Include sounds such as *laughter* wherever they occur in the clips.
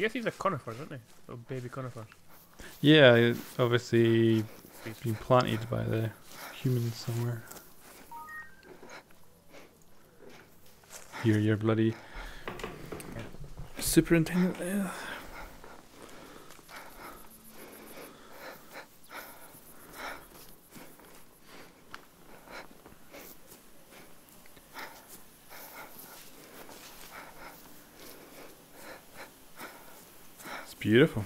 I guess these are conifers, aren't they? Little baby conifers. Yeah, it- obviously Please. been planted by the humans somewhere. You're your bloody superintendent there. Beautiful.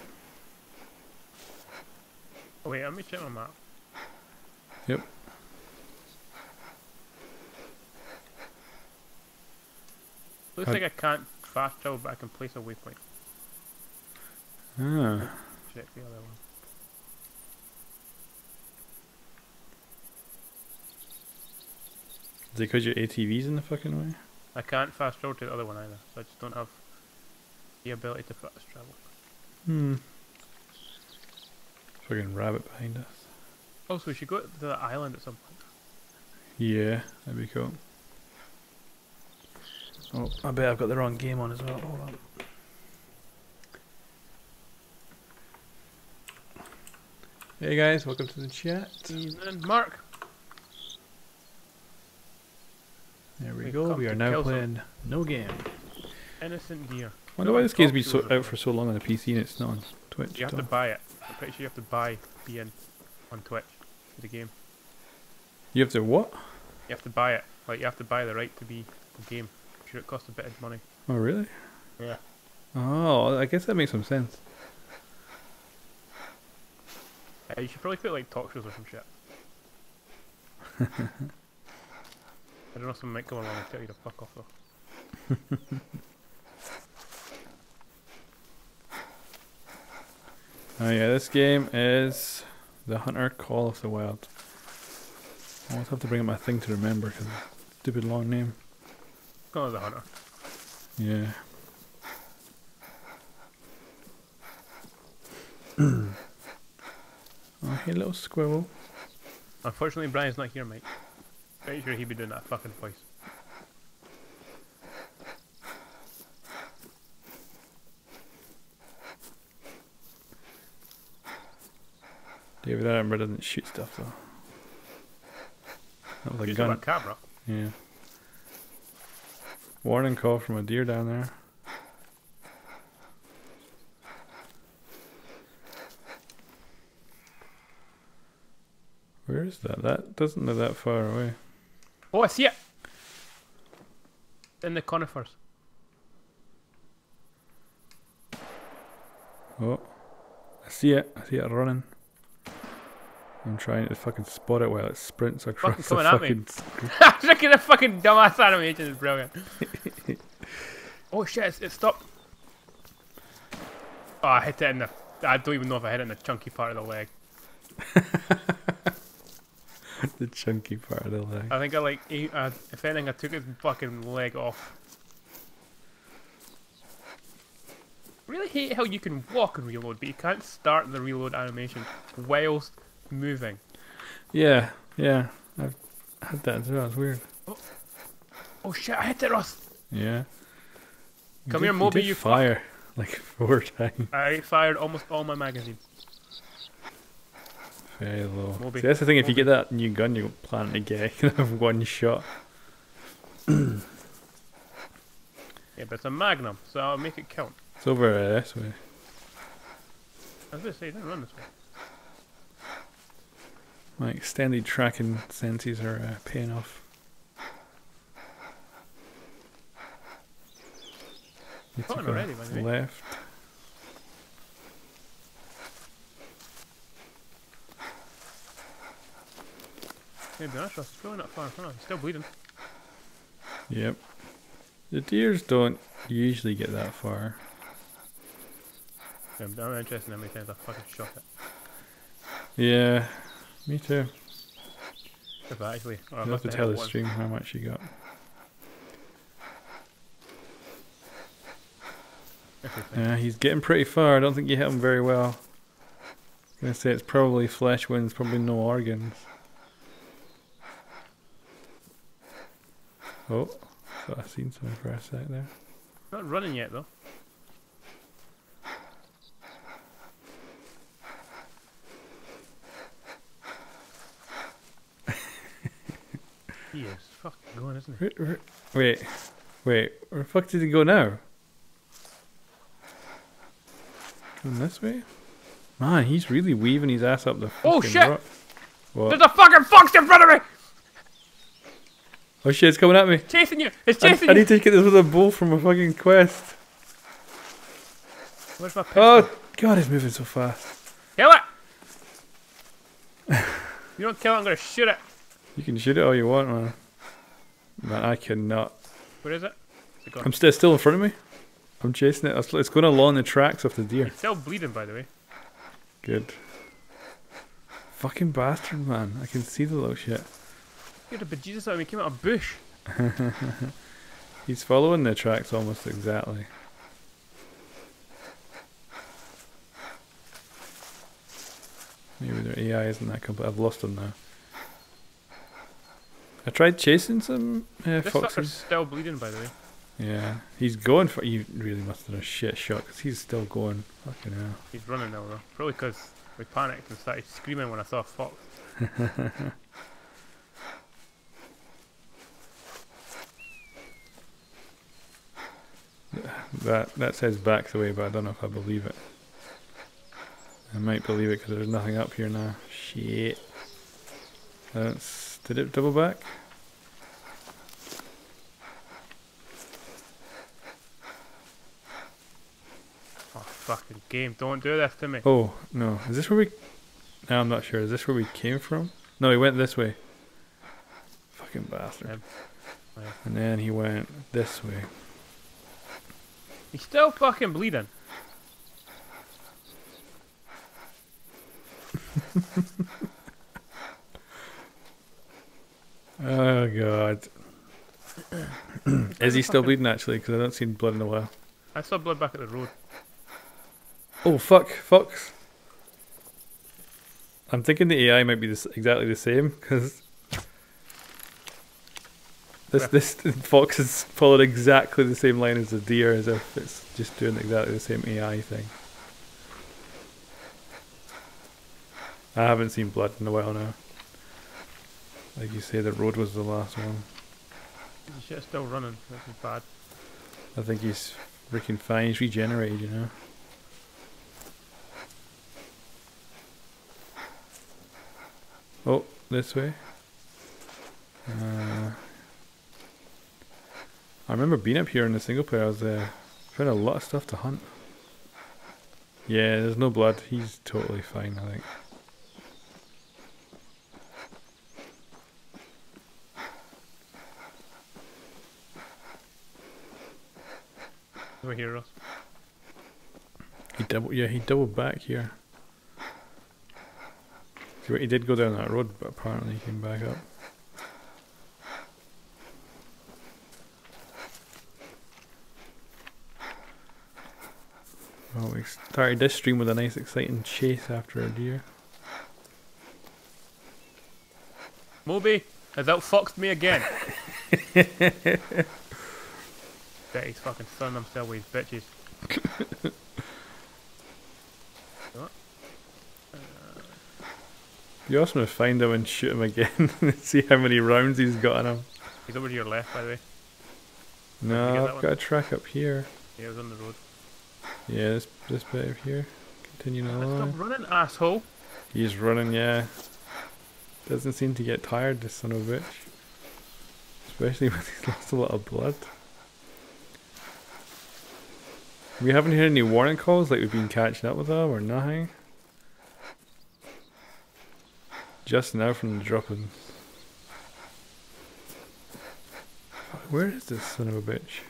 Oh wait, let me check my map. Yep. Looks How- like I can't fast travel, but I can place a waypoint. Ah, Check the other one. is it because your ATV's in the fucking way? I can't fast travel to the other one either, so I just don't have the ability to fast travel. Hmm. Fucking rabbit behind us. Also, we should go to the island at some point. Yeah, that'd be cool. Oh, I bet I've got the wrong game on as well. Hold on. Hey guys, welcome to the chat. Evening, Mark. There we We've go. We are now kill some- playing no game. Innocent deer. Wonder why this game's been so out for so long on the PC and it's not on Twitch. You have to buy it. I'm pretty sure you have to buy being on Twitch for the game. You have to what? You have to buy it. Like you have to buy the right to be the game. I'm sure it costs a bit of money. Oh really? Yeah. Oh, I guess that makes some sense. Uh, you should probably put like talk shows or some shit. *laughs* I don't know, someone might come along and tell you to fuck off though. *laughs* Oh yeah, this game is The Hunter Call of the Wild. I always have to bring up my thing to remember because stupid long name. Call of the Hunter. Yeah. *clears throat* oh, hey, little squirrel. Unfortunately, Brian's not here, mate. Pretty sure he'd be doing that fucking voice. David Attenborough doesn't shoot stuff though. That was a gun. camera. Yeah. Warning call from a deer down there. Where is that? That doesn't look that far away. Oh, I see it! In the conifers. Oh, I see it. I see it running. I'm trying to fucking spot it while it sprints across the coming at me. fucking. *laughs* screen. Look at the fucking dumbass animation, it's brilliant. oh shit, it's, it stopped. Oh, I hit it in the. I don't even know if I hit it in the chunky part of the leg. *laughs* the chunky part of the leg. I think I like. Uh, if anything, I took his fucking leg off. Really hate how you can walk and reload, but you can't start the reload animation whilst moving. Yeah, yeah. I've had that as well. It's weird. Oh shit, I hit it, Ross! Yeah. You Come did- here, Moby, you fuck. fire *laughs* like four times. I fired almost all my magazine. Very low. Moby. See, that's the thing. If you get that new gun, you plan to get *laughs* you have one shot. *clears throat* Yeah, but it's a magnum, so I'll make it count. It's over uh, this way. I was gonna say, don't run this way. My extended tracking senses are uh, paying off. Took already, by left. Yeah, be honest, Ross, it's really not far in front of. Still bleeding. Yep. The deers don't usually get that far. Yeah, I'm, I'm interested in how many times I fucking shot it. Yeah, me too. Actually, or I You'll have to tell the it once. stream how much you got. Yeah, he's getting pretty far. I don't think you hit him very well. I'm gonna say it's probably flesh wounds, probably no organs. Oh, thought I seen something for a sec there. Not running yet though. He is fucking going, isn't he? Where, wait, wait, where the fuck did he go now? Going this way? Man, he's really weaving his ass up the Oh, shit! There's a fucking fox in front of me! Oh shit, it's coming at me. Chasing you! It's I, chasing I you! need to get this with a bow from a fucking quest. Where's my pistol? Oh god, he's moving so fast. Kill it! *laughs* you don't kill it, I'm gonna shoot it. You can shoot it all you want, man. Man, I cannot. Where is it? Is it gone? I'm still still in front of me. I'm chasing it. It's- It's going along the tracks of the deer. It's still bleeding, by the way. Good. Fucking bastard, man. I can see the little shit. You had a bejesus out of me, came out of a bush. *laughs* He's following the tracks almost exactly. Maybe their AI isn't that complete. I've lost them now. I tried chasing some uh, This foxes. still bleeding, by the way. Yeah, he's going for. You really must have done a shit shot because he's still going. Fucking hell. He's running now, though. Probably because we panicked and started screaming when I saw a fox. *laughs* That that says back the way, but I don't know if I believe it. I might believe it because there's nothing up here now. Shit. That's did it double back? Oh, fucking game. Don't do this to me. Oh no, is this where we? No, I'm not sure. Is this where we came from? No, he went this way. Fucking bastard. Yep. Yeah. And then he went this way. He's still fucking bleeding. *laughs* Oh god. Is he still bleeding actually? Because I don't see blood in a while. I saw blood back at the road. Oh fuck, fox. I'm thinking the AI might be this, exactly the same because this this *laughs* fox has followed exactly the same line as the deer, as if it's just doing exactly the same AI thing. I haven't seen blood in a while now. Like you say, the road was the last one. Shit's still running. This is bad. I think he's freaking fine. He's regenerated, you know. Oh, this way. Uh, I remember being up here in the single player. I was uh, found a lot of stuff to hunt. Yeah, there's no blood. He's totally fine, I think. Over here, Ross. He double, yeah, he doubled back here. He did go down that road, but apparently he came back up. Well, we started this stream with a nice, exciting chase after a deer. Moby has outfoxed me again. *laughs* Bet he's fucking sunning himself with his bitches. *laughs* What? Uh. You also want to find him and shoot him again *laughs* and see how many rounds he's got in him. He's over to your left, by the way. No, I've one? got a track up here. Yeah, he was on the road. Yeah, this this bit up here. Continuing along. stop running, asshole. He's running, yeah. Doesn't seem to get tired, this son of a bitch. Especially *laughs* when he's lost a lot of blood. We haven't heard any warning calls like we've been catching up with them or nothing. Just now from the dropping. Where is this son of a bitch?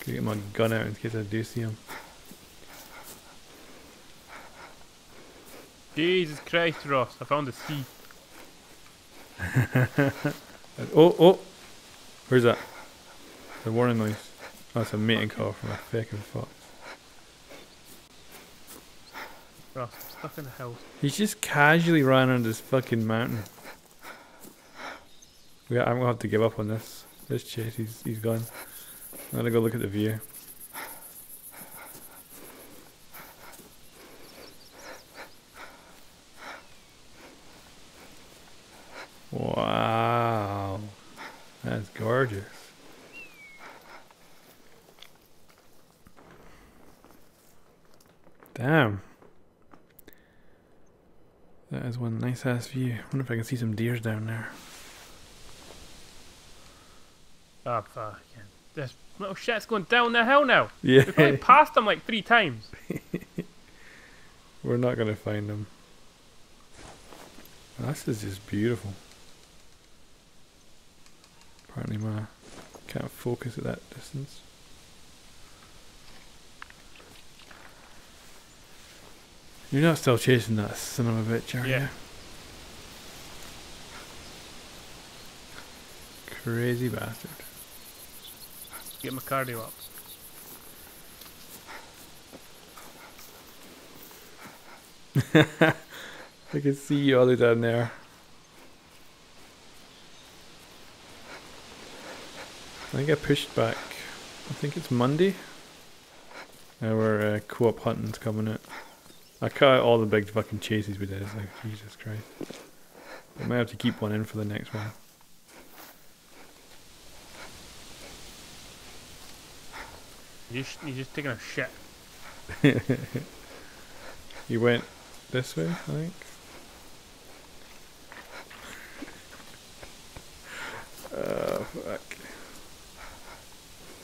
Could get my gun out in case I do see him. Jesus Christ, Ross. I found the sea. *laughs* Oh, oh! Where's that? The warning noise. It's a meeting call from a fucking fox. Ross, I'm stuck in the house. He's just casually ran on this fucking mountain. We, I'm gonna have to give up on this. This chase, he's he's gone. I'm gonna go look at the view. Wow. That's gorgeous. Damn. That is one nice ass view. wonder if I can see some deers down there. Ah, oh fuck. This little shit's going down the hill now. *laughs* Yeah. We've probably passed them like three times. *laughs* We're not gonna find them. This is just beautiful. Apparently my can't focus at that distance. You're not still chasing that son of a bitch, are Yeah. you? Crazy bastard. Get my cardio up. *laughs* I can see you all down there. I think I pushed back. I think it's Monday. Our uh, co-op hunting's coming out. I cut out all the big fucking chases we did. It's like Jesus Christ. I might have to keep one in for the next one. You just, you just taking a shit. *laughs* You went this way, I think. Oh fuck.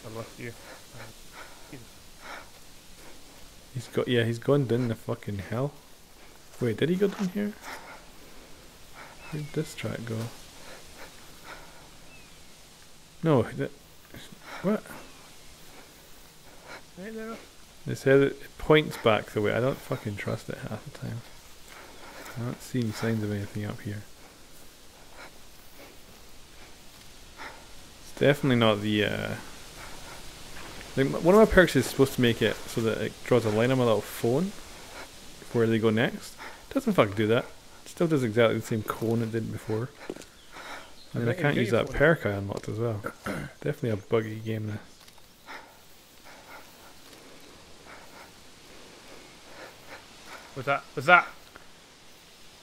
I lost you. He's got yeah, he's gone down the fucking hell. Wait, did he go down here? Where'd this track go? No, that, what? Right there. It said it, it points back the way. I don't fucking trust it half the time. I don't see any signs of anything up here. It's definitely not the. Uh, like one of my perks is supposed to make it so that it draws a line on my little phone where they go next. It doesn't fucking do that. It still does exactly the same cone it did before. And then I can't use that perk I unlocked as well. *coughs* definitely a buggy game this. Was that? Was that?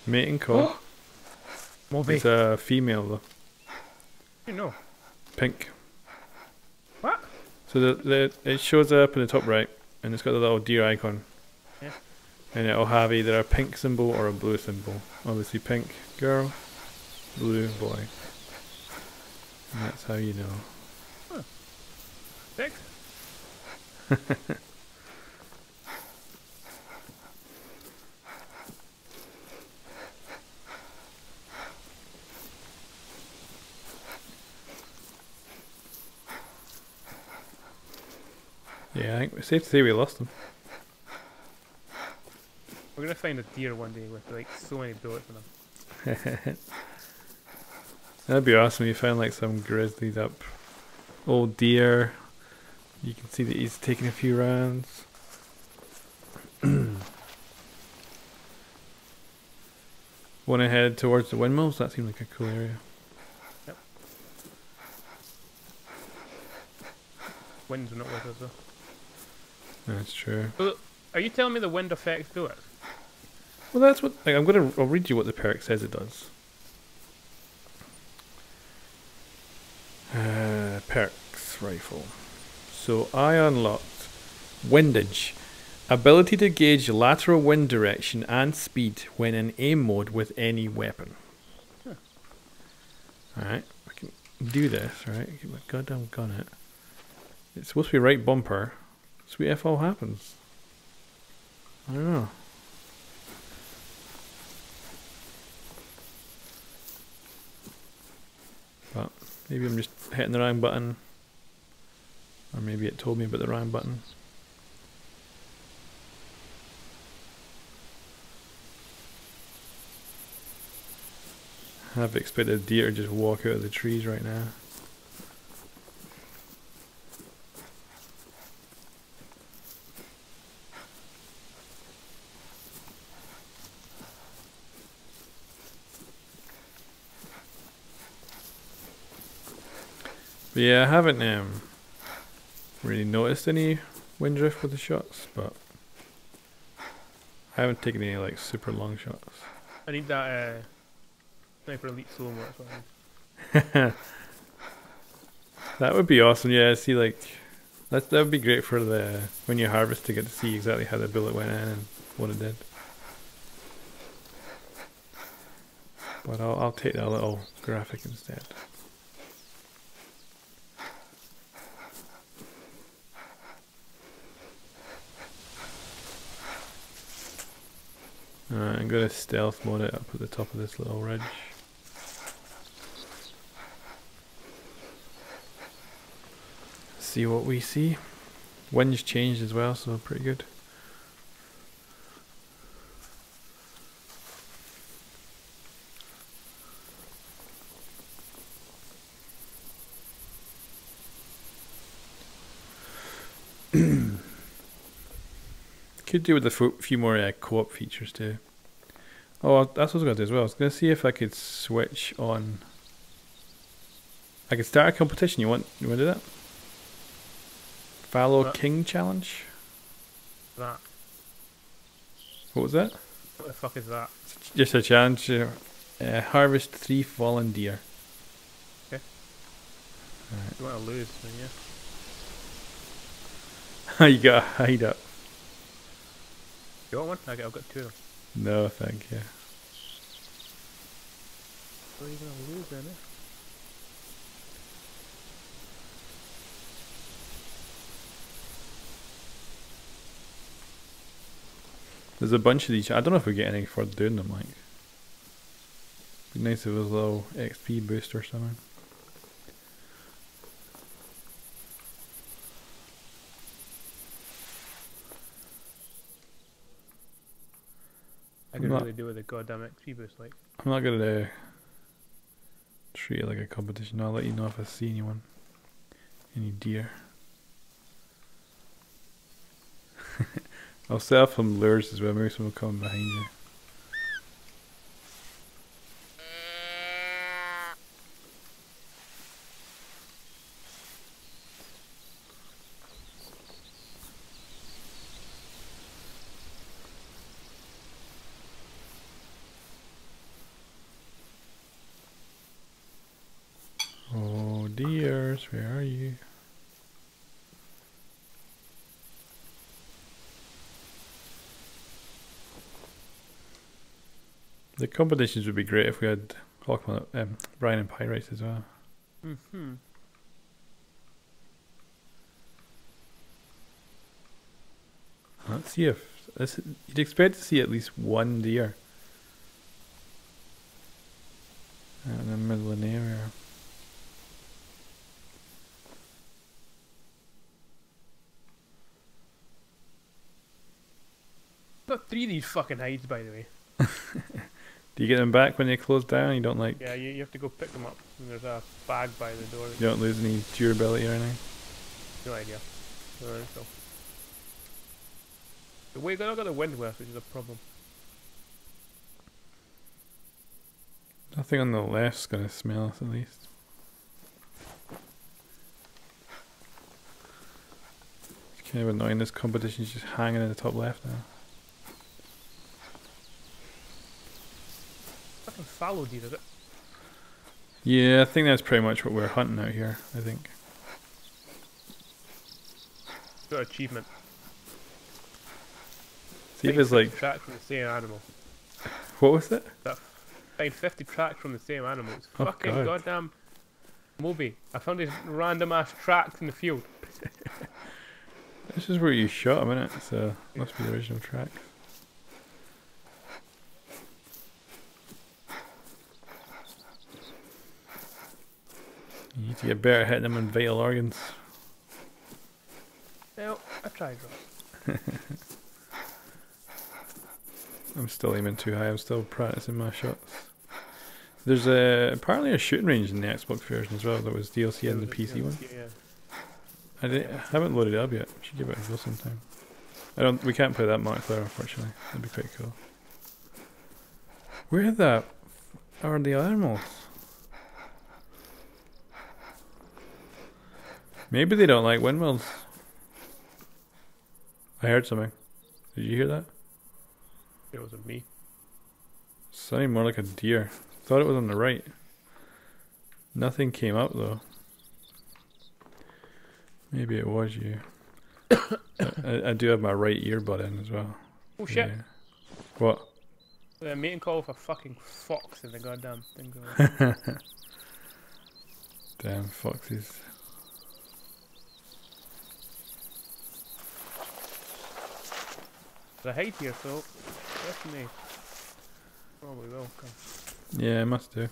Mating call. *gasps* Moby. it's a female though. You know. Pink. So the, the it shows up in the top right, and it's got the little deer icon. Yeah. And it'll have either a pink symbol or a blue symbol. Obviously, pink girl, blue boy. And that's how you know. Six? *laughs* Yeah, I think it's safe to say we lost them. We're gonna find a deer one day with like so many bullets in them. *laughs* That'd be awesome. You find like some grizzlied up old deer. You can see that he's taking a few rounds. Want to head towards the windmills? That seemed like a cool area. Yep. Winds are not with us though. That's true. Are you telling me the wind affects bullets? Well, that's what like, I'm gonna. I'll read you what the perk says it does. Uh, perks rifle. So I unlocked windage, ability to gauge lateral wind direction and speed when in aim mode with any weapon. Huh. All right, I can do this. Right, get my goddamn gun out. It's supposed to be right bumper. Sweet all happens. I don't know. But maybe I'm just hitting the wrong button. Or maybe it told me about the wrong button. I've expected deer to just walk out of the trees right now. But yeah, I haven't um, really noticed any wind drift with the shots, but I haven't taken any like super long shots. I need that uh, sniper elite slow mo. That's what I need. *laughs* That would be awesome. Yeah, see, like that that would be great for the when you harvest to get to see exactly how the bullet went in and what it did. But I'll I'll take that little graphic instead. Alright, I'm gonna stealth mode it up at the top of this little ridge. See what we see. Wind's changed as well, so pretty good. Could do with a few more uh, co-op features too. Oh, that's what I was going to do as well. I was going to see if I could switch on. I could start a competition. You want? You want to do that? Fallow? King Challenge. That. What was that? What the fuck is that? Just a challenge. Uh, uh, harvest three fallen deer. Okay. Alright. You want to lose, then yeah. *laughs* you gotta hide up. You want one? Okay, I've got two of them. No, thank you. Are you gonna lose then? Eh? There's a bunch of these. I don't know if we get any for doing them. Like, be nice if it was a little XP boost or something. Could not- really do with a goddamn XP boost, like. I'm not gonna uh, treat it like a competition. I'll let you know if I see anyone, any deer. *laughs* I'll set up some lures as well. Maybe someone will come behind you. Oh dears, where are you? Competitions would be great if we had Hawkman, um, Brian and Pyrite as well. Mm-hmm. Let's see if this, you'd expect to see at least one deer out in the middle of nowhere. Got three of these fucking hides, by the way. *laughs* Do you get them back when they close down? You don't like Yeah, you, you have to go pick them up. And there's a bag by the door. you don't lose any durability or anything. No idea. Alright, so. The way I got the wind with, which is a problem. Nothing on the left's gonna smell us at least. It's kind of annoying. This competition's just hanging in the top left now. Fucking fallow deer, is it? Yeah, I think that's pretty much what we're hunting out here. I think. Got achievement. See if it's like 50 tracks from the same animal. what was it? Find 50 tracks from the same animal. It's Oh, fucking God. goddamn Moby. I found these random ass tracks in the field. *laughs* This is where you shot him, innit? So must be the original track. You need to get better at hitting them in vital organs. Well, I tried right. *laughs* I'm still aiming too high. I'm still practicing my shots. There's a apparently a shooting range in the Xbox version as well. That was DLC in the PC one. Yeah. I, di- I haven't loaded it up yet. Should give it a go sometime. I don't. We can't play that multiplayer, unfortunately. That'd be quite cool. Where the are the animals? Maybe they don't like windmills. I heard something. Did you hear that? It wasn't me. Sounding more like a deer. Thought it was on the right. Nothing came up though. Maybe it was you. *coughs* I, I do have my right earbud in as well. Oh shit! Yeah. What? The mating call with a fucking fox in the goddamn thing. *laughs* Damn foxes. I hide here, so me. Probably will come. Yeah, it must do.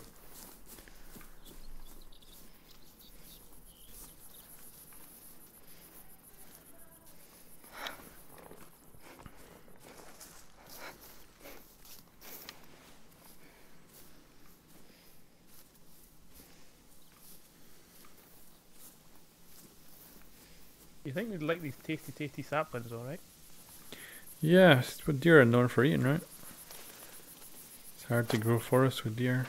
You think they'd like these tasty, tasty saplings, alright? Yeah, what deer are known for eating, right? It's hard to grow forests with deer.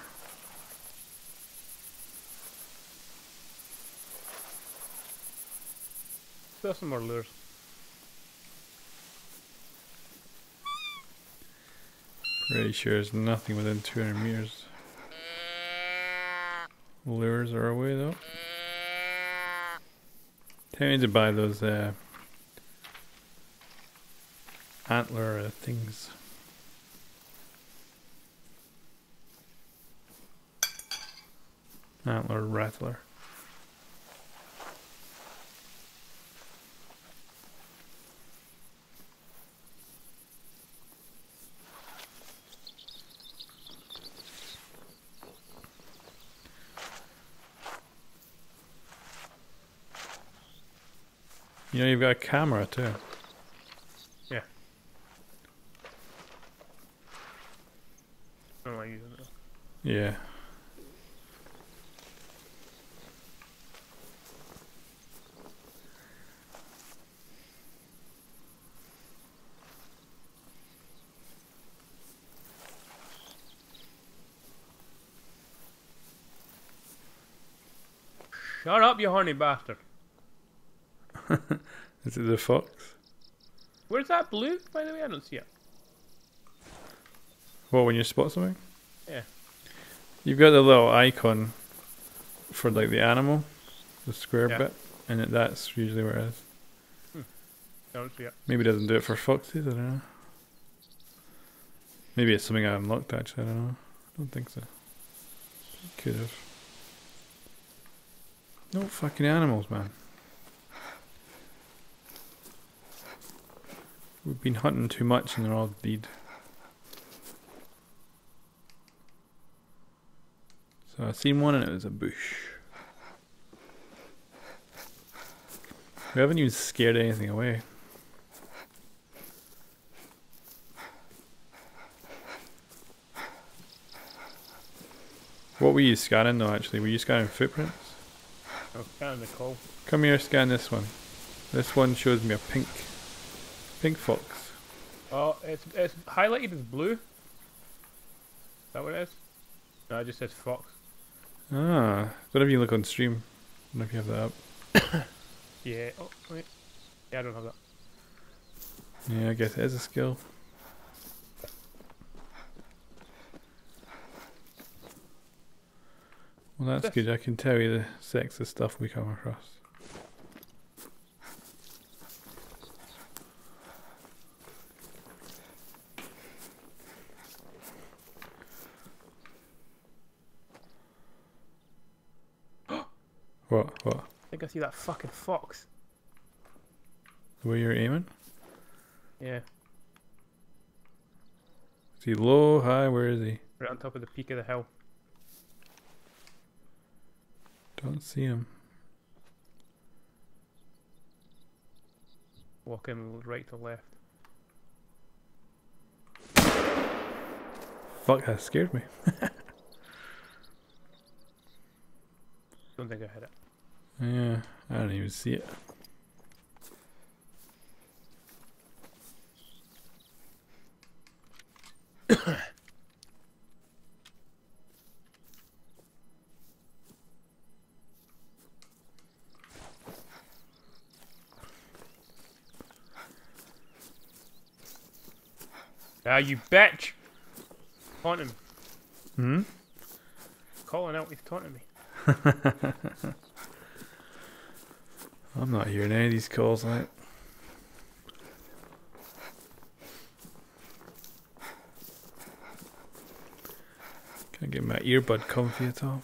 There's some more lures. Pretty sure there's nothing within 200 meters. Lures are away though. Tell me to buy those uh, antler uh, things. Antler rattler. You know, you've got a camera too. I don't like using it. Yeah. Shut up, you horny bastard. *laughs* Is it the fox? Where's that blue, by the way? I don't see it. What, when you spot something? Yeah. You've got the little icon for like the animal, the square Yeah. bit, and it, that's usually where it is. Hmm. I don't see it. Maybe it doesn't do it for foxes, I don't know. Maybe it's something I unlocked actually, I don't know. I don't think so. Could have. No fucking animals, man. We've been hunting too much and they're all dead. So I seen one and it was a bush. We haven't even scared anything away. What were you scanning though actually? Were you scanning footprints? Oh, kind of the call. Come here, scan this one. This one shows me a pink pink fox. Oh, it's it's highlighted as blue. Is that what it is? No, it just says fox. Ah. Whatever you look on stream. I don't know if you have that up. *coughs* Yeah. Oh, wait. Yeah, I don't have that. Yeah, I guess it is a skill. Well, that's good. I can tell you the sexist stuff we come across. What? What? I think I see that fucking fox. Where you're aiming? Yeah, Is he low, high? Where is he? right on top of the peak of the hill. Don't see him. Walking right to left. Fuck, that scared me. *laughs* Don't think I hit it. Yeah, I don't even see it. *coughs* Ah, you bitch! Taunting. Hmm? Calling out, he's taunting me. I'm not hearing any of these calls, like. Can't get my earbud comfy at all.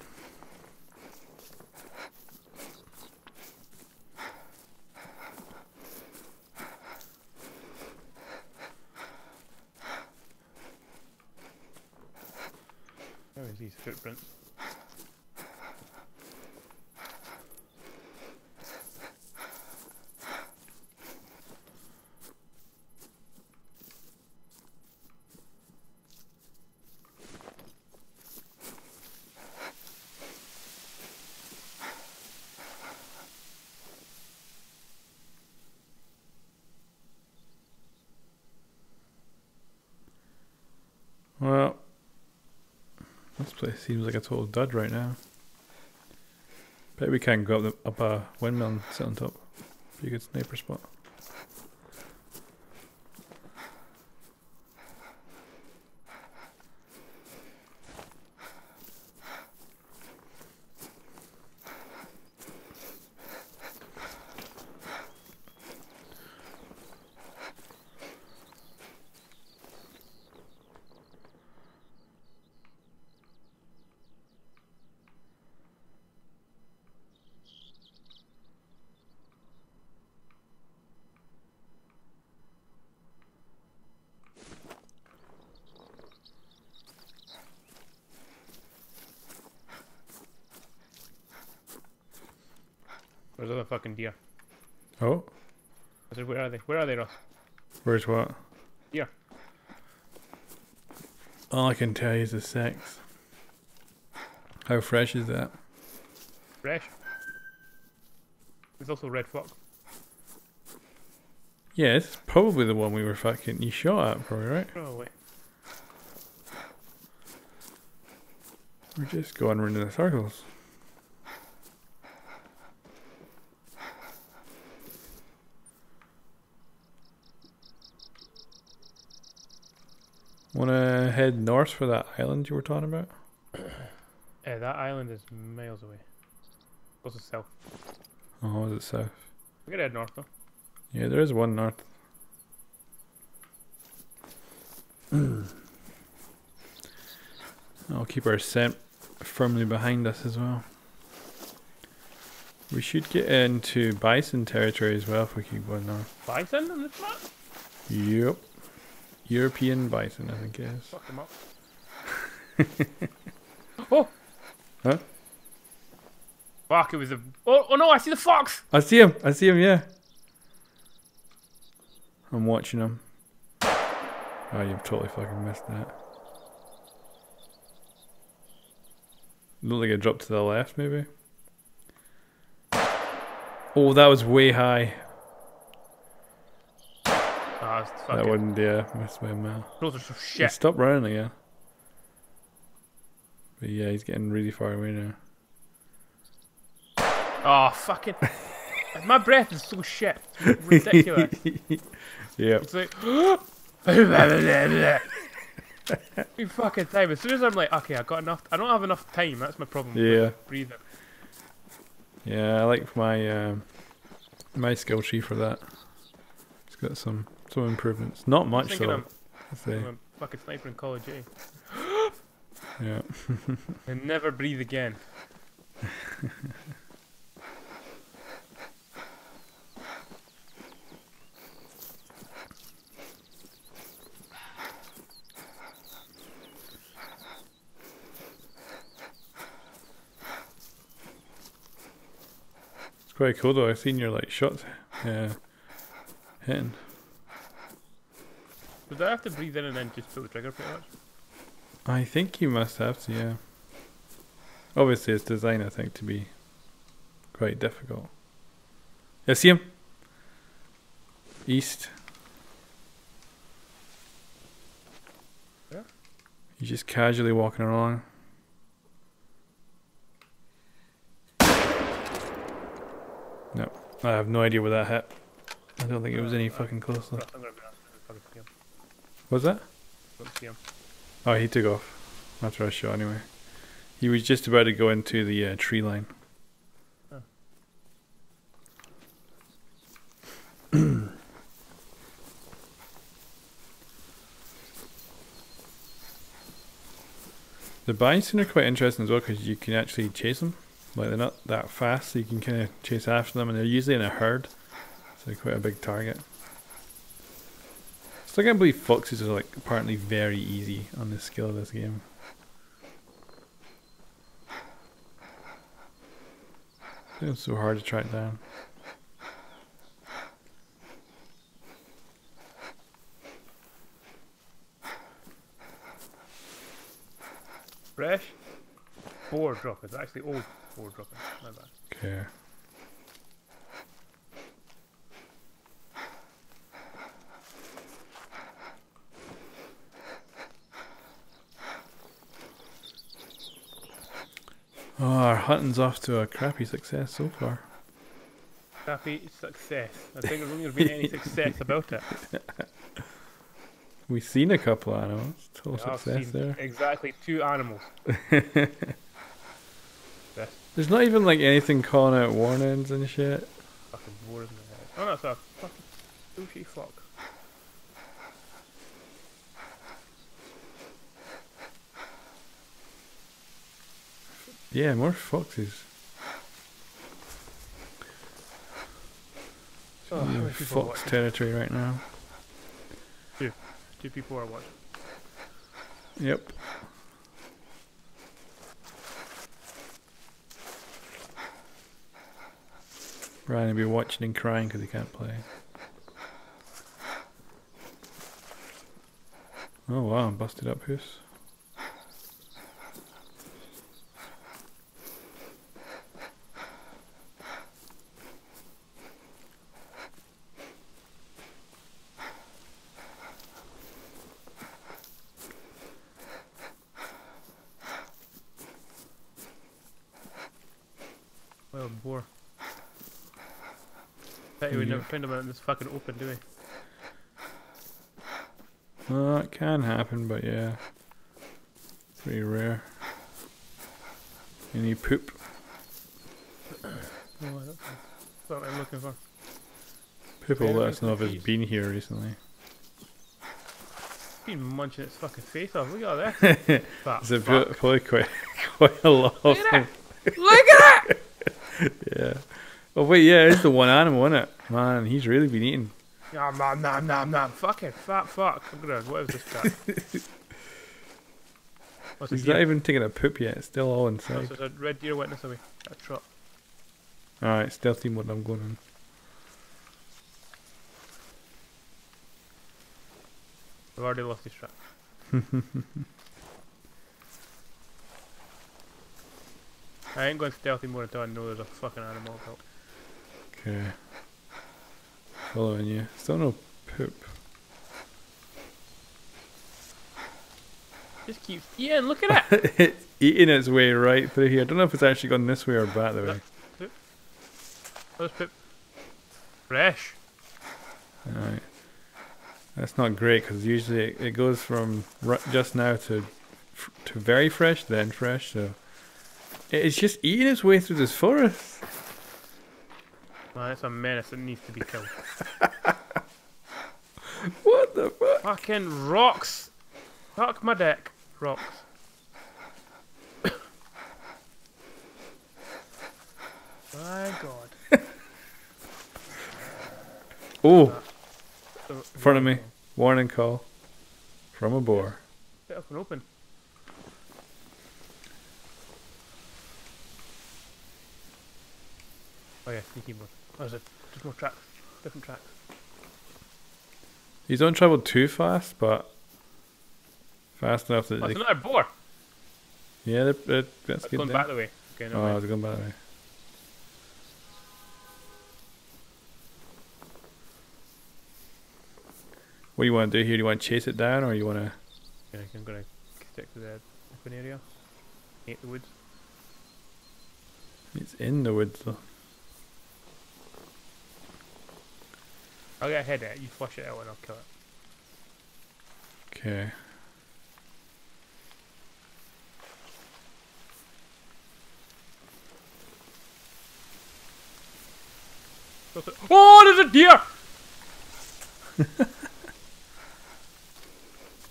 Where is these footprints? Well, this place seems like a total dud right now. Bet we can't go up, the, up a windmill and sit on top. Be a good sniper spot. Where's the other fucking deer? Oh, I said, where are they? Where are they, Ross? What? Yeah. All I can tell you is the sex. How fresh is that? Fresh. There's also red fox. Yeah, it's probably the one we were fucking. You shot at, probably, right? Probably. We're just going around in the circles. Head north for that island you were talking about? Yeah, *clears throat* eh, that island is miles away. Goes to south. Oh, is it south? We gotta head north though. Yeah, there is one north. *clears throat* I'll keep our scent firmly behind us as well. We should get into bison territory as well if we keep going north. Bison on this map? Yep. European bison, I think it is. Fuck them up. *laughs* oh! Huh? Fuck, it was a. Oh, oh no, I see the fox! I see him. I see him. Yeah. I'm watching him. Oh, you've totally fucking missed that. Looked like it dropped to the left, maybe. Oh, that was way high. That wouldn't, by a mile. Those are some He shit. stopped running again. But yeah, he's getting really far away now. Oh, fucking. My breath is so shit. It's *laughs* ridiculous. Yeah. it's like. *gasps* Every fucking time. As soon as I'm like, okay, I got enough. I don't have enough time. That's my problem. Yeah. Breathing. Yeah, I like my um, my skill tree for that. It's got some some improvements. Not much though. I'm. I'm a fucking sniper in Call of Duty. *gasps* Yeah. *laughs* And never breathe again. It's quite cool though. I've seen your like shots uh, hitting. Does I have to breathe in and then just pull the trigger pretty much? I think you must have to, yeah. Obviously, it's designed, I think, to be quite difficult. Yeah, see him? East. Yeah. He's just casually walking along. No, I have no idea where that hit. I don't think it was any fucking close. though. I'm gonna be honest, I didn't fucking see him. Was that? Don't see him. Oh, he took off after I shot anyway. He was just about to go into the uh, tree line. *clears throat* The bison are quite interesting as well because you can actually chase them. Like they're not that fast, so you can kind of chase after them, and they're usually in a herd, so they're quite a big target. Still can't believe foxes are like apparently very easy on the skill of this game. It's so hard to track down. Fresh. Boar droppers. Actually, old boar droppers. My bad. Okay. Oh, our hunting's off to a crappy success so far. Happy success. I think there's not going to be any *laughs* success about it. We've seen a couple of animals. Total Yeah, success there. Exactly two animals. *laughs* There's not even like anything calling out warnings and shit. Fucking boars in the head. Oh, that's a fucking sushi fuck. Yeah, more foxes. Oh, how You're many people are fox territory right now. Two Two people are watching. Yep. Ryan will be watching and crying because he can't play. Oh wow, busted up hoose. Well, boar. Bet you would Yeah. never find out in this fucking open, do we? Well, it can happen, but yeah. Pretty rare. Any poop? *coughs* Oh, that's what I'm looking for. Yeah, let us know if it's been here recently. It's been munching its fucking face off. Look at that. *laughs* It's a fuck. probably quite *laughs* quite a lot of Look at them. Look at it! *laughs* Yeah. Oh wait, yeah, it's the one animal, isn't it? Man, he's really been eating. Nom nom nom nom nom. Fucking fat fuck. I'm gonna. What is this cat? *laughs* What's He's not deer? even taking a poop yet. It's still all Oh, inside. so a red deer witness away. A trot. Alright, stealthy mode. I'm going I've already lost his track. *laughs* I ain't going stealthy mode until I know there's a fucking animal about. Okay. Following you. Still no poop. Just keeps eating. Look at it. it's *laughs* eating its way right through here. I don't know if it's actually gone this way or back the way. Put fresh. Alright. That's not great because usually it, it goes from just now to to very fresh, then fresh. So it's just eating its way through this forest. Man, it's a menace that needs to be killed. *laughs* What the fuck? Fucking rocks. Fuck my deck. Rocks. my god. Oh, So- in front of me. Warning call from a boar. Bit up and open. Oh yeah, sneaky mode. Oh, there's a, just more tracks. Different tracks. He's don't travel too fast, but fast enough that Oh, they, it's another boar. yeah, they're, they're, that's good. going back the way. Okay, never Oh, mind. they're going back the way. What do you want to do here? Do you want to chase it down, or you want to? Yeah, I'm gonna stick to the open area. Hate the woods. It's in the woods though. I'll get ahead of it. You flush it out and I'll kill it. Okay. Oh, there's a deer! *laughs*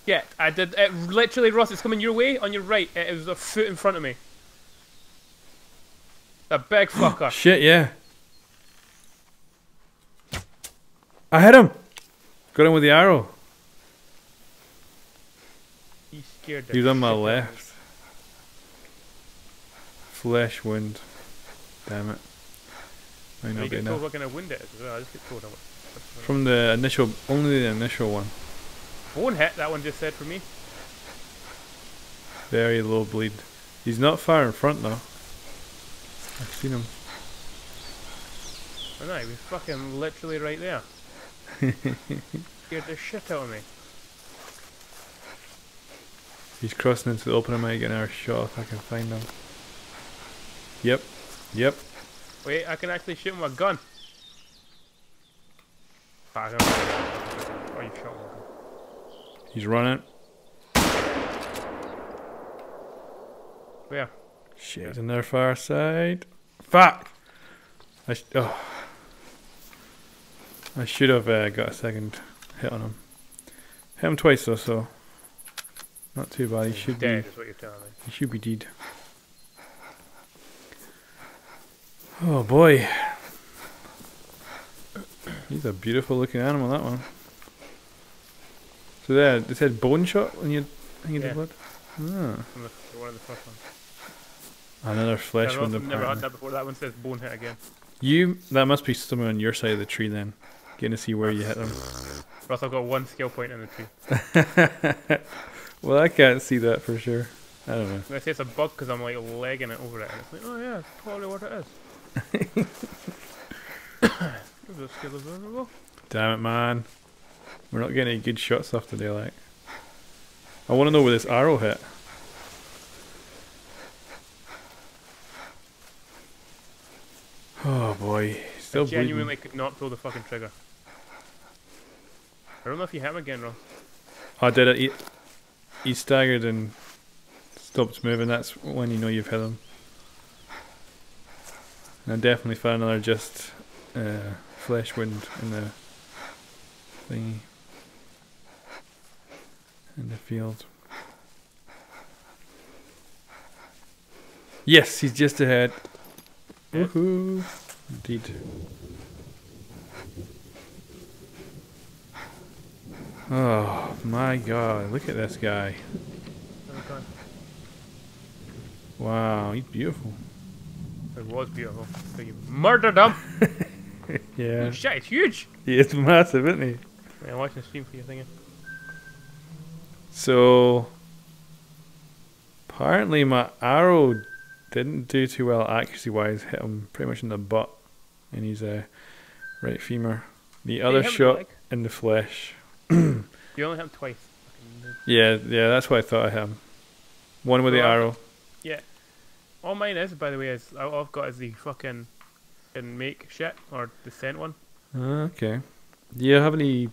yeah, I did. It, literally, Ross, it's coming your way on your right. It was a foot in front of me. A big fucker. *gasps* Shit, yeah. I hit him. Got him with the arrow. He scared the He on my shit out of me. left. Flesh wound. Damn it. Might You not be get told enough. what kind of wind it is as well. I just get told. From From the initial, only the initial one. One hit, that one just said for me. Very low bleed. He's not far in front though. I've seen him. Oh no, he was fucking literally right there. *laughs* scared the shit out of me. He's crossing into the open. I might get another shot if I can find him. Yep. Yep. Wait, I can actually shoot him with a gun. I don't know. Oh, you shot him gun. He's running. Where? Shit, their far side. Fuck! I, sh- oh. I should have uh, got a second hit on him. Hit him twice though, so not too bad. He should dead, be. is what you're telling me. He should be dead. Oh boy, he's a beautiful looking animal. That one. So there, it said bone shot when you hanging Yeah. the blood. Ah, one of the first ones. another flesh I've wound. never had that before. That one says bone hit again. You that must be someone on your side of the tree then. Getting to see where you hit them. Plus, I've got one skill point in the tree. *laughs* well, I can't see that for sure. I don't know. I say it's a bug because I'm like legging it over it. And it's like, oh yeah, that's probably what it is. Give it a skill. Damn it, man. We're not getting any good shots off today, like. I want to know where this arrow hit. *sighs* Oh boy, still I genuinely bleeding. could not pull the fucking trigger. I don't know if you him again, Ross. I did it. He, he staggered and stopped moving. That's when you know you've hit him. And I definitely found another just uh, flesh wound in the thingy in the field. Yes, he's just ahead. Woohoo! Indeed. Oh my god, look at this guy. Oh, Wow, he's beautiful. It was beautiful. So you murdered him. *laughs* Yeah. Oh, shit, it's huge. He is massive, isn't he? Yeah, I'm watching the stream for you thinking. So apparently my arrow didn't do too well accuracy wise, hit him pretty much in the butt and he's a right femur. The other shot in the flesh. *clears throat* You only have twice. Yeah, yeah, that's what I thought I him. One with the arrow. Yeah. All mine is, by the way, is all I've got is the fucking can make shit or the scent one. Ah, okay. Do you have any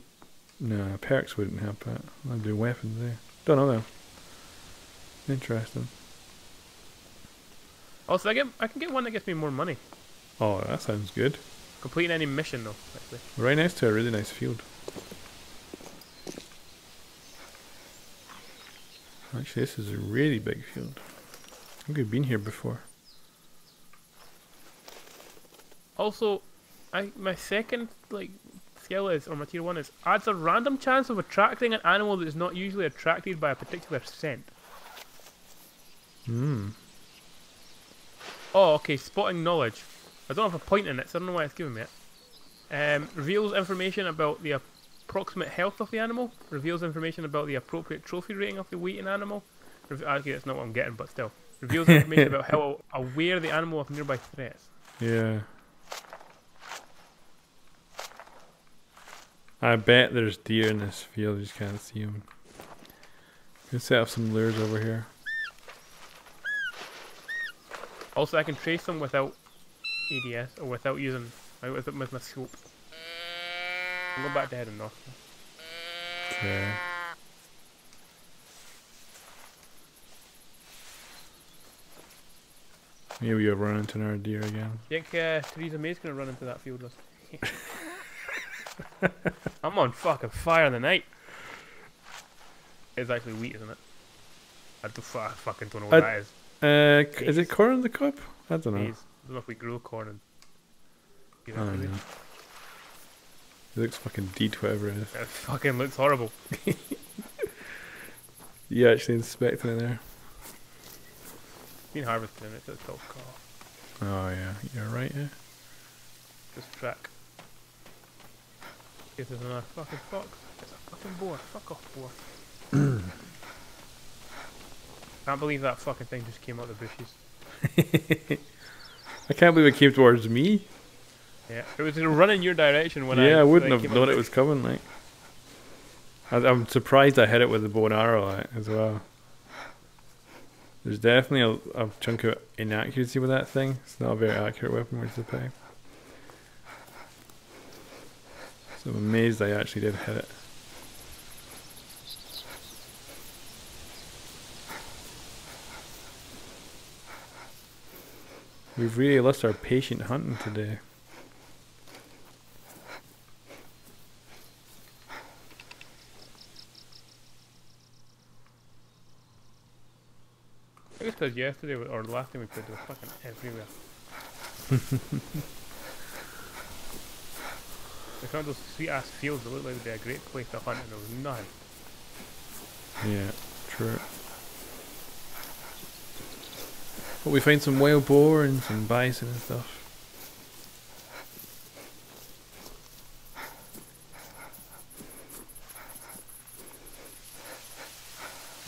no, perks wouldn't help that. I'd do weapons there. Don't know though. Interesting. Also, I get I can get one that gets me more money. Oh, that sounds good. Completing any mission though, actually. Right next to a really nice field. Actually, this is a really big field. I think we've been here before. Also, I my second like skill is or my tier one is adds a random chance of attracting an animal that is not usually attracted by a particular scent. Hmm. Oh, okay. Spotting knowledge. I don't have a point in it, so I don't know why it's giving me it. Um, reveals information about the approximate health of the animal. Reveals information about the appropriate trophy rating of the waiting animal. Reve- okay, that's not what I'm getting, but still. Reveals information about how *laughs* aware the animal of nearby threats. Yeah. I bet there's deer in this field. You just can't see them. Can set up some lures over here. Also, I can trace them without ADS or without using uh, with, with my scope. Go back to head and north. Okay. Maybe you'll running into another deer again. You think uh, Theresa May's gonna run into that field? Russ? *laughs* I'm I'm on fucking fire in the night. It's actually wheat, isn't it? I, do, I fucking don't know what I- that is. Uh, is it corn in the cup? I don't know. I don't know if we grow corn and. I You know. It looks fucking deed, whatever it is. It fucking looks horrible. *laughs* You actually inspecting it there? Been harvesting it, it's cut off. Oh yeah, you're right. Yeah. This track. If there's another fucking fox, it's a fucking boar. Fuck off, boar. *clears throat* Can't believe that fucking thing just came out of the bushes. *laughs* I can't believe it came towards me. Yeah, it was gonna run in your direction when I. yeah, I wouldn't have known it was coming. Like, I, I'm surprised I hit it with the bow and arrow like, as well. There's definitely a, a chunk of inaccuracy with that thing. It's not a very accurate weapon, which is a pity. So I'm amazed I actually did hit it. We've really lost our patient hunting today. I because yesterday or the last time we played, they were fucking everywhere. *laughs* they found those sweet ass fields that looked like they'd be a great place to hunt, and there was none. Yeah, true. But we find some wild boar and some bison and stuff.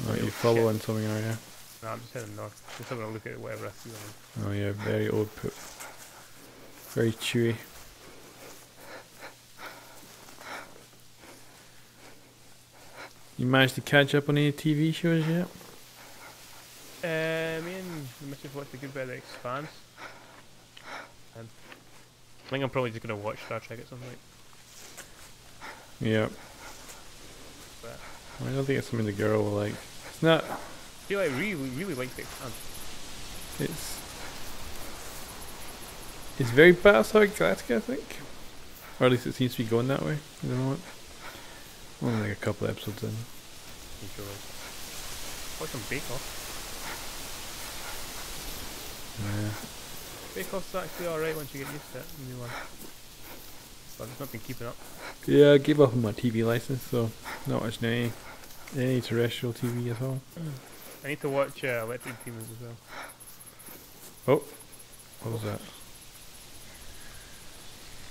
Oh, Wild you following something, are you? Nah, I'm just heading north. Just having a look at whatever I see on Oh yeah, very old poop. Very chewy. You managed to catch up on any TV shows yet? Uh, me and the missus watched a good bit of The Expanse. And I think I'm probably just gonna watch Star Trek at some point. Yeah. But I don't think it's something the girl will like. It's not. I feel like really, really like The Expanse. It's. It's very Battlestar Galactica, I think. Or at least it seems to be going that way at the moment. Only like a couple of episodes in. Enjoy. Watch some Bake Off. Yeah. Bake Off's actually alright once you get used to it. New one. But I've not been keeping up. Yeah, I gave up on my TV license, so not watching any any terrestrial TV at all. Mm. I need to watch uh, Electric Demons as well. Oh, what was that?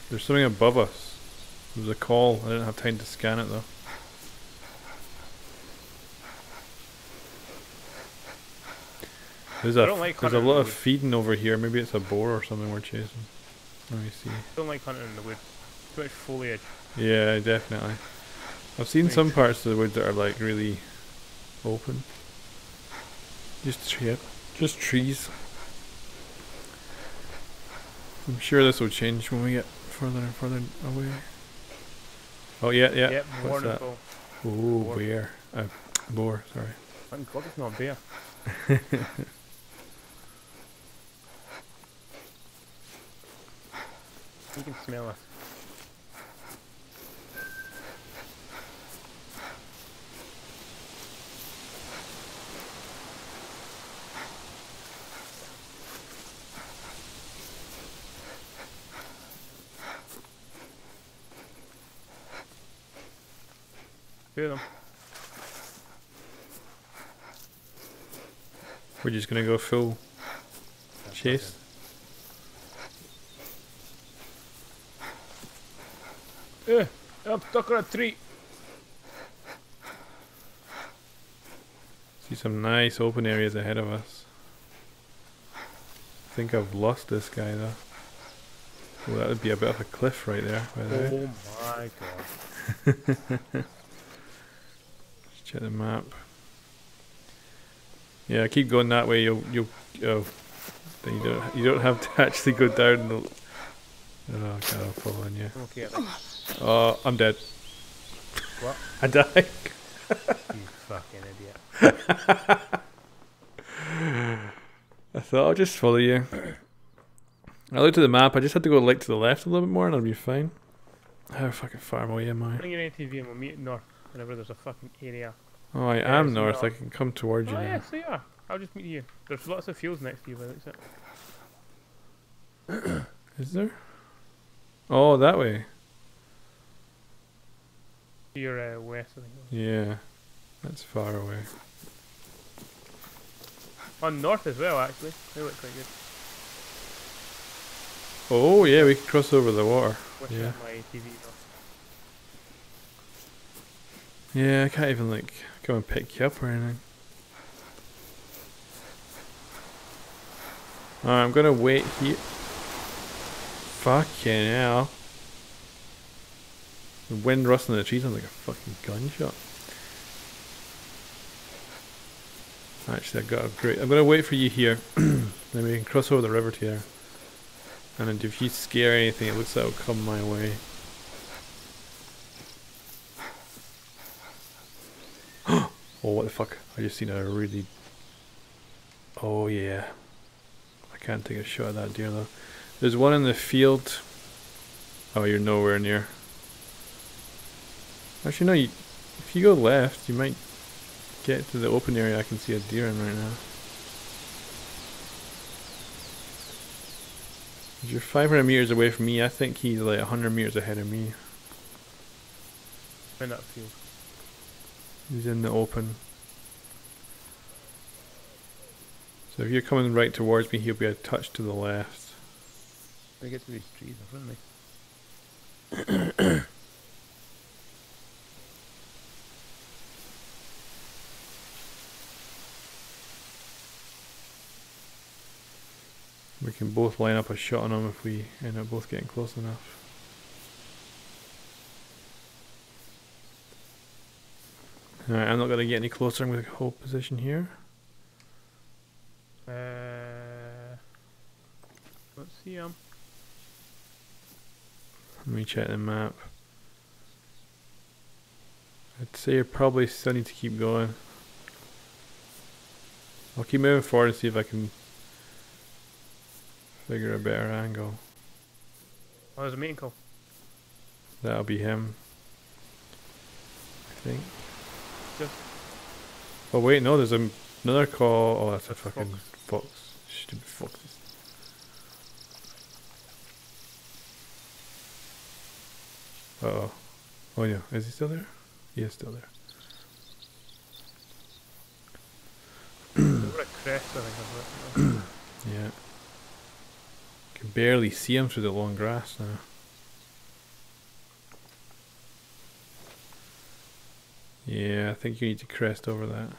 There's something above us. There was a call. I didn't have time to scan it though. There's I a don't like there's a lot of feeding over here. Maybe it's a boar or something we're chasing. Let me see. I don't like hunting in the woods. Too much foliage. Yeah, definitely. I've seen Thanks. some parts of the woods that are like really open. Just tree, just trees. I'm sure this will change when we get further and further away. Oh yeah, yeah. Yep, What's that? Ooh, Boar. bear. Uh, boar. Sorry. Thank God it's not a bear. *laughs* you can smell it. Two of them. We're just gonna go full chase. Eh, I'm stuck on a tree. See some nice open areas ahead of us. I think I've lost this guy though. Well, that would be a bit of a cliff right there. By the way. Oh my god. *laughs* Check the map. Yeah, keep going that way. You'll you'll oh, then you don't you don't have to *laughs* actually go down the. Oh god, I'm following you. Okay, Oh, I'm dead. What? *laughs* I died. You fucking idiot. *laughs* I thought I'll just follow you. I looked at the map. I just had to go like to the left a little bit more, and I'll be fine. How fucking far away am I? Bring your ATV and we'll meet north whenever there's a fucking area. Oh, I am north. I can come towards you Oh now. yeah, so yeah. I'll just meet you. There's lots of fields next to you, the looks it. *clears throat* Is there? Oh, that way. To your uh, west, I think. Yeah, that's far away. On north as well, actually. They look quite good. Oh yeah, we can cross over the water. Wish Yeah. I had my ATV though. Yeah, I can't even like go and pick you up or anything. I'm gonna wait here. Fucking hell. The wind rustling in the trees sounds like a fucking gunshot. Actually, I've got a great. I'm gonna wait for you here. *clears throat* then we can cross over the river to there. And if you scare anything, it looks like it'll come my way. *gasps* Oh, what the fuck? I just seen a really. Oh, yeah. I can't take a shot at that deer though. There's one in the field. Oh, you're nowhere near. Actually, no, you, if you go left, you might get to the open area I can see a deer in right now. You're 500 meters away from me. I think he's like 100 meters ahead of me. In that field. He's in the open. So if you're coming right towards me, he'll be a touch to the left. They get to these trees in front of me. We can both line up a shot on him if we end up both getting close enough. Alright, I'm not going to get any closer. I'm going to hold position here. Uh, let's see um. Let me check the map. I'd say you probably still need to keep going. I'll keep moving forward and see if I can figure a better angle. Oh, there's a meeting call. That'll be him. I think. Oh wait, no, there's a, another call. Oh, that's a fucking fox. Stupid foxes. Uh oh. Oh yeah, is he still there? He is still there. Crest, I think. Yeah. Can barely see him through the long grass now. Yeah, I think you need to crest over that.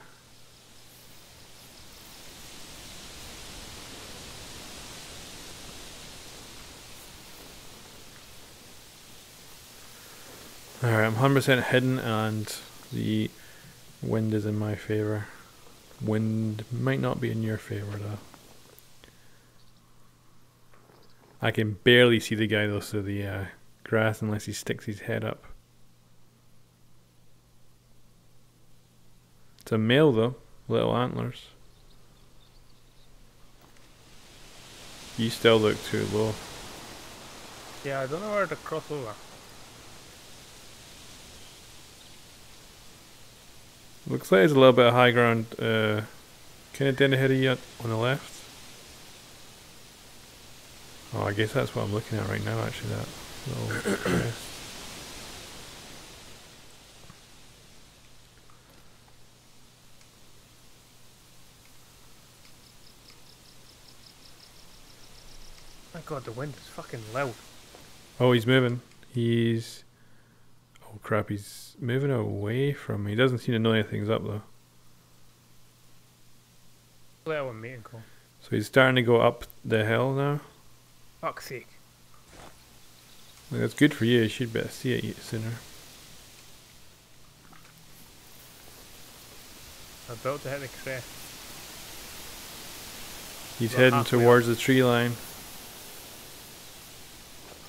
Alright, I'm 100% hidden and the wind is in my favor. Wind might not be in your favor though. I can barely see the guy though through the uh, grass unless he sticks his head up. It's a male though, little antlers. You still look too low. Yeah, I don't know where to cross over. Looks like there's a little bit of high ground, uh, kind of down ahead of you on the left. Oh, I guess that's what I'm looking at right now. Actually, that little *coughs* crest. My god, the wind is fucking loud. Oh, he's moving. He's. Oh crap! He's moving away from me. He doesn't seem to know anything's up though. Let one call. So he's starting to go up the hill now. Fuck's sake. Like, that's good for you. You should better see it sooner. I'm about to hit the crest. He's About heading towards the tree line.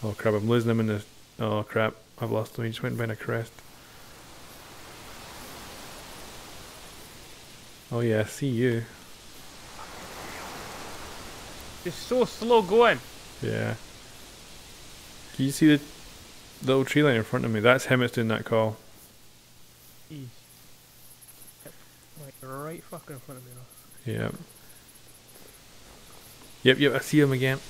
Oh crap! I'm losing him in the. Oh crap! I've lost him. He just went behind a crest. Oh yeah, I see you. It's so slow going. Yeah. Can you see the little tree line in front of me. That's him that's doing that call. Jeez. Yep. Like right fucking in front of me. Though. Yep. Yep, yep, I see him again.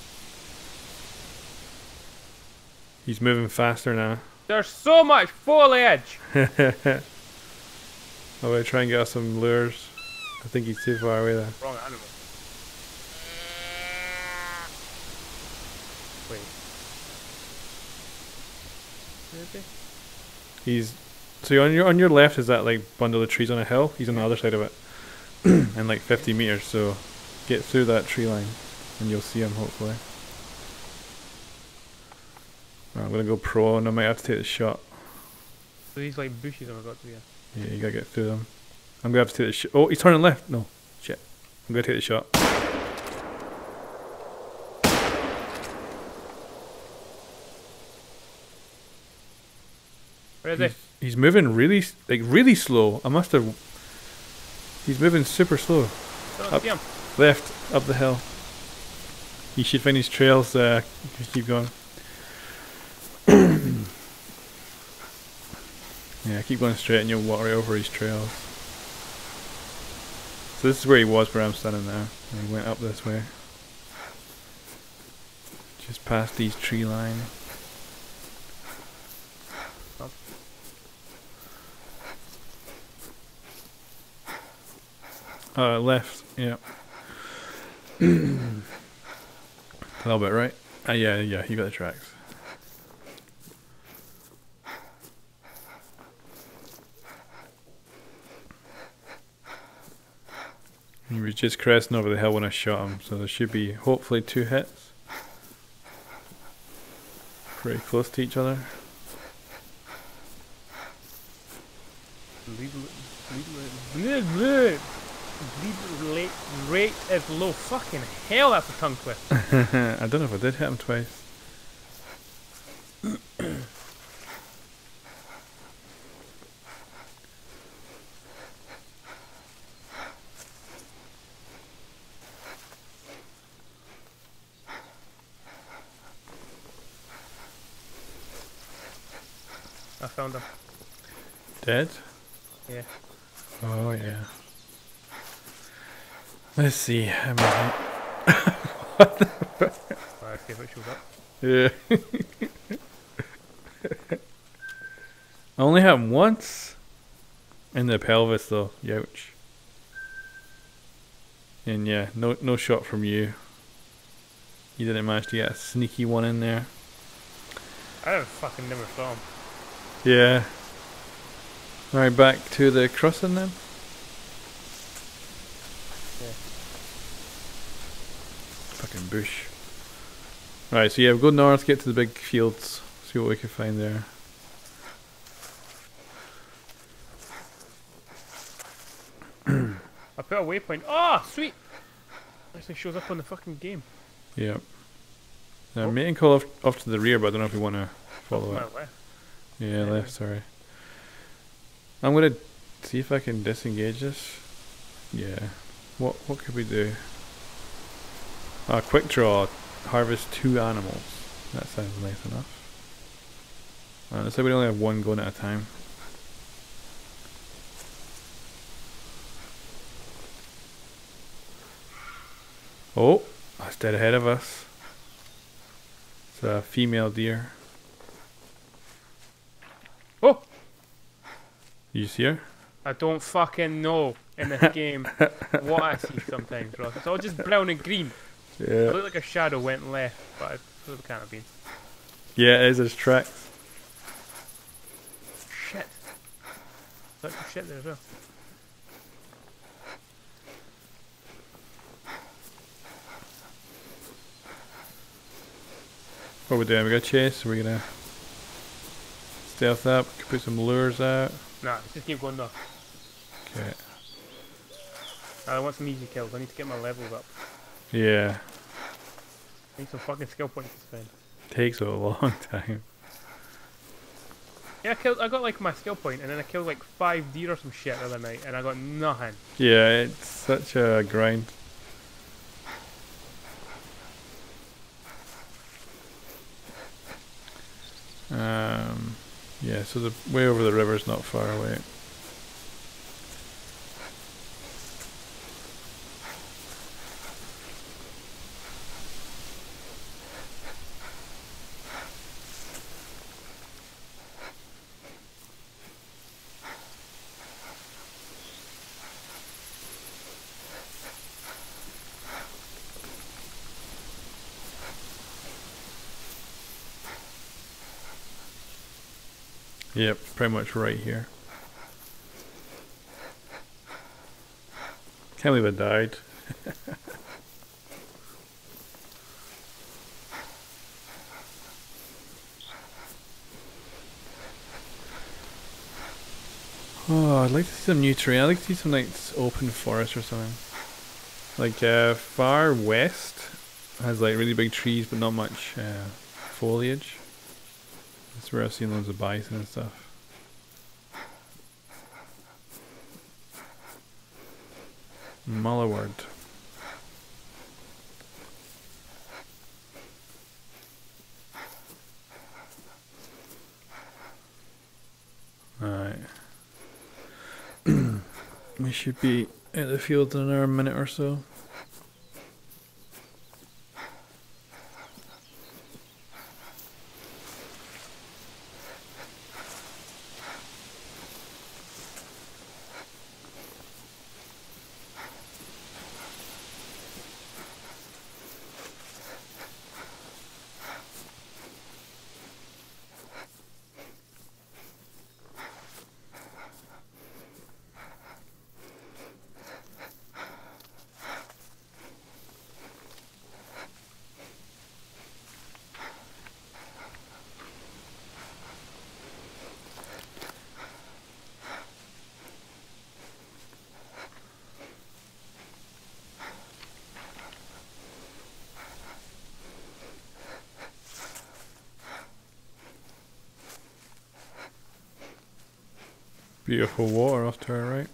He's moving faster now. There's so much foliage. I'm gonna try and get us some lures. I think he's too far away there. Wrong animal. Wait. Maybe? He's so on your on your left is that like bundle of trees on a hill. He's on the other side of it, *clears throat* and like 50 meters. So get through that tree line, and you'll see him hopefully. I'm gonna go pro, and I might have to take the shot. So these like bushes I've got to be in. Yeah, you gotta get through them. I'm gonna have to take the shot. Oh, he's turning left. No, shit. I'm gonna take the shot. Where is He's, he? he's moving really, like really slow. I must have. He's moving super slow. Don't Up. see him. Left up the hill. You should find his trails. Uh, just keep going. Yeah, keep going straight, and you'll right over his trails. So this is where he was, where I'm standing now. And he went up this way. Just past these tree line. Uh, left, yeah. *coughs* A little bit right. Uh, yeah, yeah, you got the tracks. He was just cresting over the hill when I shot him, so there should be hopefully two hits. Pretty close to each other. Bleed, bleed, bleed, bleed, bleed rate, rate is low. Fucking hell, that's a tongue twist. *laughs* I don't know if I did hit him twice. *clears throat* I found him. Dead? Yeah. Oh yeah. Let's see. I mean, *laughs* Alright, see if it shows up. yeah. *laughs* I only had him once in the pelvis though. Youch. And yeah, no no shot from you. You didn't manage to get a sneaky one in there. I fucking never saw him. Yeah. Alright, back to the crossing then. Yeah. Fucking bush. Right, so yeah, we'll go north, get to the big fields, see what we can find there. *clears throat* I put a waypoint. Oh, sweet! Actually shows up on the fucking game. Yep. Now, Oh. I'm call off, off to the rear, but I don't know if you want to follow it. Yeah, left, sorry. I'm gonna see if I can disengage this. Yeah. What what could we do? Ah, quick draw. Harvest two animals. That sounds nice enough. Uh, let's say we only have one going at a time. Oh, that's dead ahead of us. It's a female deer. You see her? I don't fucking know in this *laughs* game what I see sometimes, Ross. It's all just brown and green. It Yeah. looked like a shadow went left, but it it can't have been. Yeah, it is his tracks. Shit. That's some shit there as well. What are we doing? We got chase? We're gonna stealth up, we can put some lures out. Nah, let's just keep going though. Okay. I want some easy kills. I need to get my levels up. Yeah. I need some fucking skill points to spend. Takes a long *laughs* time. Yeah, I killed. I got like my skill point, and then I killed like five deer or some shit the other night, and I got nothing. Yeah, it's such a grind. Um, yeah, so the way over the river's not far away. Yep, pretty much right here. Can't believe I died. *laughs* oh, I'd like to see some new terrain. I'd like to see some like open forest or something. Like uh, far west has like really big trees but not much uh, foliage. That's where I've seen loads of bison and stuff. Mulloward. Alright. *clears throat* we should be at the field in another minute or so. Beautiful water off to our right.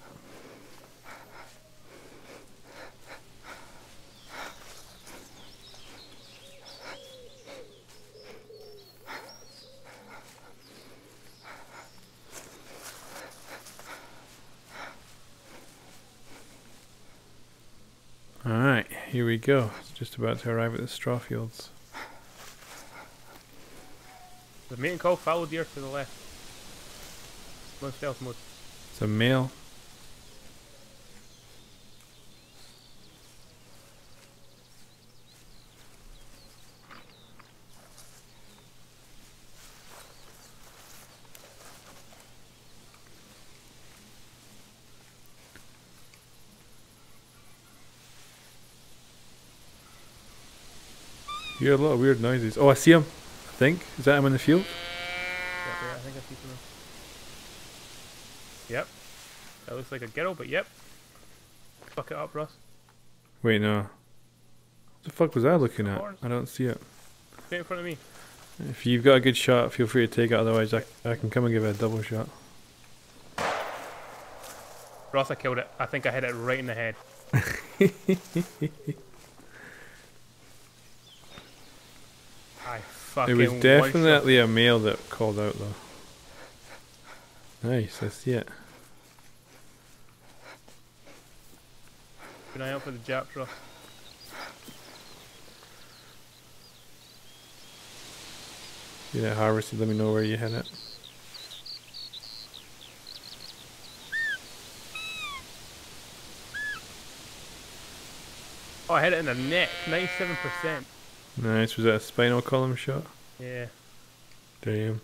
Alright, here we go. Just about to arrive at the straw fields. The mating call fallow deer to the left. Stealth mode. It's a male. You hear a lot of weird noises. Oh, I see him. I think. Is that him in the field? Yeah, yeah, I think I see something. Yep. That looks like a ghetto, but yep. Fuck it up, Russ. Wait, no. What the fuck was I looking at? I don't see it. Right in front of me. If you've got a good shot, feel free to take it. Otherwise, I, I can come and give it a double shot. Ross, I killed it. I think I hit it right in the head. *laughs* I fucking it was definitely a male that called out, though. Nice, I see it. Keep an eye out for the. You get it harvested, let me know where you hit it. Oh, I hit it in the neck. 97%. Nice, was that a spinal column shot? Yeah. Damn.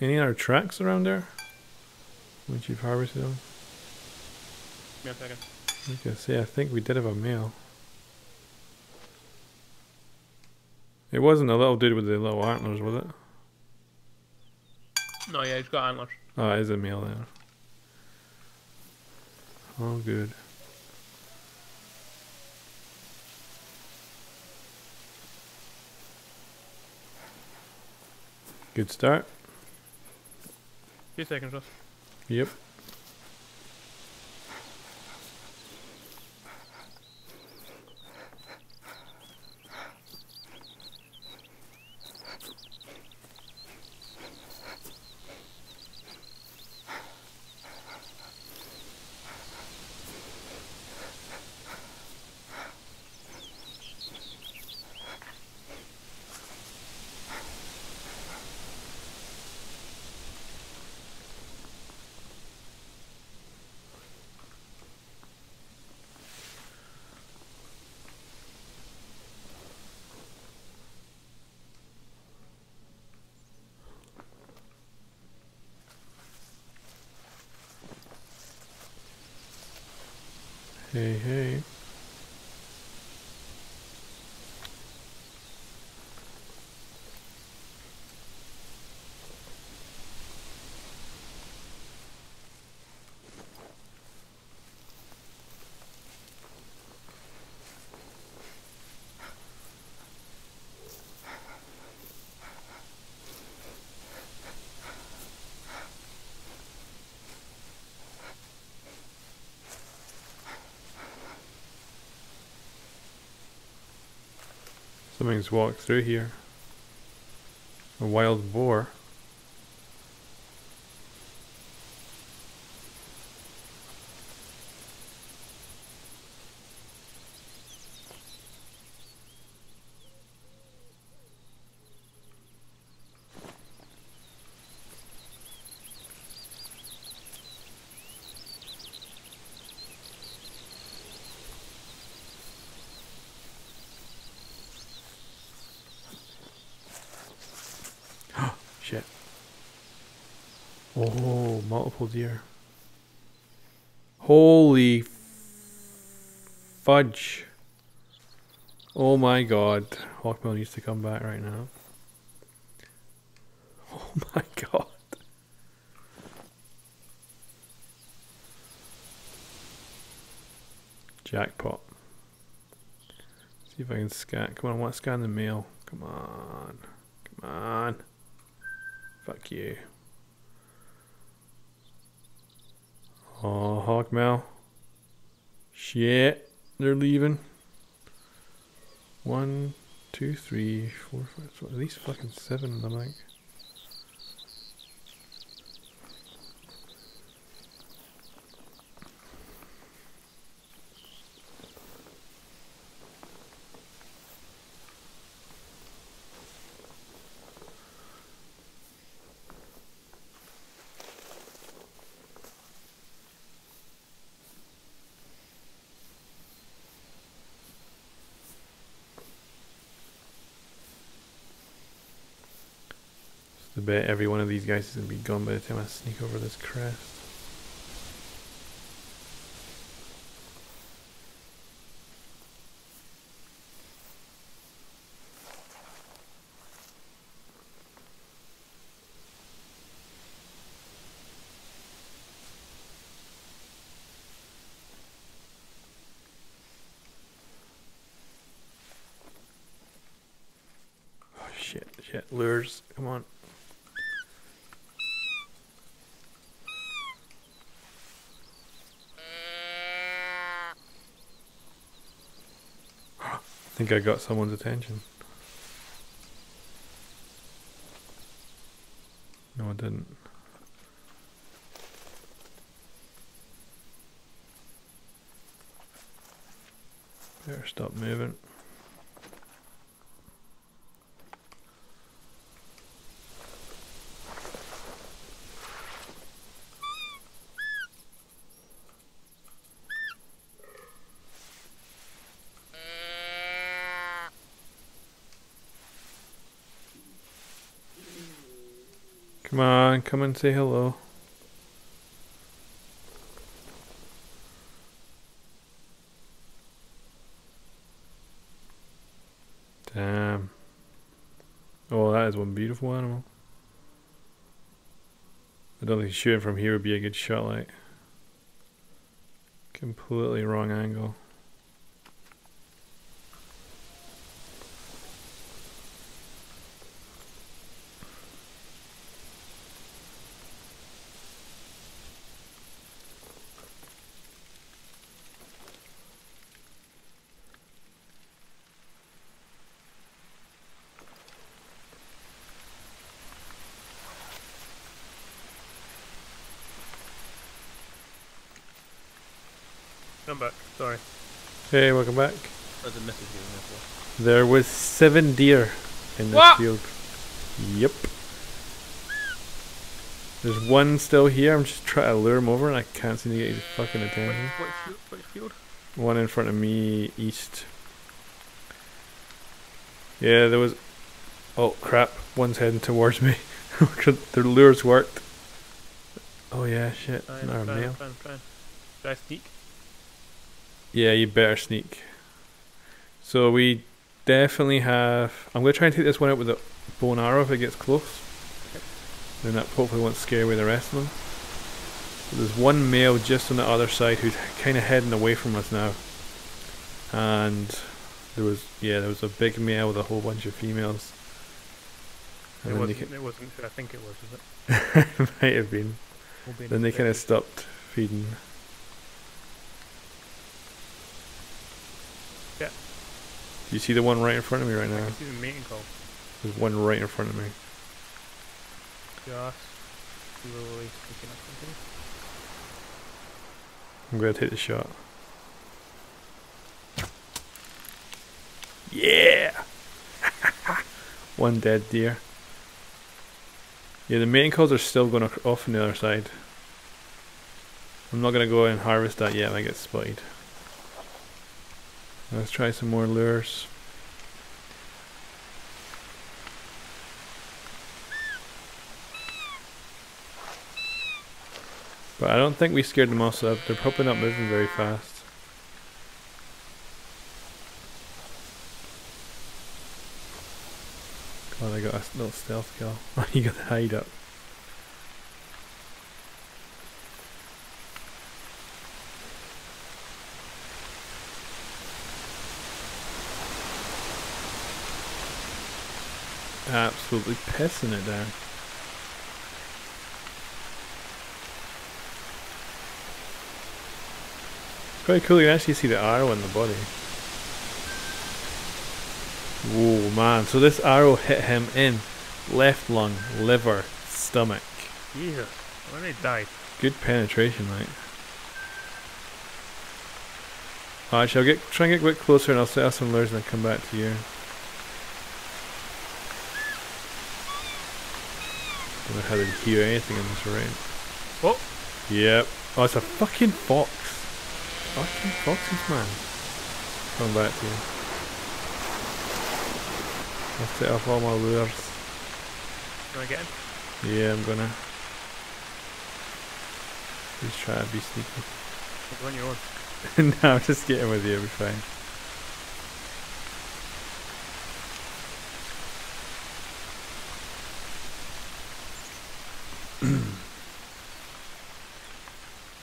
Any other tracks around there? Once you've harvested them? Give me a second. I can say, I think we did have a male. It wasn't a little dude with the little antlers, was it? No, yeah, he's got antlers. Oh, it is a male then. Oh, good. Good start. Few seconds, Ross. Yep. Hey, hey. Something's walked through here. A wild boar. Shit. Oh, deer. Holy fudge. Oh my god. Hawkmill needs to come back right now. *laughs* Oh my god. Jackpot. See if I can scan. Come on, I want to scan the mail. Come on. Come on. Fuck you. Oh, Hawkmail. Shit. They're leaving. One, two, three, four, five, so at least fucking seven of them, like. I bet every one of these guys is gonna be gone by the time I sneak over this crest. Oh shit, shit, lures, come on. I think I got someone's attention. No, I didn't. Better stop moving. Come on, come and say hello. Damn. Oh, that is one beautiful animal. I don't think shooting from here would be a good shot, like. Completely wrong angle. Come back. Sorry. Hey, welcome back. There's a message here. There was seven deer in this What? field. Yep. There's one still here. I'm just trying to lure him over, and I can't seem to get his fucking attention. which, field, which field? One in front of me, east. Yeah, there was. Oh crap! One's heading towards me. *laughs* Their lures worked. Oh yeah, shit. Fine, Another fine, male. fine, fine. Should I sneak? Yeah, you better sneak. So we definitely have. I'm going to try and take this one out with a bow and arrow if it gets close. Then that hopefully won't scare away the rest of them. So there's one male just on the other side who's kind of heading away from us now. And there was, yeah, there was a big male with a whole bunch of females. It And they wasn't, it wasn't who I think it was, was it? *laughs* might have been. We'll be Then they kind of stopped feeding. Yeah. Do you see the one right in front of me right I now? can see the mating call. There's one right in front of me. Just slowly picking up something. I'm gonna take the shot. Yeah! *laughs* one dead deer. Yeah, the mating calls are still going off on the other side. I'm not gonna go and harvest that yet. I get spotted. Let's try some more lures. But I don't think we scared them off, so they're probably not moving very fast. God, I got a little stealth kill. *laughs* you got the hide up. Absolutely pissing it down. It's Quite cool, you can actually see the arrow in the body. Whoa, man. So this arrow hit him in left lung, liver, stomach. Jesus, when they died. Good penetration, mate. Actually, I'll get try and get a bit closer and I'll set up some lures and then come back to you. I don't know how they hear anything in this rain. Oh. Yep. Oh, it's a fucking fox. Fucking foxes, man. Come back to you. I'll set up all my lures. You wanna get in? Yeah, I'm gonna. Just try to be sneaky. On your own. *laughs* no, I'm just getting with you, it'll be fine.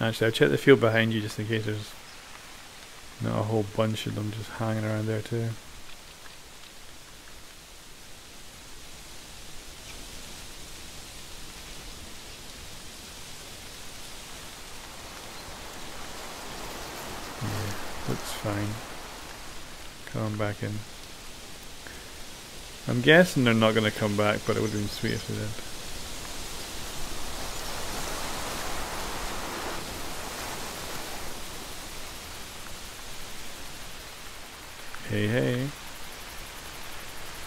Actually, I'll check the field behind you just in case there's not a whole bunch of them just hanging around there too. Looks fine. Come back in. I'm guessing they're not going to come back, but it would have been sweet if they did. Hey, hey.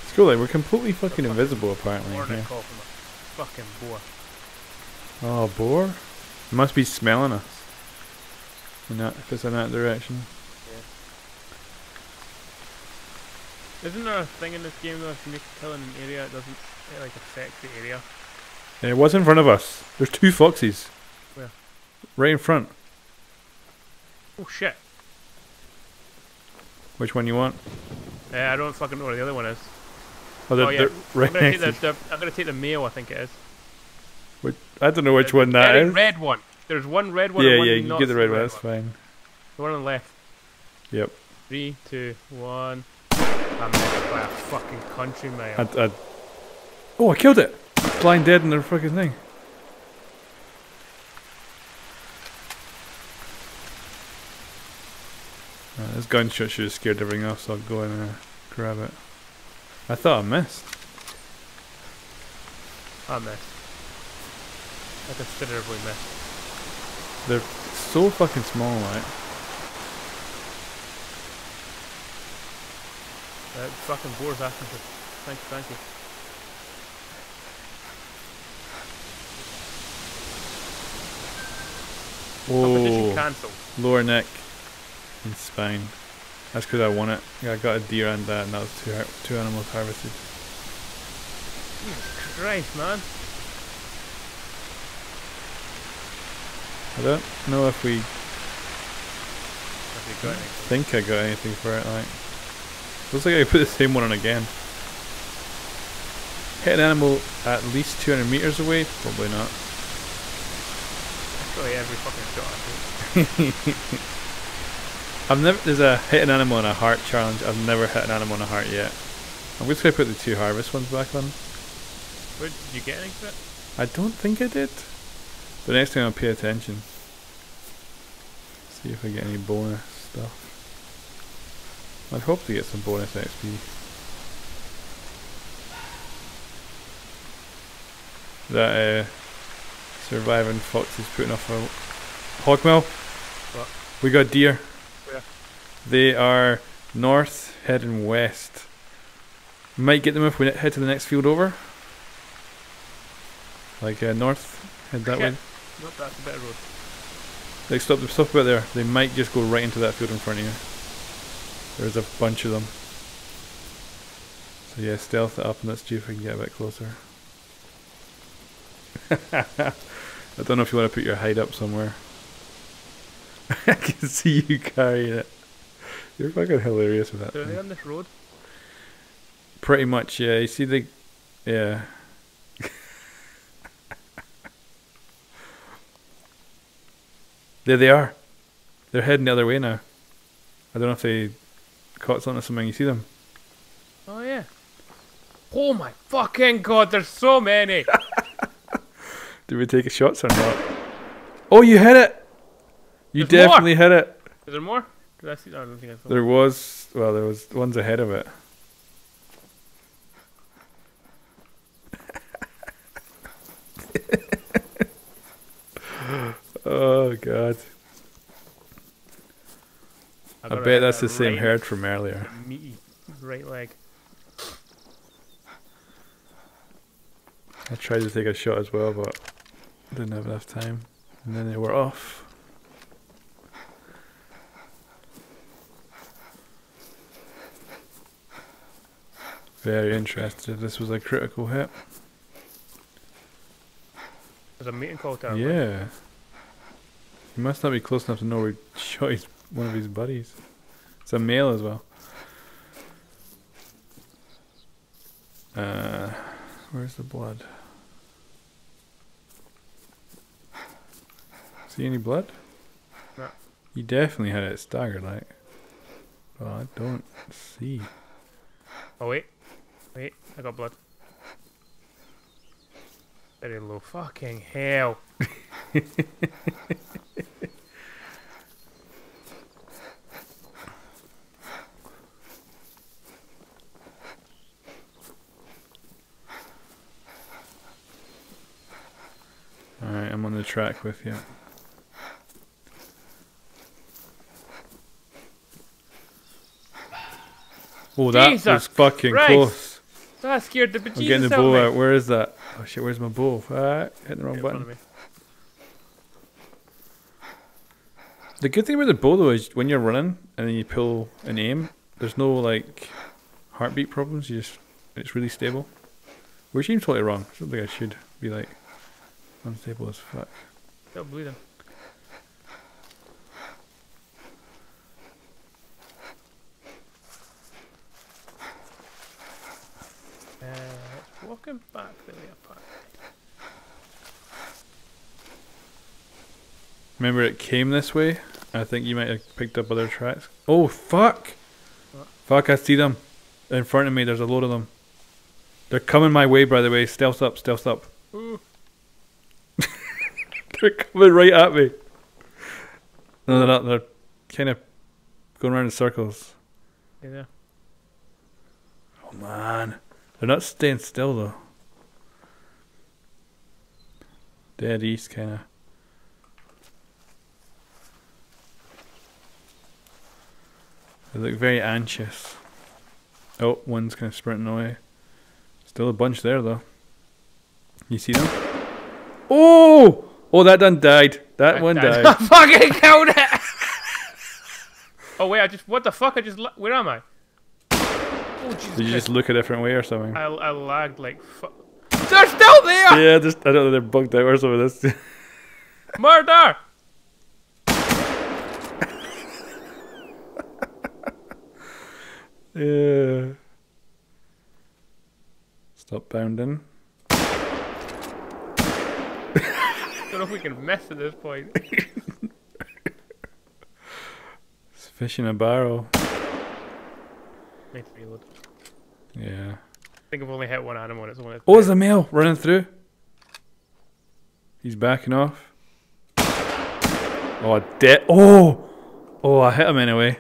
It's cool, like, we're completely fucking invisible apparently. Yeah. call from a fucking boar. Oh, boar? It must be smelling us. In that, if it's in that direction. Isn't there a thing in this game though if you make a kill in an area it doesn't it like affect the area? And it was in front of us. There's two foxes. Where? Right in front. Oh shit. Which one you want? Yeah, I don't fucking know where the other one is. Oh, they're, oh yeah. I'm gonna take the, to- the I'm gonna take the male I think it is. which- I don't know which The- one the that is. red one. There's one red one yeah, and one yeah, you get the red one. That's fine. The one on the left. Yep. Three, two, one. I'm missed by a fucking country mile. I, I, oh, I killed it. Blind dead in the fucking thing. Uh, this gunshot should have scared everything else, so I'll go in and grab it. I thought I missed. I missed. I considerably missed. They're so fucking small, right? That fucking boar's asking for. Thank you, thank you. Competition Oh, cancelled. lower neck and Spain. That's because I won it. Yeah, I got a deer and that, and that was two two animals harvested. Jesus Christ, man. I don't know if we. If you got anything. think I got anything for it. Like, looks like I put the same one on again. Hit an animal at least 200 meters away? Probably not. That's really every fucking shot. *laughs* I've never. There's a hit an animal on a heart challenge. I've never hit an animal on a heart yet. I'm just gonna put the two harvest ones back on. Did you get anything for it? I don't think I did. The next time I'll pay attention. See if I get any bonus stuff. I'd hope to get some bonus XP. That uh, surviving fox is putting off a hogmill. What? We got deer. They are north heading west. Might get them if we head to the next field over. Like uh, north, head that way. Nope, that's a better road. Like stop the stop about there. They might just go right into that field in front of you. There's a bunch of them. So yeah, stealth it up and let's see if we can get a bit closer. *laughs* I don't know if you want to put your hide up somewhere. *laughs* I can see you carrying it. You're fucking hilarious with that. Are they on this road? Pretty much, yeah. You see the, yeah. there they are. They're heading the other way now. I don't know if they caught something or something. You see them? Oh yeah. Oh my fucking god, there's so many! *laughs* Did we take a shots or not? Oh, you hit it! You There's more! definitely hit it. Is there more? Did I see? I don't think I saw. There was, well, there was ones ahead of it. *laughs* oh god! I, a- bet that's the same right herd from earlier. Meaty right leg. I tried to take a shot as well, but didn't have enough time, and then they were off. Very interested. This was a critical hit. There's a meeting call to our right. Yeah. He must not be close enough to know we shot his, one of his buddies. It's a male as well. Uh, where's the blood? See any blood? No. You definitely had it staggered, like. Well, I don't see. Oh wait, wait, I got blood. Very low. Fucking hell. Alright, I'm on the track with you. Oh, that Jesus was fucking Christ. close. That scared the I'm getting the out of bow me. out. Where is that? Oh shit, where's my bow? Ah, hitting the wrong Right in front button. The good thing about the bow though is when you're running and then you pull and aim, there's no like heartbeat problems. You just it's really stable. Which seems totally wrong. I don't think I should be like unstable as fuck. Still bleeding. Uh, walking back the way apart. Remember it came this way? I think you might have picked up other tracks. Oh fuck! What? Fuck, I see them. In front of me, there's a load of them. They're coming my way, by the way. Stealth up, stealth up. *laughs* They're coming right at me. No, they're not. They're kind of going around in circles. Yeah. Oh man, they're not staying still though. Dead east, kind of. They look very anxious. Oh, one's kind of sprinting away. Still a bunch there though. You see them? Oh! Oh, that done died. That one died. I *laughs* fucking killed it! *laughs* oh wait, I just. What the fuck? I just. Where am I? Oh Jesus Did you just look a different way or something? I, I lagged like fuck. They're still there! Yeah, just I don't know. They're bugged out or something. This. *laughs* Murder! Yeah. Stop bounding. I don't know if we can miss at this point. *laughs* It's fish in a barrel. Nice reload. Yeah. I think I've only hit one animal and it's only. Oh, there's a male running through. He's backing off. Oh, dead. Oh! Oh, I hit him anyway.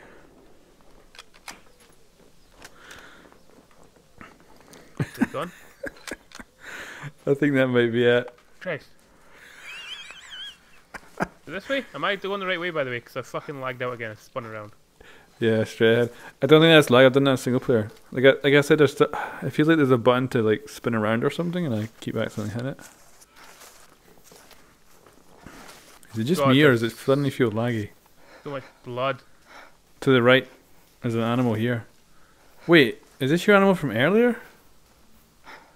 Gone? *laughs* I think that might be it. Christ. this way? Am I going the right way, by the way? Because I fucking lagged out again. I spun around. Yeah, straight ahead. I don't think that's lag. I've done that in single player. Like I, like I said, there's. I feel like there's a button to like spin around or something, and I keep accidentally hitting it. Is it just God, me, or is it suddenly feel laggy? So much blood. To the right, there's an animal here. Wait, is this your animal from earlier?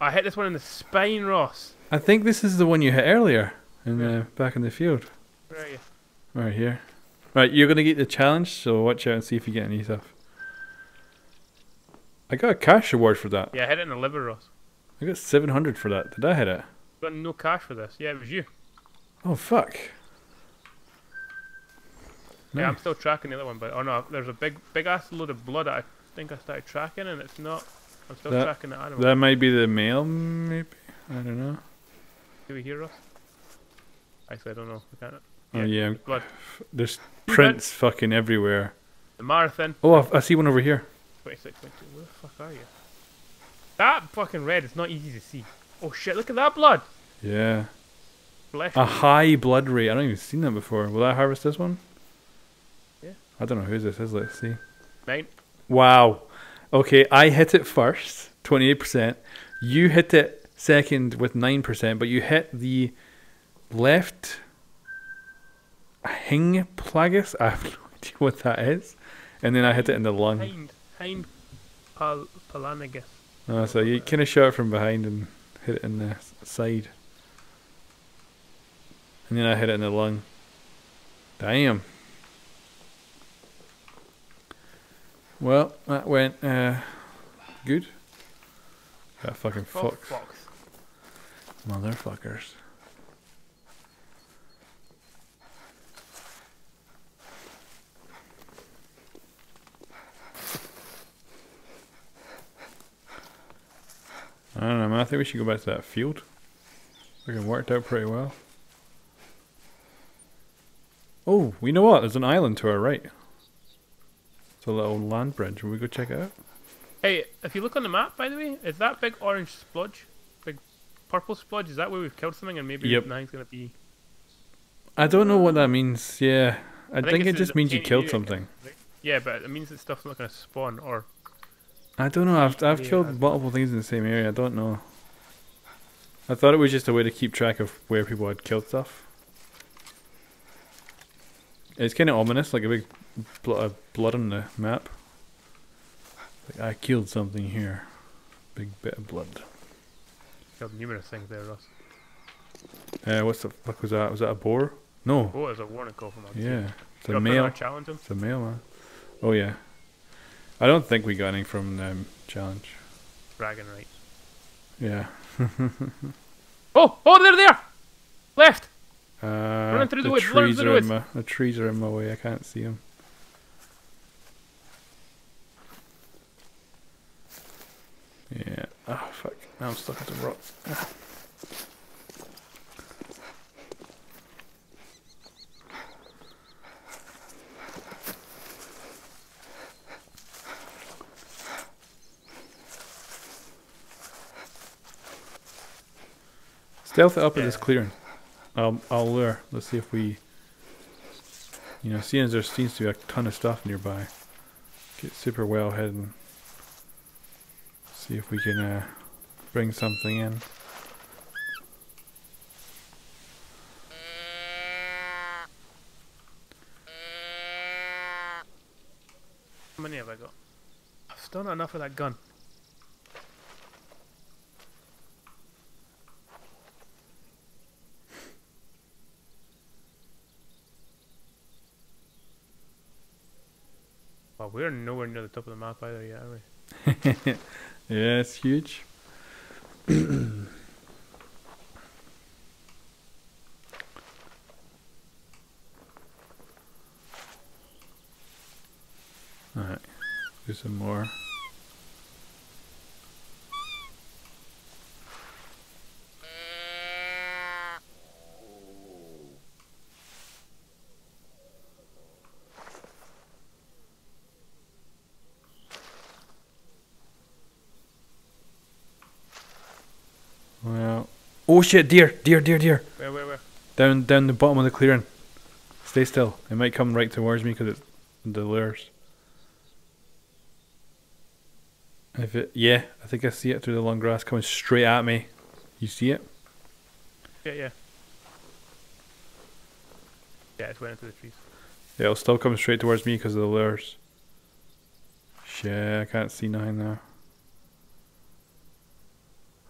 I hit this one in the spine, Ross. I think this is the one you hit earlier, in the back in the field. Where are you? Right here. Right, you're gonna get the challenge, so watch out and see if you get any stuff. I got a cash reward for that. Yeah, I hit it in the liver, Ross. I got 700 for that. Did I hit it? Got no cash for this. Yeah, it was you. Oh fuck. Yeah, I'm still tracking the other one, but oh no, there's a big, big ass load of blood that I think I started tracking, and it's not. I'm still That- tracking the animal. That might be the male, maybe. I don't know. Do we hear us? Actually, I don't know. We can't. Oh yeah, there's blood. there's prints fucking everywhere. The marathon. Oh, I, I see one over here. 26, 22. Where the fuck are you? That fucking red is not easy to see. Oh shit! Look at that blood. Yeah, Flesh. a high blood rate. I don't even seen that before. Will I harvest this one? Yeah. I don't know whose this is. Let's see. Mine. Wow. Okay, I hit it first, twenty eight percent. You hit it second with nine percent, but you hit the left hing plagus. I have *laughs* no idea what that is. And then I hit it in the lung. Hind. Hind. Pal- Palanagus. Oh, so you kind of shot it from behind and hit it in the side. And then I hit it in the lung. Damn. Well, that went uh, good. That fucking fox. fox. Motherfuckers. I don't know, man. I think we should go back to that field. Fucking worked out pretty well. Oh, you know what? There's an island to our right. It's a little land bridge. Will we go check it out? Hey, if you look on the map, by the way, is that big orange splodge, big purple splodge, is that where we've killed something and maybe Yep. nine's gonna be? I don't know what that means. Yeah, I, think, it's it just means you killed something. Yeah, but it means that stuff's not gonna spawn or. I don't know. I've I've Yeah. killed multiple things in the same area. I don't know. I thought it was just a way to keep track of where people had killed stuff. It's kind of ominous, like a big bl- blood on the map. Like I killed something here. Big bit of blood. Killed numerous things there, Ross. Uh, what's the fuck was that? Was that a boar? No. Oh, there's a warning call from. Yeah, it's a male. challenge him. It's a male man. Oh yeah. I don't think we got anything from the um, challenge. Bragging right. Yeah. *laughs* Oh, oh, they're there. Left. Uh, through the woods, running through the woods. my the trees are in my way. I can't see them. Yeah. Oh fuck! Now I'm stuck at the rock. Stealth up in this clearing. I'll I'll lure. Let's see if we. You know, seeing as there seems to be a ton of stuff nearby, get super well ahead and see if we can uh, bring something in. How many have I got? I've still not enough of that gun. We're nowhere near the top of the map either yet, are we? *laughs* yeah, it's huge. *clears throat* Alright, do some more. Well, oh shit, deer, deer, deer, deer. Where, where, where? Down, down the bottom of the clearing. Stay still. It might come right towards me because it's the lures. If it, yeah, I think I see it through the long grass coming straight at me. You see it? Yeah, yeah. Yeah, it's went into the trees. Yeah, it'll still come straight towards me because of the lures. Shit, I can't see nothing now.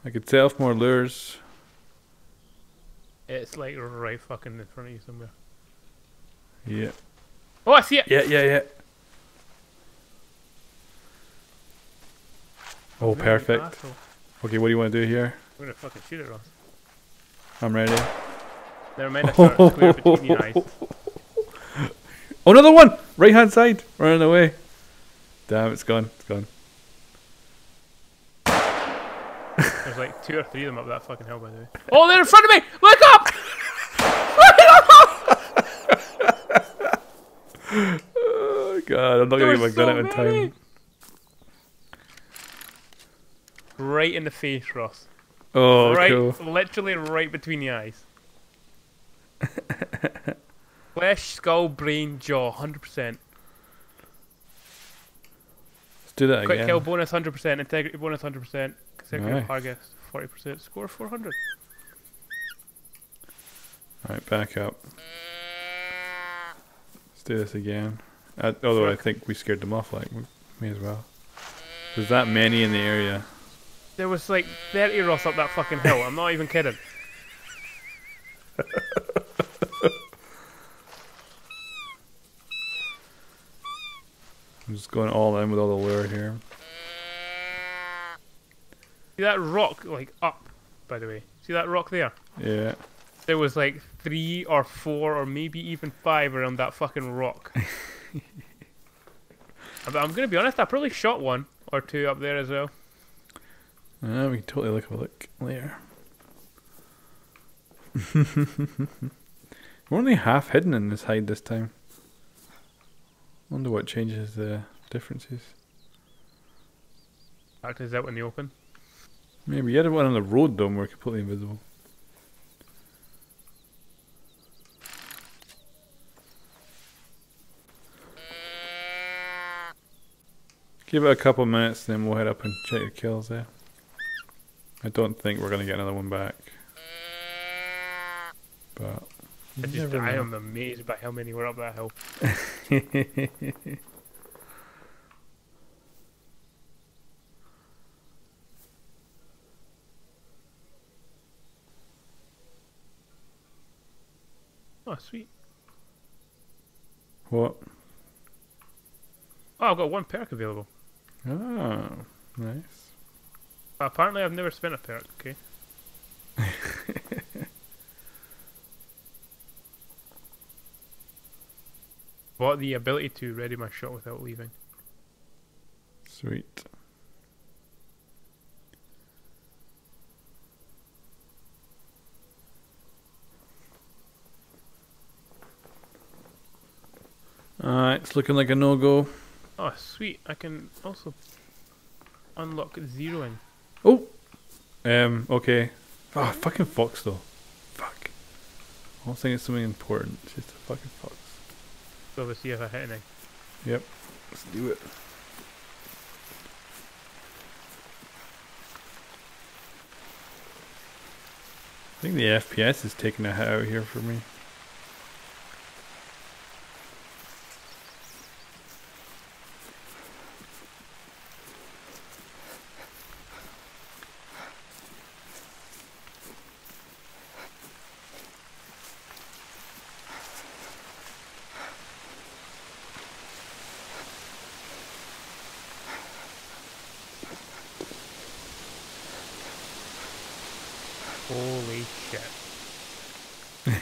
I could set off more lures. It's like right fucking in front of you somewhere. Yeah. Oh, I see it! Yeah, yeah, yeah. Oh, perfect. asshole. Okay, what do you want to do here? I'm gonna fucking shoot it, Ross. I'm ready. Never mind, I shot square between your eyes. *laughs* Oh, another one! Right hand side, running away. Damn, it's gone. It's gone. There's like two or three of them up that fucking hill, by the way. Oh, they're in front of me! Look up! Oh god, I'm not There gonna get my gun so out in time. Right in the face, Ross. Oh, right, cool. literally right between the eyes. *laughs* Flesh, skull, brain, jaw, 100%. Let's do that Quick again. kill bonus 100%, integrity bonus 100%, consecutive Nice. target 40%, score 400. Alright, back up. Do this again. Uh, although I think we scared them off, like, we may as well. There's that many in the area. There was like 30 Ross up that fucking hill, I'm not even kidding. *laughs* I'm just going all in with all the lure here. See that rock, like, up, by the way? See that rock there? Yeah. There was like three or four or maybe even five around that fucking rock. *laughs* I'm, I'm gonna be honest, I probably shot one or two up there as well. Uh, we can totally look a look later. *laughs* We're only half hidden in this hide this time. Wonder what changes the differences. Act is out in the open. Maybe you had one on the road though, and we're completely invisible. Give it a couple minutes, and then we'll head up and check your kills there. I don't think we're gonna get another one back. But I just, I am amazed by how many were up that hill. *laughs* Oh sweet. what? Oh I've got one perk available. Oh, nice. Apparently I've never spent a perk, okay. *laughs* Bought the ability to ready my shot without leaving. Sweet. Alright, it's looking like a no go. Oh, sweet. I can also unlock zeroing. Oh! Um, okay. Oh, fucking fox though. Fuck. I don't think it's something important. It's just a fucking fox. So let's see if I hit anything. Yep. Let's do it. I think the FPS is taking a hit out here for me.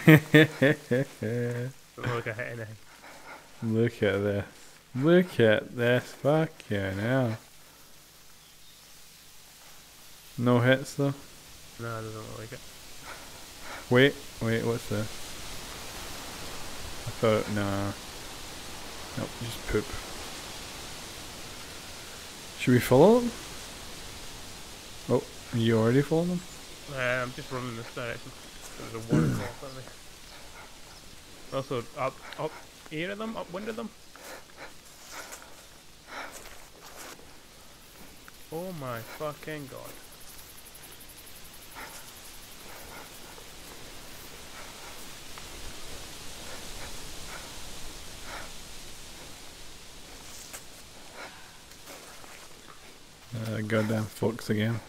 Look at anything. Look at this. Look at this. Fucking hell. No hits though. No, it doesn't look like it. Wait, wait, what's this? I thought, nah. Nope, just poop. Should we follow them? Oh, you already follow them? Uh, I'm just running this direction. There's a waterfall in front me. Also, up, up, air of them, upwind of them. Oh my fucking god. Uh, goddamn fox again.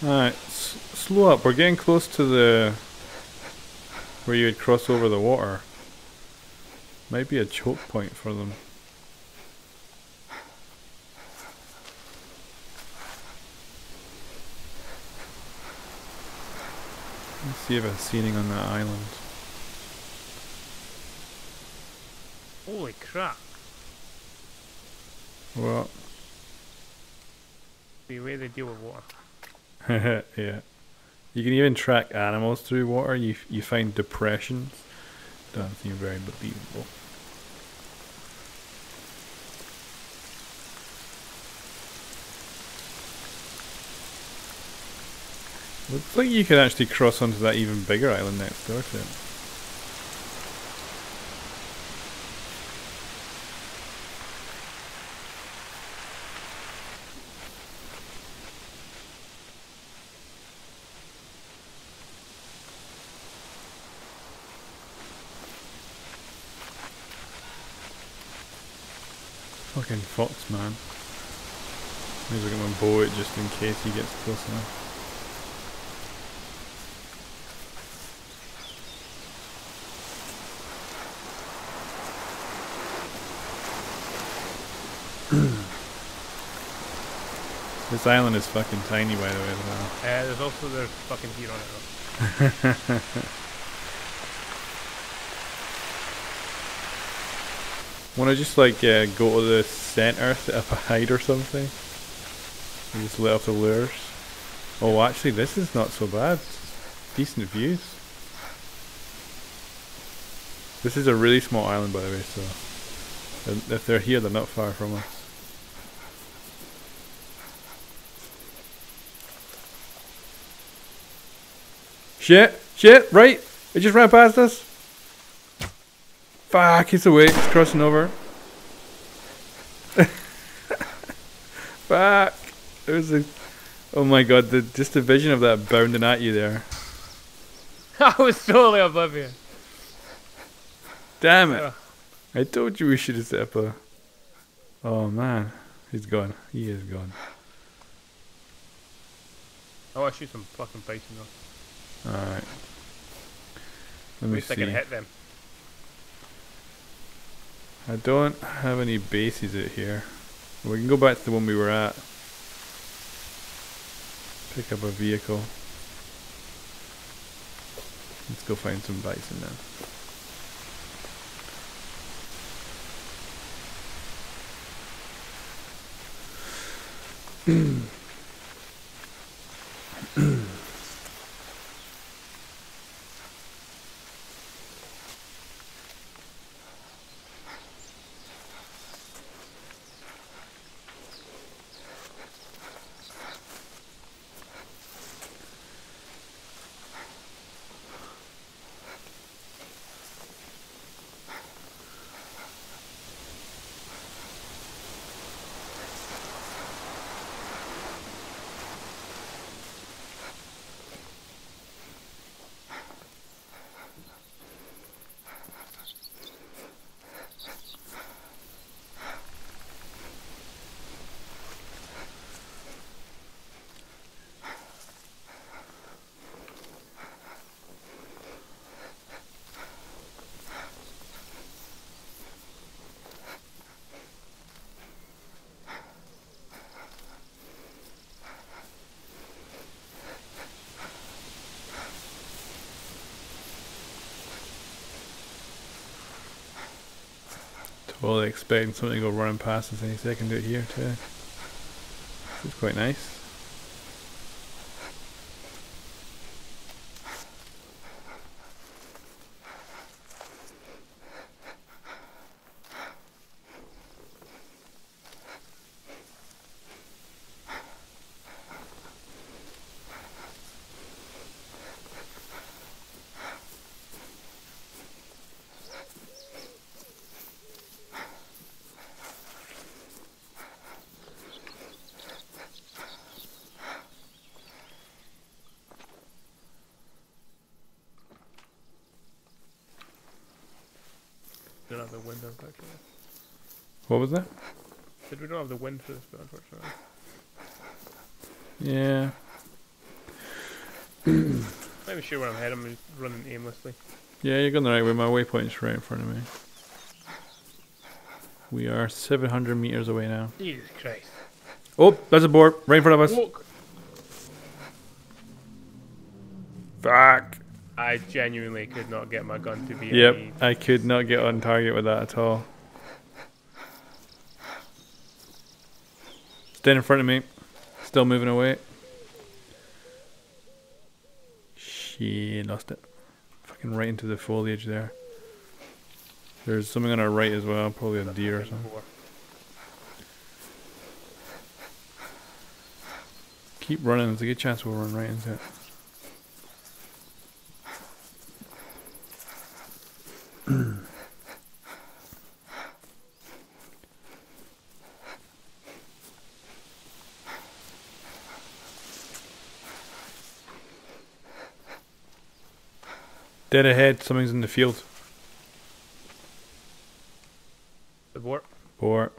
Alright, slow up. We're getting close to the. where you would cross over the water. Might be a choke point for them. Let's see if I see anything on that island. Holy crap. Well, The way they deal with water. *laughs* yeah. You can even track animals through water. You you find depressions. Doesn't seem very believable. Looks like you could actually cross onto that even bigger island next door to it. Fucking fox, man. Maybe I get my it just in case he gets close enough. *clears throat* this island is fucking tiny, by the way, as well. Uh, there's also there's fucking heat on it though. *laughs* Want to just like uh, go to the center, set up a hide or something? And just let off the lures. Oh, actually, this is not so bad. Decent views. This is a really small island, by the way, so if they're here, they're not far from us. Shit! Shit! Right! It just ran past us. Fuck! It's away. It's crossing over. *laughs* Fuck! There's a. Oh my god! The just the vision of that bounding at you there. *laughs* I was totally oblivious. Damn it! Oh. I told you we should have set up a. Oh man, he's gone. He is gone. I want to shoot some fucking bison though. All right. Let At me least I can hit them. I don't have any bases out here. We can go back to the one we were at. Pick up a vehicle. Let's go find some bison now. *clears throat* Mm. Expecting something to go running past us any second. Do it here too. It's quite nice. Don't have the wind, unfortunately. What was that? Said we don't have the wind for this bit, unfortunately. Yeah. Not even sure where I'm heading. I'm just running aimlessly. Yeah, you're going the right way. My waypoint's right in front of me. We are 700 meters away now. Jesus Christ. Oh, there's a boar right in front of us. Look! Fuck. I genuinely could not get my gun to be Yep, I could not get on target with that at all. In front of me. Still moving away. She lost it. Fucking right into the foliage there. There's something on our right as well, probably a deer or something. Keep running, there's a good chance we'll run right into it. Dead ahead, something's in the field. The boar. Or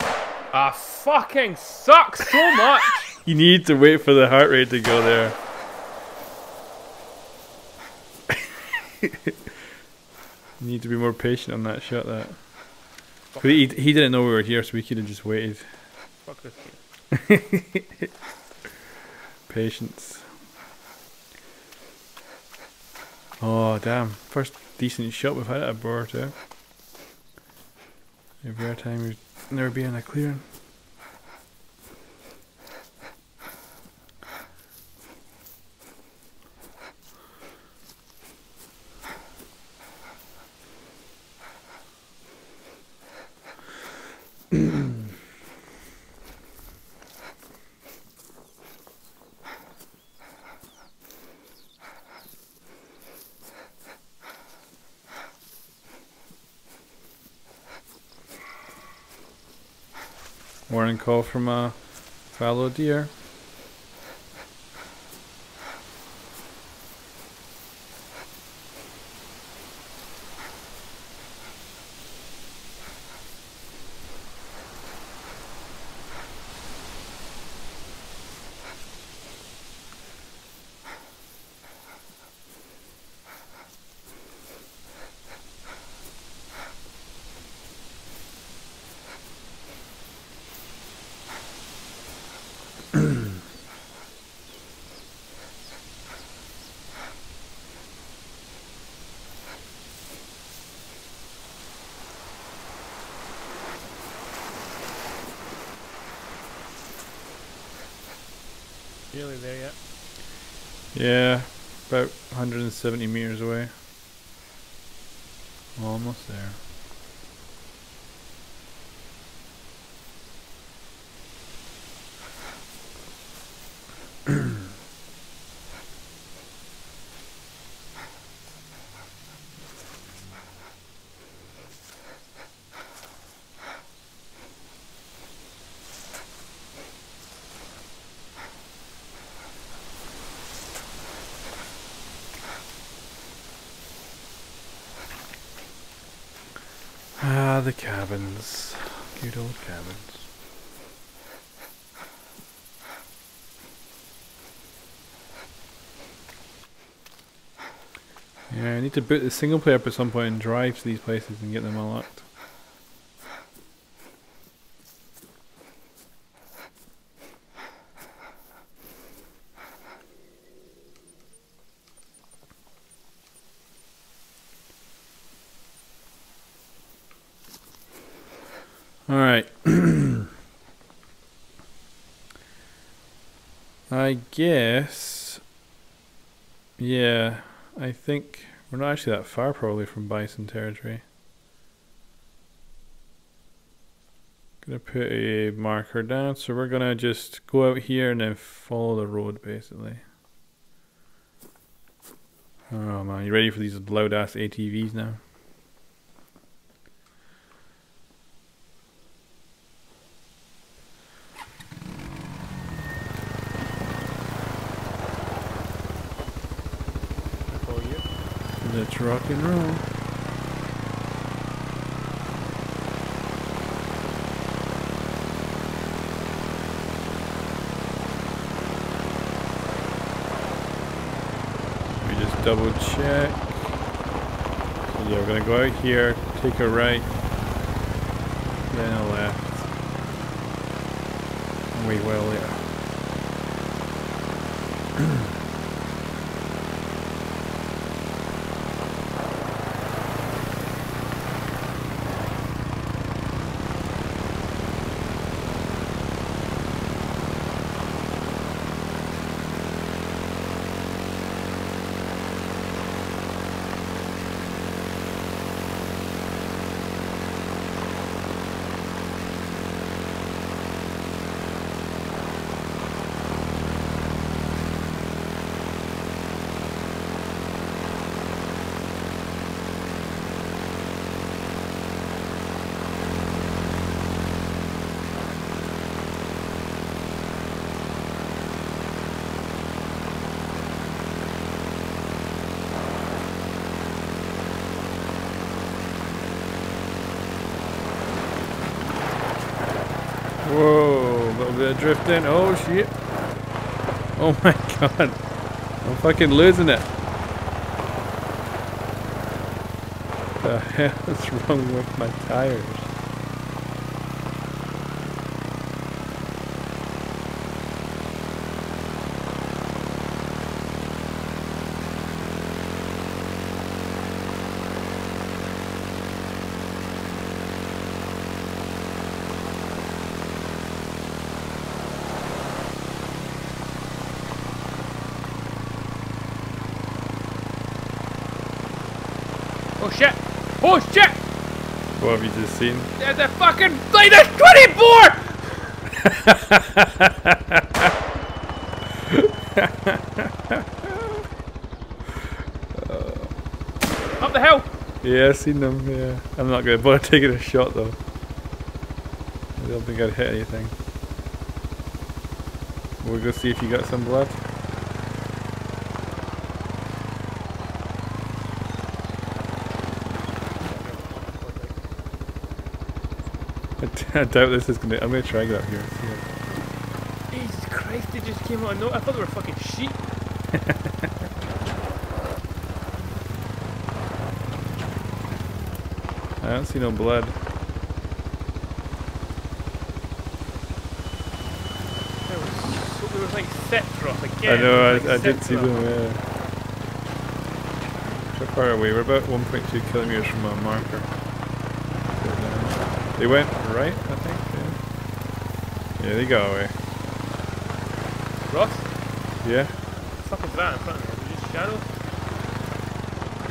Ah, fucking sucks so much! *laughs* you need to wait for the heart rate to go there. *laughs* you need to be more patient on that shot. That he he didn't know we were here, so we could have just waited. Fuck this. *laughs* Patience. Oh damn! First decent shot we've had at a boar too. Every time we've never been in a clearing. Warning call from uh, a fallow deer. Nearly there yet. Yeah, about 170 meters away. Almost there. Ah, the cabins. Cute old cabins. Yeah, I need to boot the single player up at some point and drive to these places and get them unlocked. All right. I guess. Yeah, I think we're not actually that far probably from bison territory. Gonna put a marker down, so we're gonna just go out here and then follow the road basically. Oh man, you ready for these loud ass ATVs now? Let's rock and roll. We just double check. So yeah, we're gonna go out here, take a right, then a left. And we will, yeah. *clears throat* Uh, Bit of drifting. Oh shit. Oh my *laughs* god. I'm fucking losing it. The hell is wrong with my tires? Oh shit! Oh shit! What have you just seen? There's a fucking minus 24! *laughs* Up the hill! Yeah, I've seen them, yeah. I'm not gonna bother taking a shot though. I don't think I'd hit anything. We'll go see if you got some blood. I, *laughs* I doubt this is gonna. I'm gonna try and get up here. and see it. Jesus Christ, they just came out of no I thought they were fucking sheep. *laughs* I don't see no blood. There was, so, there was like. I know. I, I did see them. Yeah. How far away? We're about 1.2 kilometers from our marker. They went right, I think. Yeah. Yeah, they got away. Ross? Yeah. What the fuck is that in front of me? Is just shadows?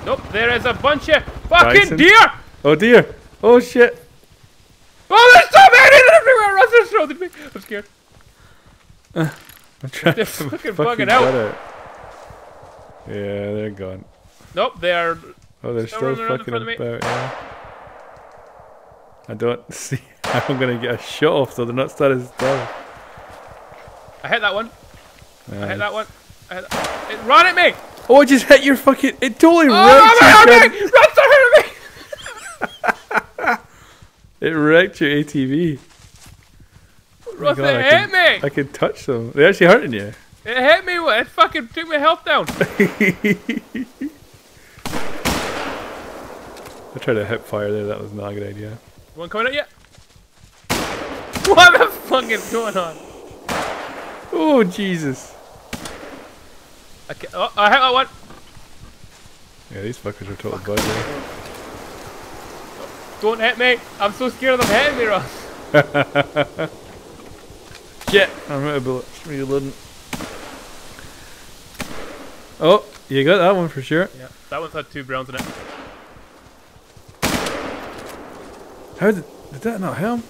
Nope, there is a bunch of fucking Bison? deer! Oh dear. Oh shit. Oh, there's so many everywhere! Ross is surrounded me. I'm scared. *laughs* I'm trying They're to fucking fucking bugging out. get. Yeah, they're gone. Nope, they are. Oh, they're Still still running around in fucking front of me. about. Yeah. I don't *laughs* see how I'm gonna get a shot off so They're not starting still. I hit that one. I hit that one. I hit that. It ran at me! Oh, it just hit your fucking. It totally Oh, wrecked I'm your. hurting! Run, start hurting me! *laughs* It wrecked your ATV. Oh God, it I hit can- me! I can touch them. They're actually hurting you. It hit me! It fucking took my health down. *laughs* I tried a hip fire there. That was not a good idea. One coming at you? What the fuck is going on? Oh Jesus! I ca oh, I that one. Yeah, these fuckers are total budget. Eh? Don't hit me. I'm so scared of them hitting me, Ross. *laughs* Shit! I'm out of bullets. Reloading. Oh, you got that one for sure. Yeah, that one's had two browns in it. How did, did that not help?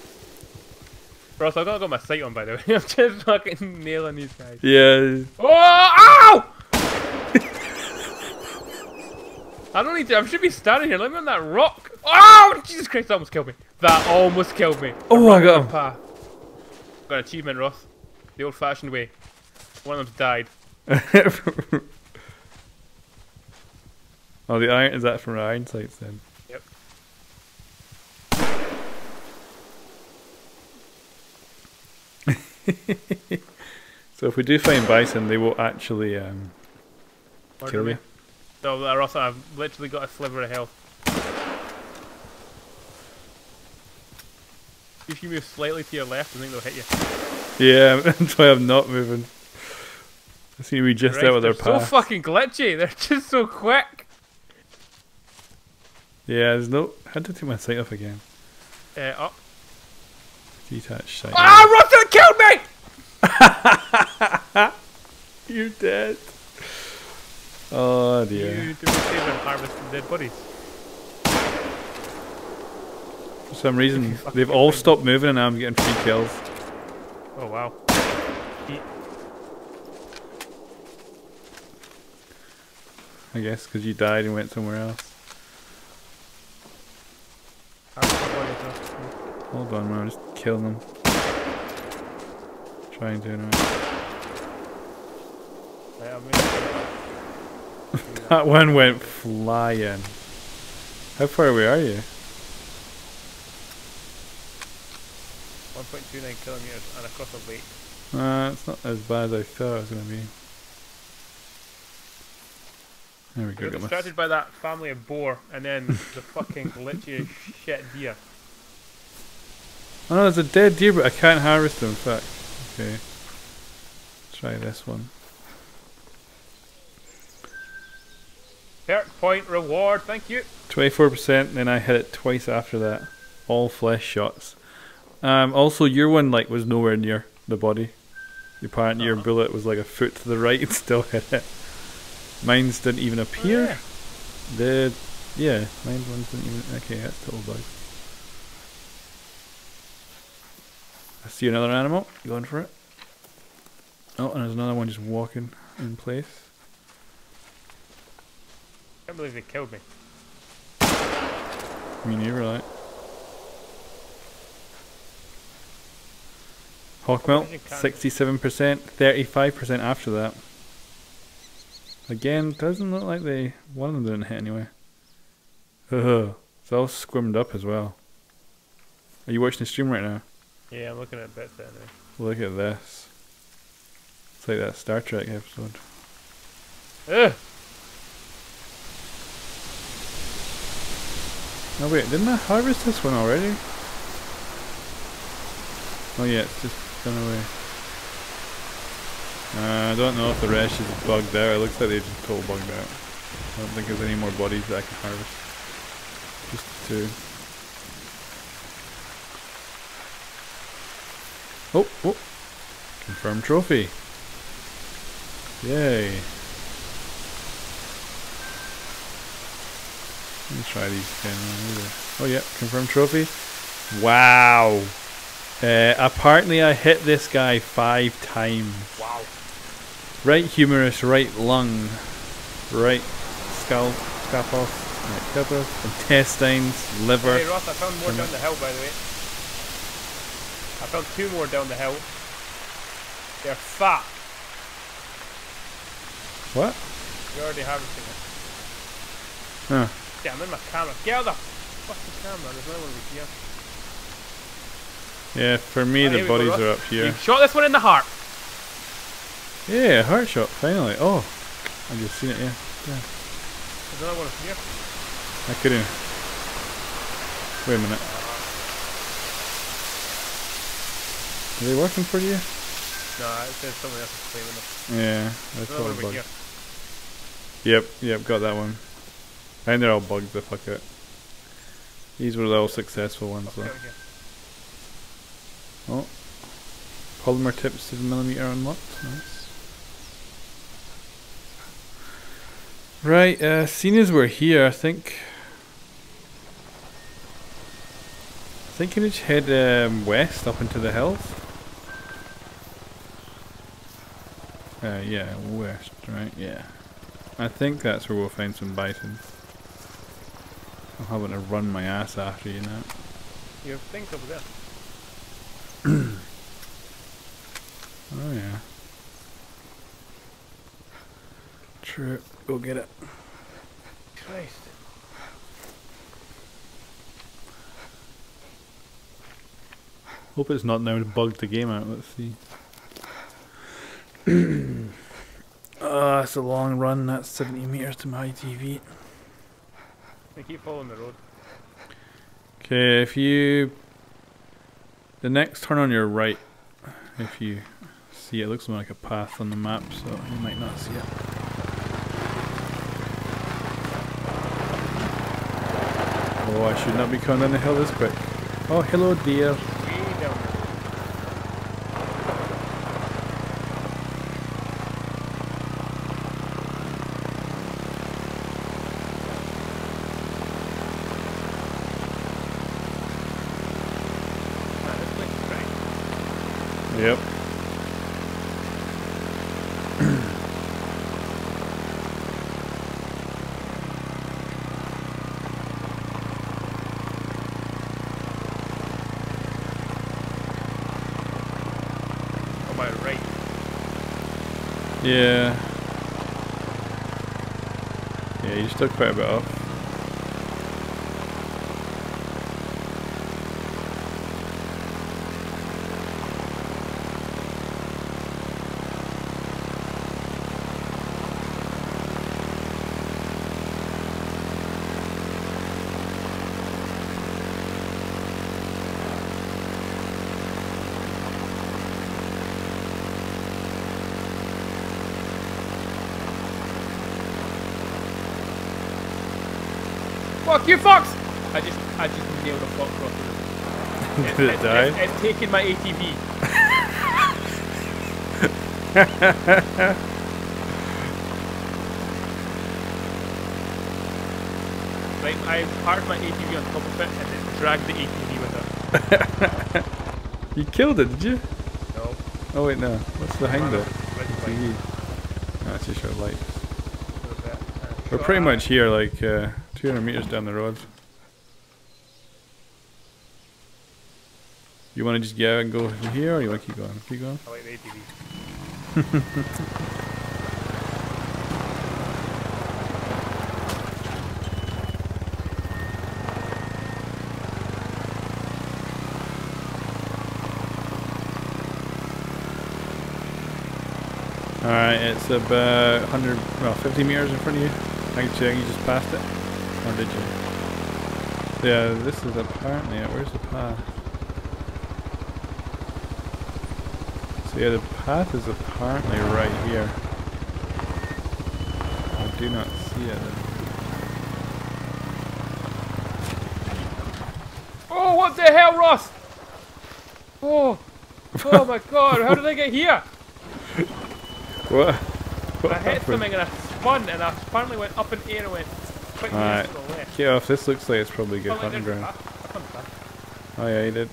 Bro, so I gotta got my sight on by the way. *laughs* I'm just fucking nailing these guys. Yeah. Oh! Ow! I don't need to. I should be standing here. Let me on that rock. Oh! Jesus Christ! That almost killed me. That almost killed me. Oh, I got him. Path. Got an achievement, Ross. The old-fashioned way. One of them's died. *laughs* oh, the iron is that from iron sights then? Yep. *laughs* so if we do find bison, they will actually um, kill me. you. So, uh, Ross, I've literally got a sliver of health. If you move slightly to your left, I think they'll hit you. Yeah, *laughs* that's why I'm not moving. I seem to be just Christ, out of their they're so fucking glitchy. They're *laughs* just so quick. yeah, there's no. How did I take my sight off again? Uh, up. Detached sight. Ah, Ross, killed me! *laughs* You're dead. Oh dear. You do me a and harvest the dead bodies. For some reason, they've all find stopped moving and I'm getting free kills. Oh wow. I guess because you died and went somewhere else. Harvest the bodies, Ross. Hold on, man. Just killing them. Trying to anyway. Right, I'm gonna- *laughs* That one went flying. How far away are you? 1.29 kilometers and across a lake. Uh, it's not as bad as I thought it was going to be. There we go. got Got distracted by that family of boar and then the fucking glitchy shit deer. Oh no, there's a dead deer, but I can't harvest them. Fuck. Okay. Try this one. Perk point reward, thank you. 24%, then I hit it twice after that. All flesh shots. Um, also, your one like was nowhere near the body. Your Uh-huh. bullet was like a foot to the right and *laughs* still hit it. Mine's didn't even appear. Oh, yeah. The yeah, mine ones didn't even. Okay, that's total bug. I see another animal. Going for it. Oh, and there's another one just walking in place. I can't believe they killed me. Me neither, right? Hawk melt, Imagine sixty-seven percent, thirty-five percent after that. Again, doesn't look like they one of them didn't hit anyway. Ugh, it's all squirmed up as well. Are you watching the stream right now? Yeah, I'm looking at bits there. Look at this. It's like that Star Trek episode. Ugh! Oh wait, didn't I harvest this one already? Oh yeah, it's just gone away. Uh, I don't know if the rest is bugged out. It looks like they just total bugged out. I don't think there's any more bodies that I can harvest. Just two. Oh, oh. Confirmed trophy. Yay. Let me try these again. Oh yeah, confirmed trophy. Wow. Uh, apparently I hit this guy five times. Wow. Right humerus, right lung, right skull, scapos, right intestines, liver. Hey Ross, I found more down the hill by the way. I found two more down the hill. They're fat. What? You're already harvesting it. Huh. Yeah, I'm in my camera. Get out of the fucking camera. There's no one over here. Yeah, for me Oh, the bodies are up here. You shot this one in the heart. Yeah, heart shot, finally. Oh, I just seen it, yeah. There's another one over here. I couldn't. Wait a minute. Are they working for you? No, it says someone else is claiming them. Yeah, that's another one probably over bugged. Yep, yep, got that one. I think they're all bugged the fuck out. These were the all successful ones though. Oh. Polymer tip 7mm unlocked. Nice. Right, uh, seeing as we're here, I think. I think we just head um, west up into the hills. Uh, yeah, west, right? Yeah. I think that's where we'll find some bison. I'm having to run my ass after you now. You think over there. *clears throat* Oh yeah. True. Go get it. Christ. Hope it's not now bugged the game out. Let's see. *clears throat* Ah, it's a long run. That's 70 meters to my TV. They keep following the road. Okay, if you the next turn on your right, if you see it, looks more like a path on the map, so you might not see it. Oh, I should not be coming down the hill this quick. Oh, hello, dear. Way down there. Man, this place is great. Yep. On my right. Yeah. Yeah, you just took quite a bit off. You, Fox! I just, I just nailed a fox across the road. Did it it's, die? It's, it's taking my ATV. Right, *laughs* I parked my ATV on top of it and then dragged the ATV with it. You killed it, did you? No. Oh wait, no. What's behind it? Red light TV. That's just your light. for a bit. Uh, We're pretty much here, like uh, 200 meters down the road. You want to just get out and go from here, or you want to keep going? Keep going. I like the ATV. All right, it's about 100, well, 50 meters in front of you. I can check. You just passed it, or did you? Yeah, this is apparently it. Where's the path? So yeah, the path is apparently right here. I do not see it. Oh, what the hell, Ross? Oh, oh my *laughs* god, how did I get here? What? What I hit happened? something and I spun and I apparently went up in air and went 20 Alright. Get off. This looks like it's probably good hunting ground. Oh yeah, you did.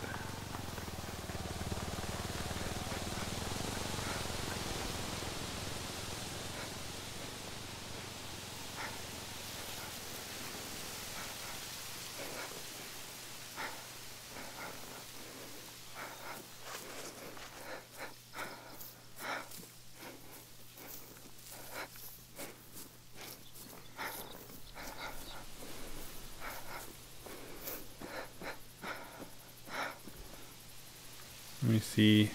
Let me see.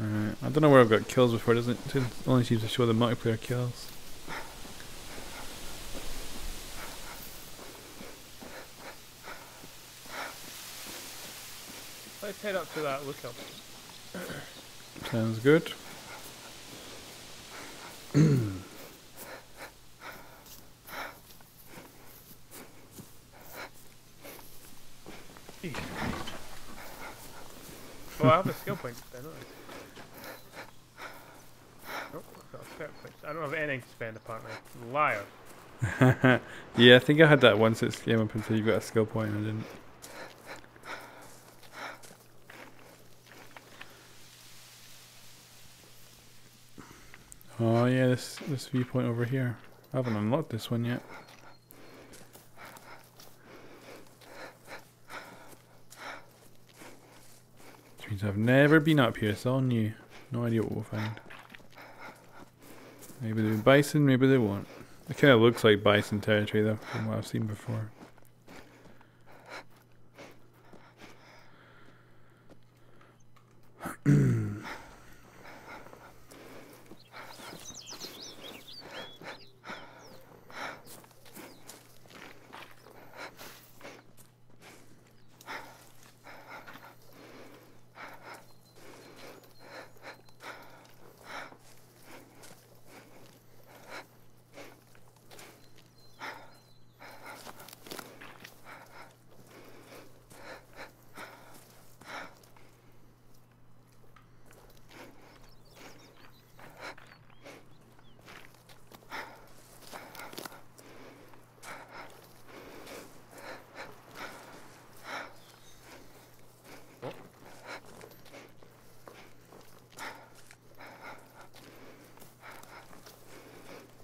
Alright, I don't know where I've got kills before. It doesn't it only seems to show the multiplayer kills. Let's head up to that lookout. Sounds good. Jeez. Well, I have a skill point to spend, don't I? Nope, I've got a skill point. I don't have anything to spend apparently. Liar. *laughs* yeah, I think I had that once. It came up until you got a skill point. I didn't. Oh yeah, this this viewpoint over here. I haven't unlocked this one yet. Which means I've never been up here. It's all new. No idea what we'll find. Maybe there'll be bison, maybe they won't. It kind of looks like bison territory though, from what I've seen before.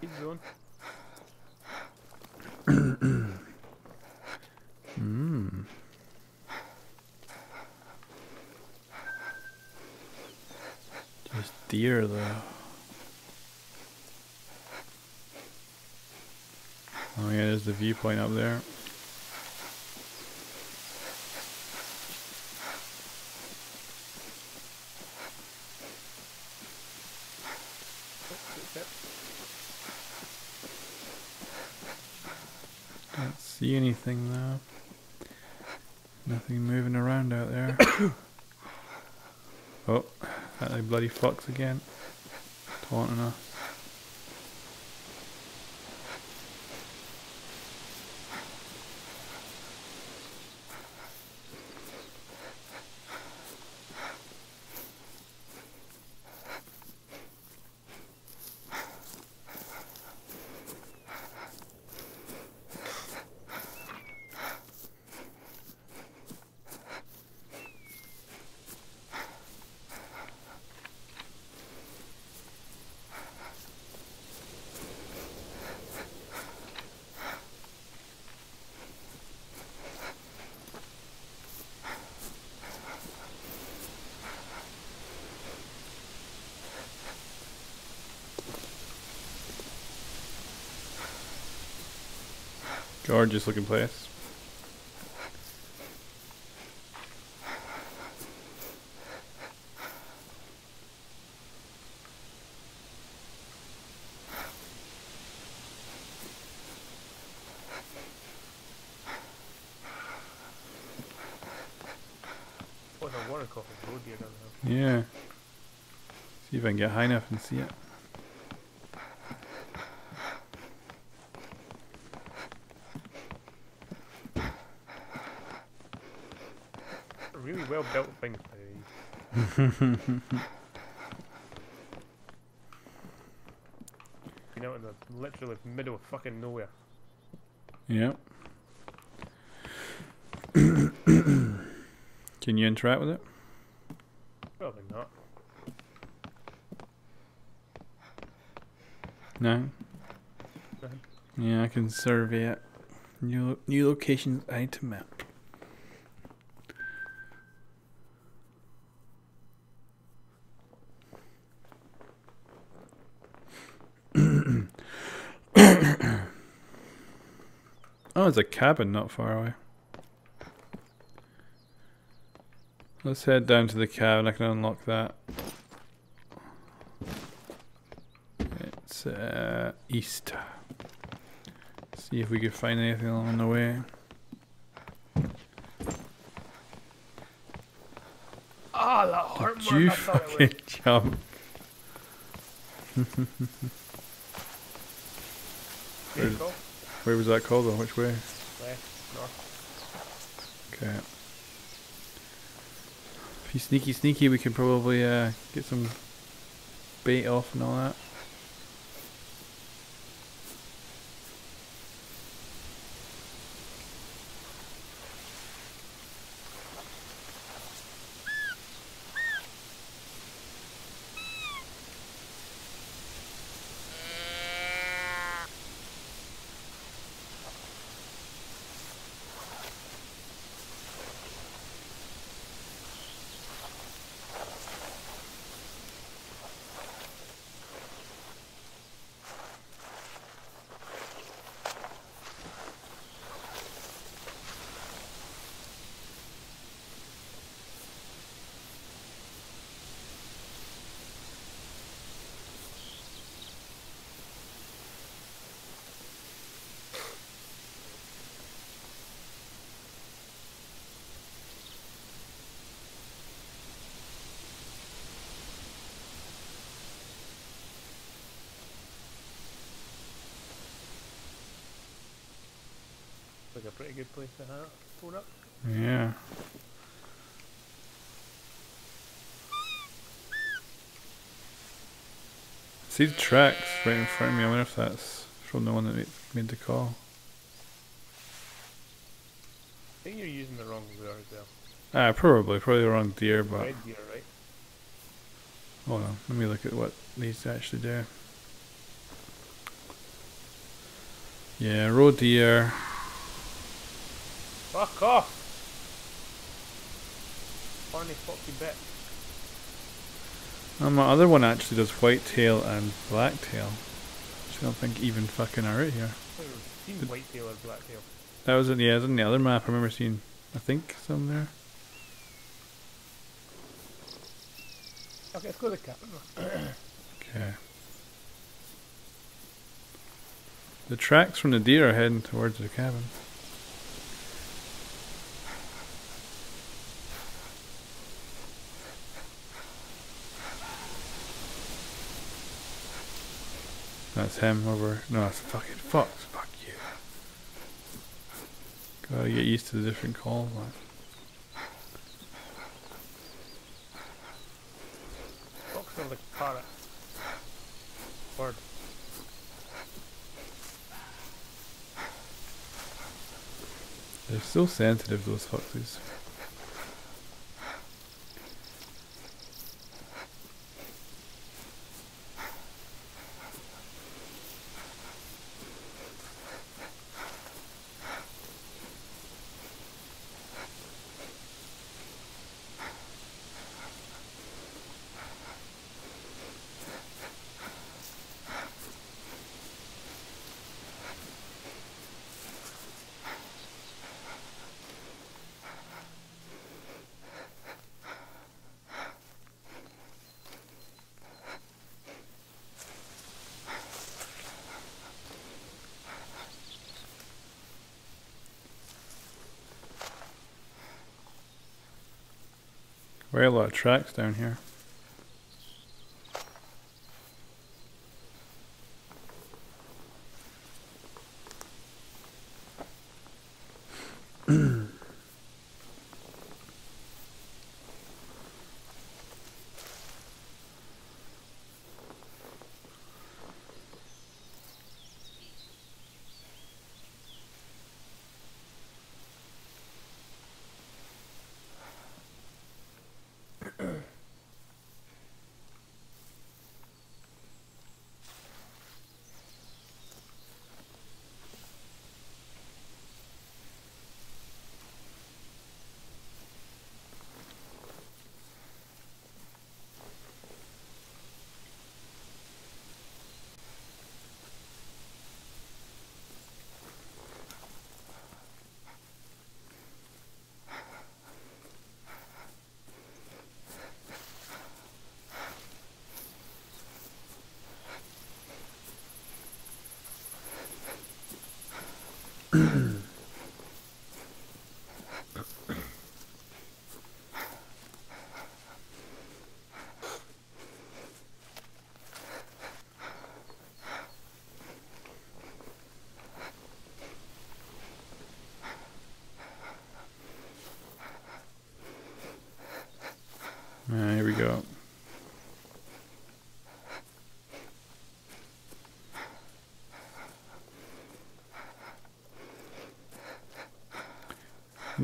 Keep going. Hmm. Just deer though. Oh yeah, viewpoint up there. Don't see anything though. Nothing moving around out there. *coughs* oh, that bloody fox again. Taunting us. Gorgeous looking place. What's a water coffin? Roe deer doesn't have. Yeah. See if I can get high enough and see it. Really well built things. By you know, in the literally middle of fucking nowhere. Yep. *coughs* Can you interact with it? Probably not. No. Yeah, I can survey it. New lo- new locations to map. oh, there's a cabin not far away. Let's head down to the cabin. I can unlock that. It's uh, east. See if we can find anything along the way. Ah, that hurt Did you than I thought it fucking jump? There you go. Where was that called though? Which way? North. Okay. If you sneaky sneaky, we can probably uh, get some bait off and all that. Good place to phone up. Yeah. See the tracks right in front of me. I wonder if that's from the one that made- the call. I think you're using the wrong as well. Ah, probably, probably the wrong deer, but Red deer, right? hold on. Let me look at what these actually do. Yeah, roe deer. Fuck off! Funny fucking bit. And my other one actually does whitetail and blacktail. Which I don't think even fucking are out here. Hmm. Seen Good. whitetail or blacktail. That was in yeah, it was in the other map. I remember seeing, I think, some there. Okay, let's go to the cabin. Okay. The tracks from the deer are heading towards the cabin. That's him over. No, that's fucking Fox. Fuck you. Gotta get used to the different calls. Man. Fox or the parrot? Bird. They're still sensitive, those foxes. A lot of tracks down here.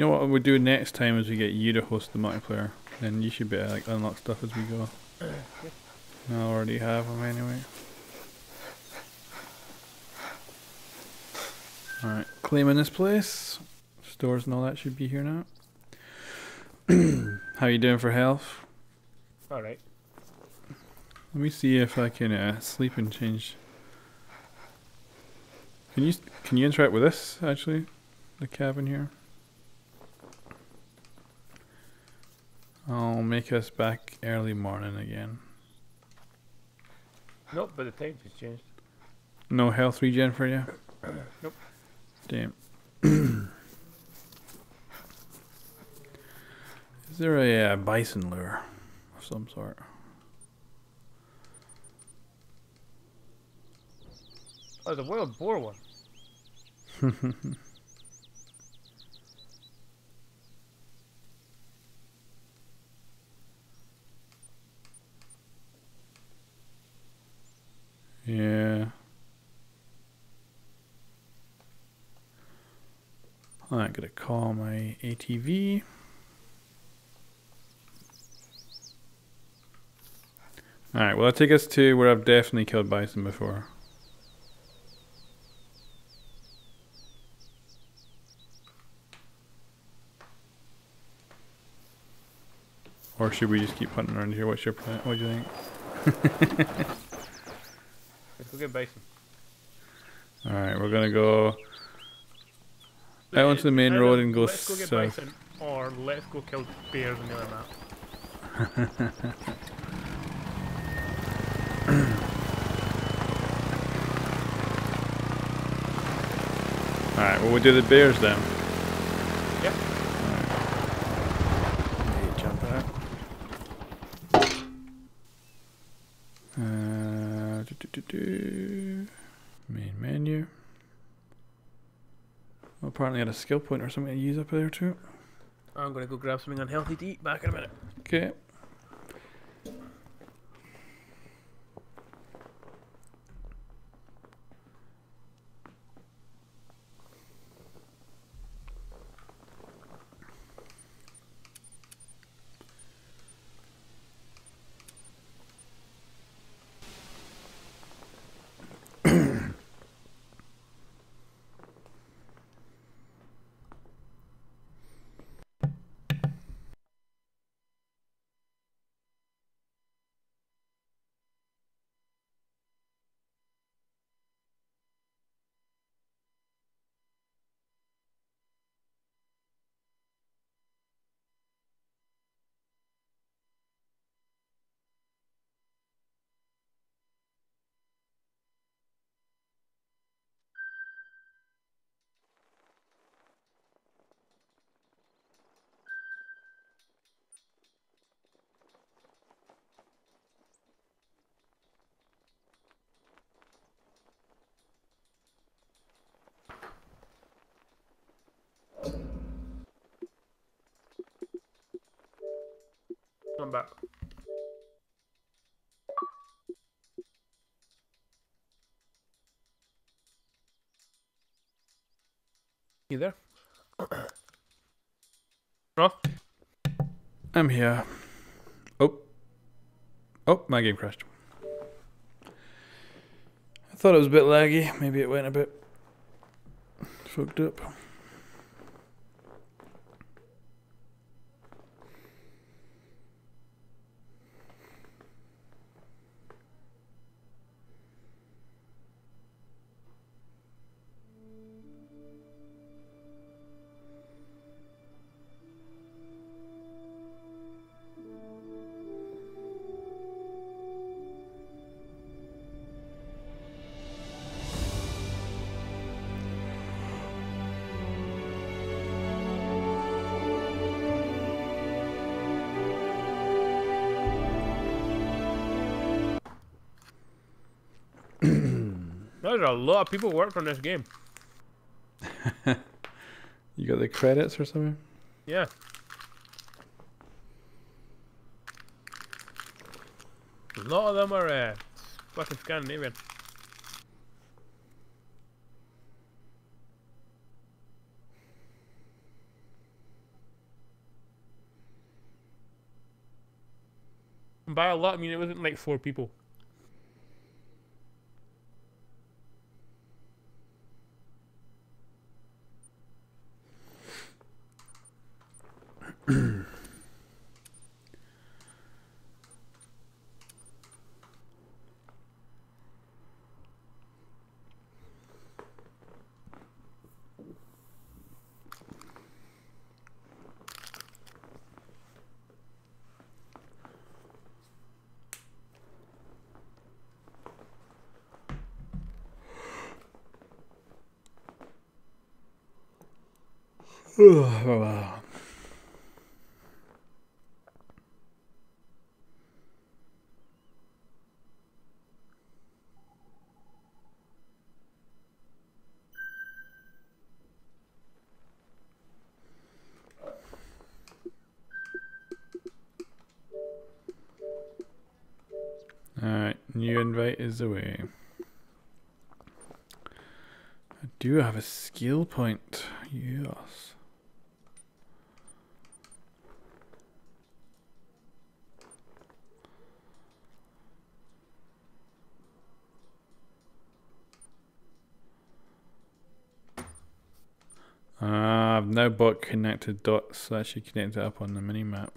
You know what we do next time is we get you to host the multiplayer. Then you should be able to like unlock stuff as we go. I already have them anyway. Alright, claiming this place. Stores and all that should be here now. *clears throat* How are you doing for health? Alright. Let me see if I can uh, sleep and change. Can you can you interact with this actually? The cabin here. I'll make us back early morning again. Nope, but the time has changed. No health regen for you? *coughs* Nope. Damn. *coughs* Is there a uh, bison lure of some sort? Oh, the wild boar one. *laughs* Yeah. I'm gonna call my ATV. Alright, well, that take us to where I've definitely killed bison before. Or should we just keep hunting around here? What's your plan? What do you think? *laughs* Let's go get bison. Alright, we're gonna go out onto the main road and go let's go get south. bison, or let's go kill bears on the other map. Alright, well, we do the bears then. Yep. Alright. Jump out. Uh, do, do. Main menu. Well, apparently, I had a skill point or something to use up there too. I'm gonna go grab something unhealthy to eat. Back in a minute. Okay. I'm back. You there? *coughs* Ross? I'm here. Oh. Oh, my game crashed. I thought it was a bit laggy. Maybe it went a bit fucked up. Lot of people worked on this game. *laughs* You got the credits or something? Yeah. A lot of them are uh, fucking Scandinavian. And by a lot, I mean it wasn't like four people. *sighs* Alright, new invite is away. I do have a skill point. Yes. Uh, I've now bought connected dots, so that should connect it up on the mini map.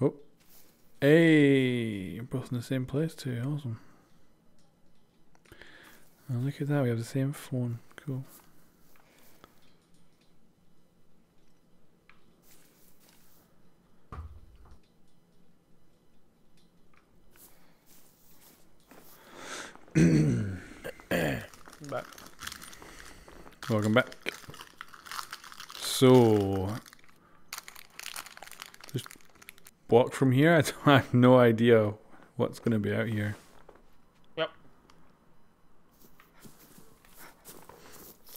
Oh, hey, we're both in the same place too. Awesome. Oh, look at that, we have the same phone. Cool. *coughs* But Welcome back. So, just walk from here. *laughs* I, don't, have no idea what's going to be out here. Yep.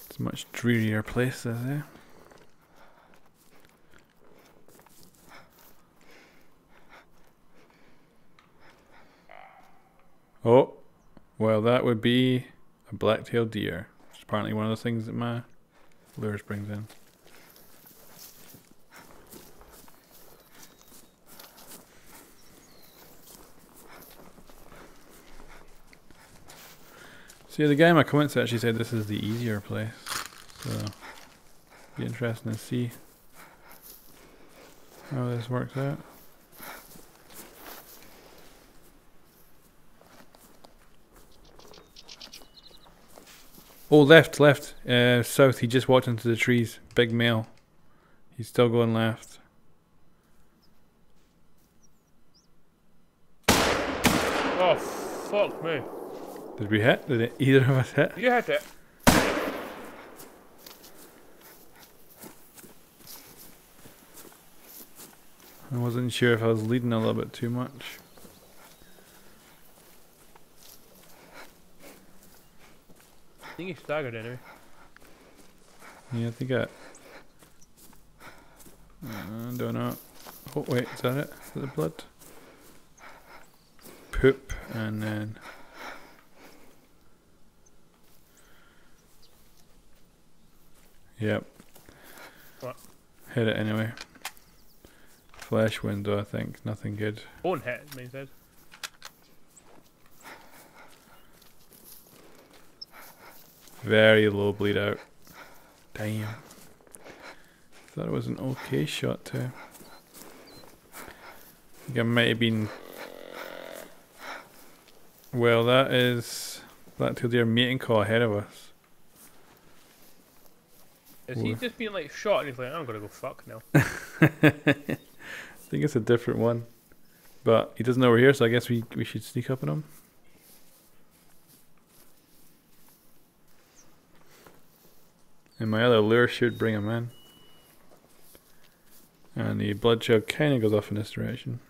It's a much drearier place, is it? Oh, well, that would be a black-tailed deer. Apparently one of the things that my lures brings in. See, the guy in my comments actually said this is the easier place. So, be interesting to see how this works out. Oh, left, left, uh, south. He just walked into the trees. Big male. He's still going left. oh fuck me! Did we hit? Did it, either of us hit? You hit it. I wasn't sure if I was leading a little bit too much. I think he staggered anyway. Yeah, I think I. I don't know. Oh wait, is that it? Is that the blood? Poop and then. Yep. What? Hit it anyway. Flash window, I think. Nothing good. Bone hit, main said. Very low bleed out. Damn. Thought it was an okay shot too. I think I might have been. Well, that is that till their mating call ahead of us. Is he just being like shot and he's like, I'm gonna go fuck now? *laughs* I think it's a different one, but he doesn't know we're here, so I guess we we should sneak up on him. And my other lure should bring him in. And the blood jug kind of goes off in this direction.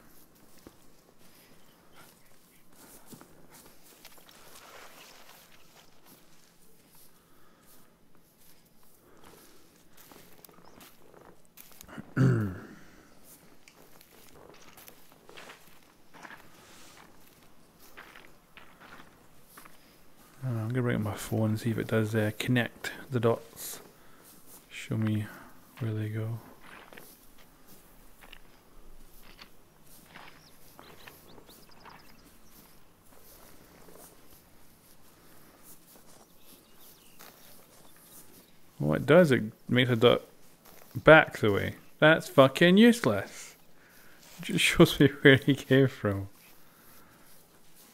*clears throat* Uh, I'm going to bring up my phone and see if it does uh, connect the dots. Show me where they go. What it does, it makes a dot back the way. That's fucking useless. It just *laughs* shows me where he came from.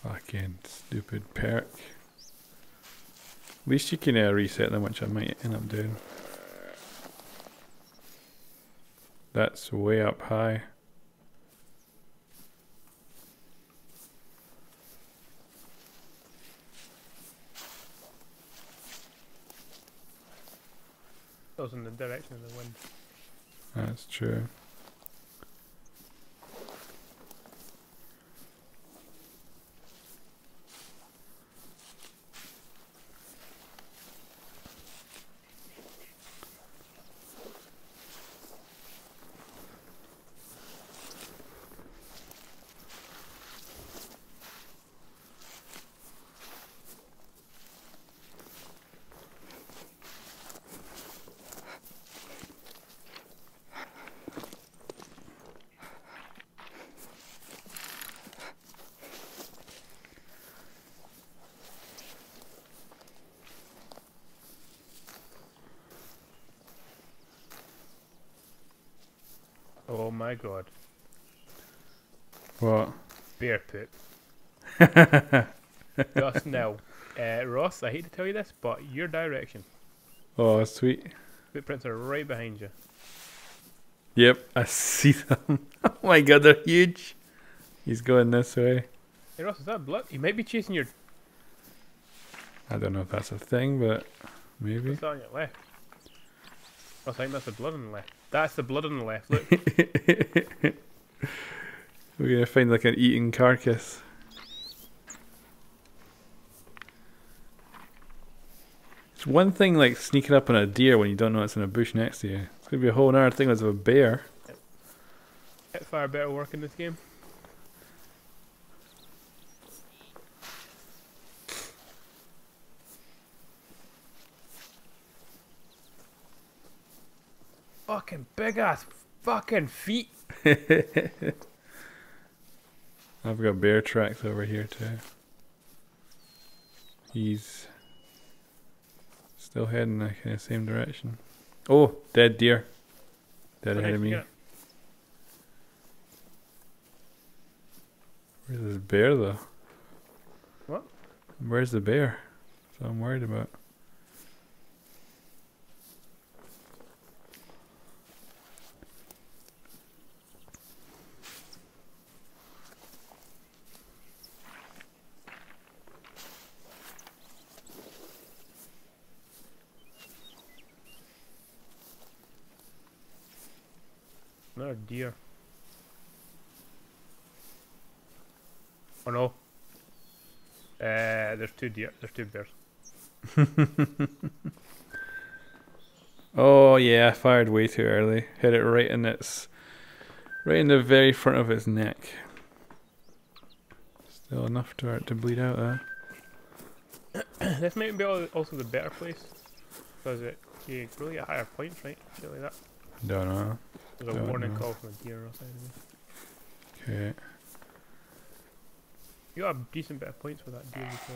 Fucking stupid perk. At least you can uh, reset them, which I might end up doing. That's way up high. Goes in the direction of the wind. That's true. Oh my god. What? Bear poop. *laughs* Just now. Uh, Ross, I hate to tell you this, but your direction. Oh, sweet. Footprints are right behind you. Yep, I *laughs* see them. oh my god, they're huge. He's going this way. Hey Ross, is that blood? He might be chasing your. I don't know if that's a thing, but maybe. What's on your left? Ross, I think that's the blood on the left. That's the blood on the left. Look. *laughs* We're gonna find like an eating carcass. It's one thing like sneaking up on a deer when you don't know it's in a bush next to you. It's gonna be a whole other thing with a bear. Hit fire better work in this game. Fucking big ass fucking feet. *laughs* I've got bear tracks over here too. He's still heading the same direction. Oh, dead deer. Dead ahead of me. Where's this bear though? What? Where's the bear? That's what I'm worried about. Another deer. Oh no. Uh, there's two deer. There's two bears. *laughs* Oh yeah, I fired way too early. Hit it right in its, right in the very front of its neck. Still enough to it to bleed out there. *coughs* this might be also the better place because it you really get higher points, right? Shit like that. Don't know. There's a warning know. call from a deer outside of me. Okay. You got a decent bit of points for that deer before,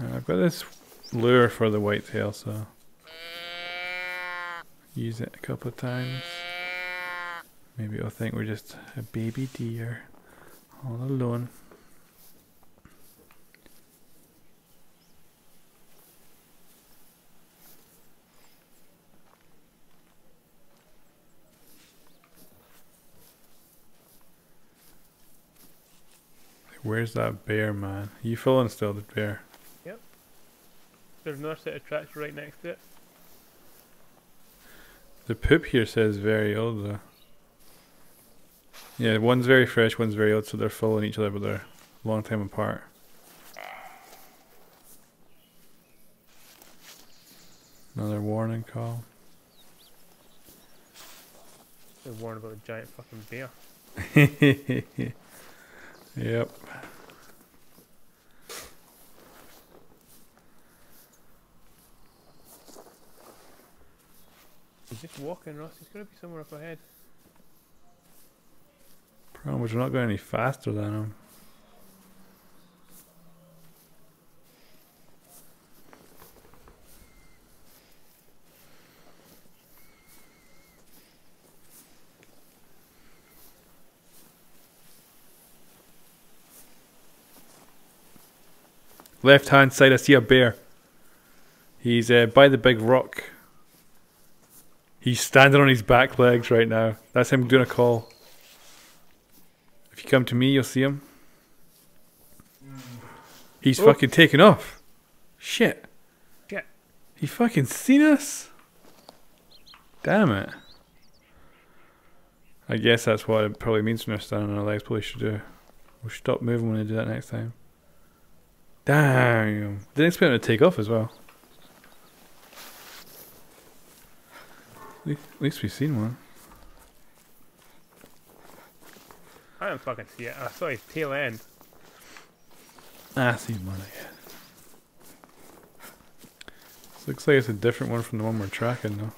no? Uh, I've got this lure for the whitetail, so use it a couple of times. Maybe it'll think we're just a baby deer all alone. Where's that bear, man? you following still the bear? Yep. There's another set of tracks right next to it. The poop here says very old though. Yeah, one's very fresh, one's very old, so they're following each other, but they're a long time apart. Another warning call. They warn about a giant fucking bear. *laughs* Yep. He's just walking, Ross. He's got to be somewhere up ahead. Problem is we're not going any faster than him. Left hand side, I see a bear. He's uh, by the big rock. He's standing on his back legs right now. That's him doing a call. If you come to me, you'll see him. He's Oh. fucking taking off. Shit. Shit. He fucking seen us? Damn it. I guess that's what it probably means when they're standing on our legs. Probably should do. We'll stop moving when they do that next time. Damn. Didn't expect him to take off as well. At least, we've seen one. I didn't fucking see it. I saw his tail end. Ah, see one again. This looks like it's a different one from the one we're tracking, though.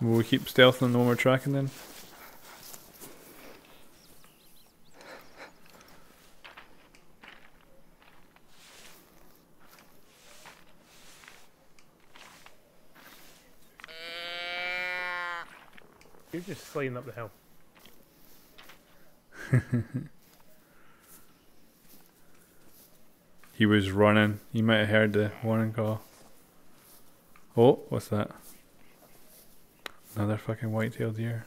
Will we keep stealthing on the one we're tracking then? You're just sliding up the hill. *laughs* He was running. He might have heard the warning call. Oh, what's that? Another fucking white-tailed deer.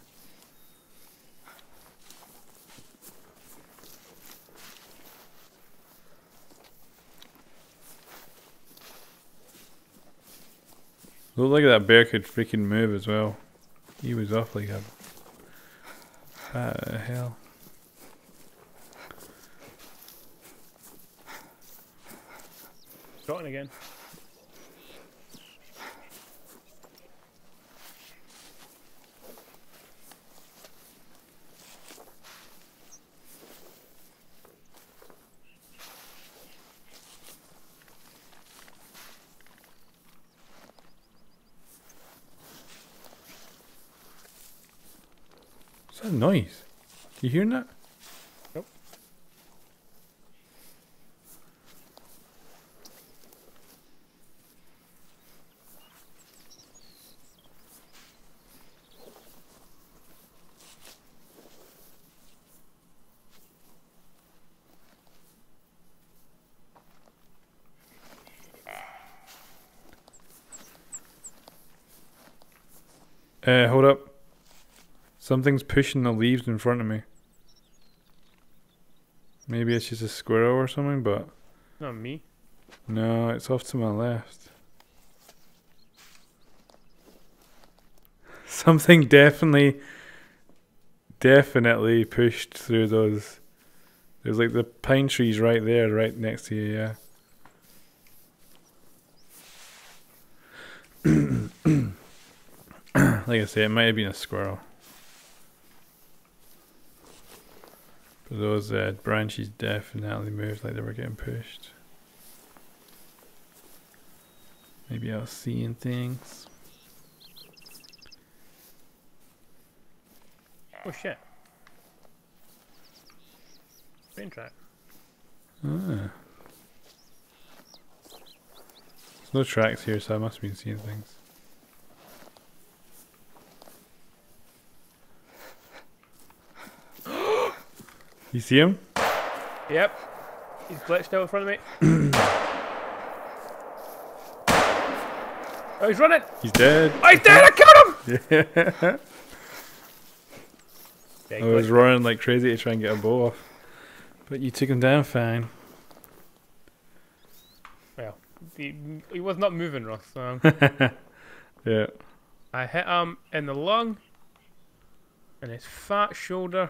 Look like that bear could freaking move as well. He was off like a fat hell. Shotting again. Noise? You hearing that? Nope. Uh, hold up. Something's pushing the leaves in front of me. Maybe it's just a squirrel or something, but Not me. no, it's off to my left. *laughs* Something definitely, definitely pushed through those. There's like the pine trees right there, right next to you, yeah. *clears throat* like I say, it might have been a squirrel. Those uh, branches definitely moved like they were getting pushed. Maybe I was seeing things. Oh shit. Train track. Ah. There's no tracks here, so I must have been seeing things. You see him? Yep. He's glitched out in front of me. *clears throat* oh, he's running! He's dead. Oh, he's dead! I killed him! Yeah. *laughs* Yeah, he I was glitched. running like crazy to try and get a bow off. But you took him down fine. Well, he, he was not moving, Ross. So *laughs* Yeah. I hit him in the lung, and his fat shoulder,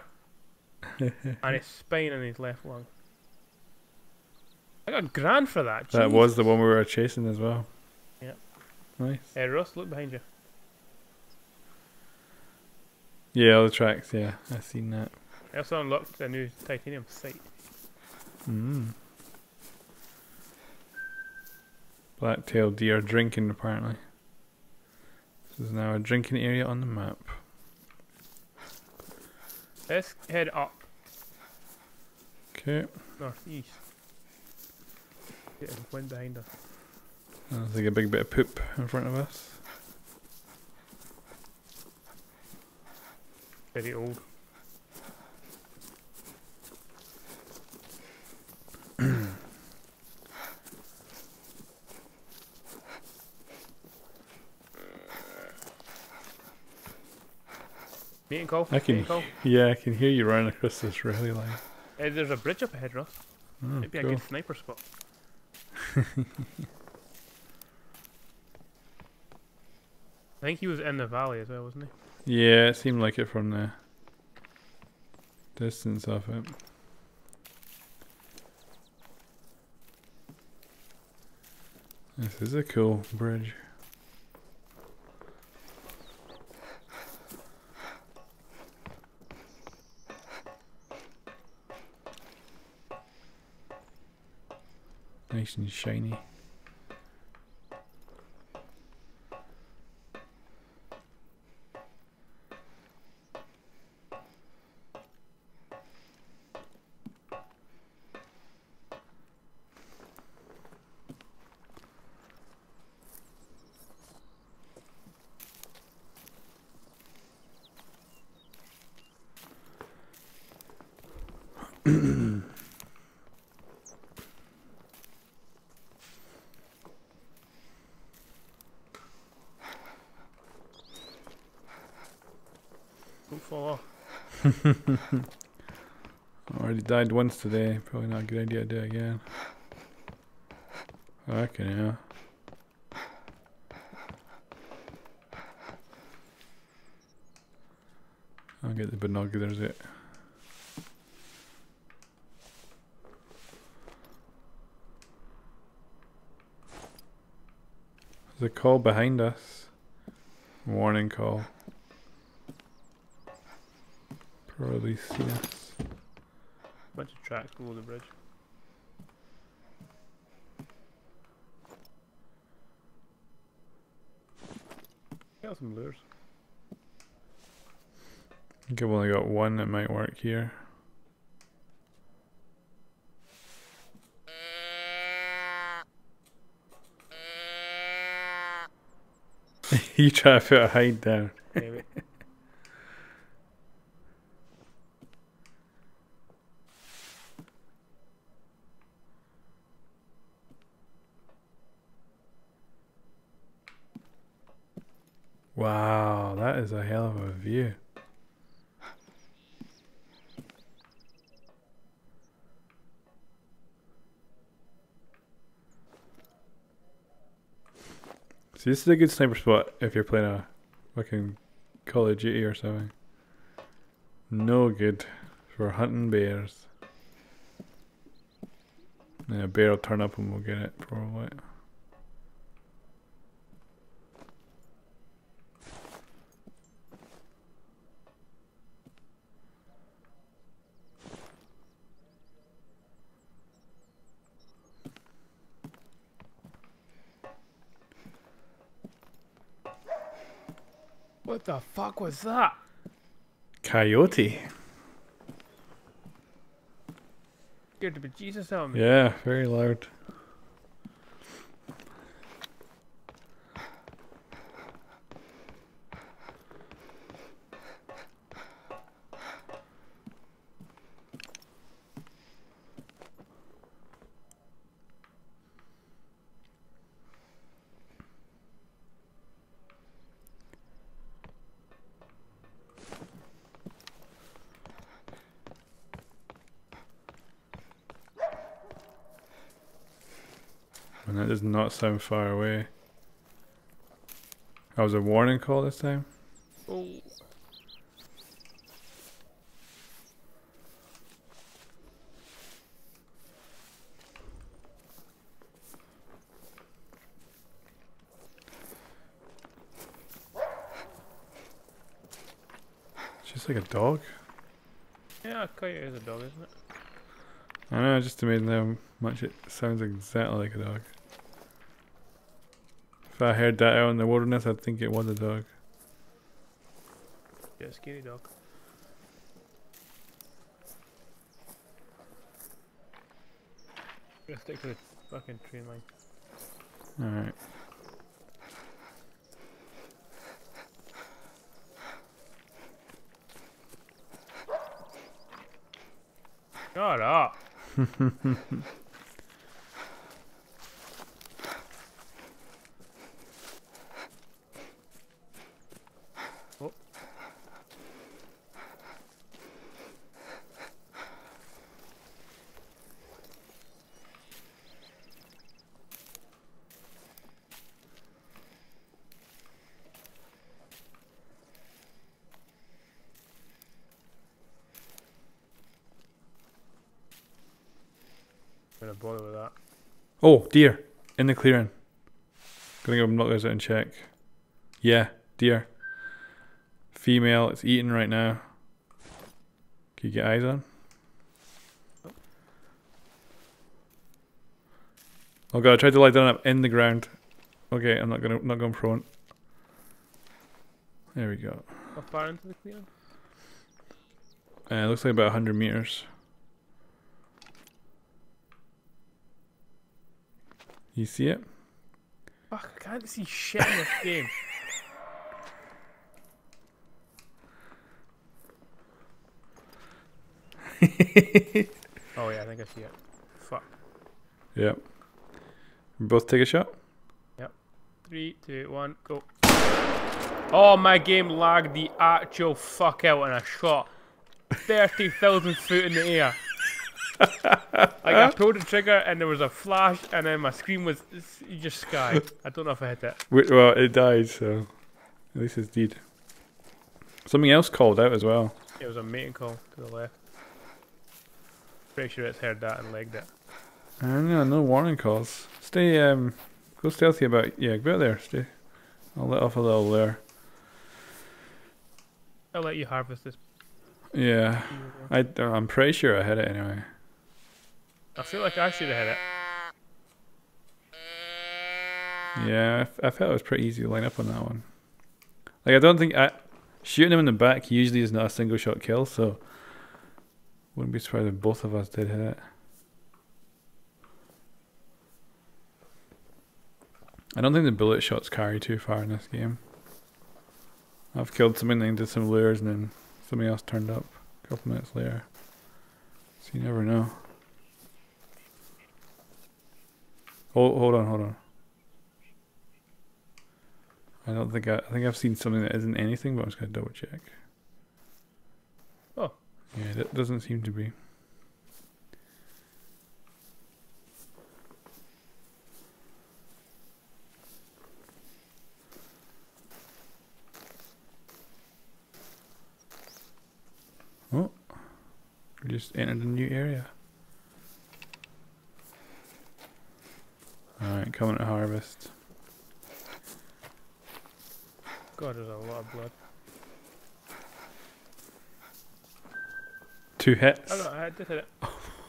*laughs* and his spine in his left lung. I got grand for that. That was the one we were chasing as well. Yep. Nice. Hey, Ross, look behind you. Yeah, all the tracks, yeah. I've seen that. I also unlocked a new titanium sight. Mm. Black-tailed deer drinking apparently. This is now a drinking area on the map. Let's head up Okay. northeast. Get the wind behind us. There's like a big bit of poop in front of us. Very old. Meeting call. I can- call. Yeah, I can hear you running across this rally line. Uh, there's a bridge up ahead, Ross. Oh, Might be a good sniper spot. *laughs* I think he was in the valley as well, wasn't he? Yeah, it seemed like it from the distance of it. This is a cool bridge. Nice and shiny. Don't fall off. Already died once today. Probably not a good idea to do it again. I reckon, yeah. I'll get the binoculars it. There's a call behind us. Warning call. Probably see us. Bunch of tracks below the bridge. Got some lures. I think I've only got one that might work here. *laughs* you try to put a hide down. *laughs* Maybe. Wow, that is a hell of a view. See, this is a good sniper spot if you're playing a fucking Call of Duty or something. No good for hunting bears. Yeah, a bear will turn up and we'll get it probably. What the fuck was that? Coyote. Scared the bejesus out of me. Yeah, very loud. And that does not sound far away. That was a warning call this time. Oh. Just like a dog. Yeah, Ah, coyote is a dog, isn't it? I know, just amazing how much it sounds exactly like a dog. I heard that out in the wilderness, I'd think it was a dog. Yeah, skinny dog. I'm Gonna stick to the fucking train line. Alright. Shut up. *laughs* oh. Gonna bother with that. Oh, deer. In the clearing. Gonna go knock those out and check. Yeah, deer. Female, it's eating right now. Can you get eyes on? Oh god, I tried to lie down up in the ground. Okay, I'm not gonna not going prone. There we go. How far into the clearing? Uh, it looks like about 100 meters. You see it? Fuck, I can't see shit in this *laughs* game. *laughs* oh yeah, I think I see it. Fuck. Yep. We both take a shot? Yep. Three, two, one, go. Oh, my game lagged the actual fuck out and I shot *laughs* 30,000 foot in the air. I pulled the trigger and there was a flash and then my screen was just sky. I don't know if I hit it. Well, it died, so at least it's dead. Something else called out as well. It was a mating call to the left. Pretty sure it's heard that and legged it. I don't know, no warning calls. Stay, um, go stealthy about. Yeah, go out there. Stay. I'll let off a little there. I'll let you harvest this. Yeah, I, I'm pretty sure I hit it anyway. I feel like I should have hit it. Yeah, I felt it was pretty easy to line up on that one. Like, I don't think I shooting him in the back usually is not a single shot kill, so wouldn't be surprised if both of us did hit it. I don't think the bullet shots carry too far in this game. I've killed something and did some lures, and then something else turned up a couple minutes later. So you never know. Hold, hold on, hold on. I don't think I, I think I've seen something that isn't anything, but I'm just gonna double check. Oh. Yeah, that doesn't seem to be. Oh, we just entered a new area. Alright, coming to harvest. God, there's a lot of blood. Two hits. I, got, I did hit it.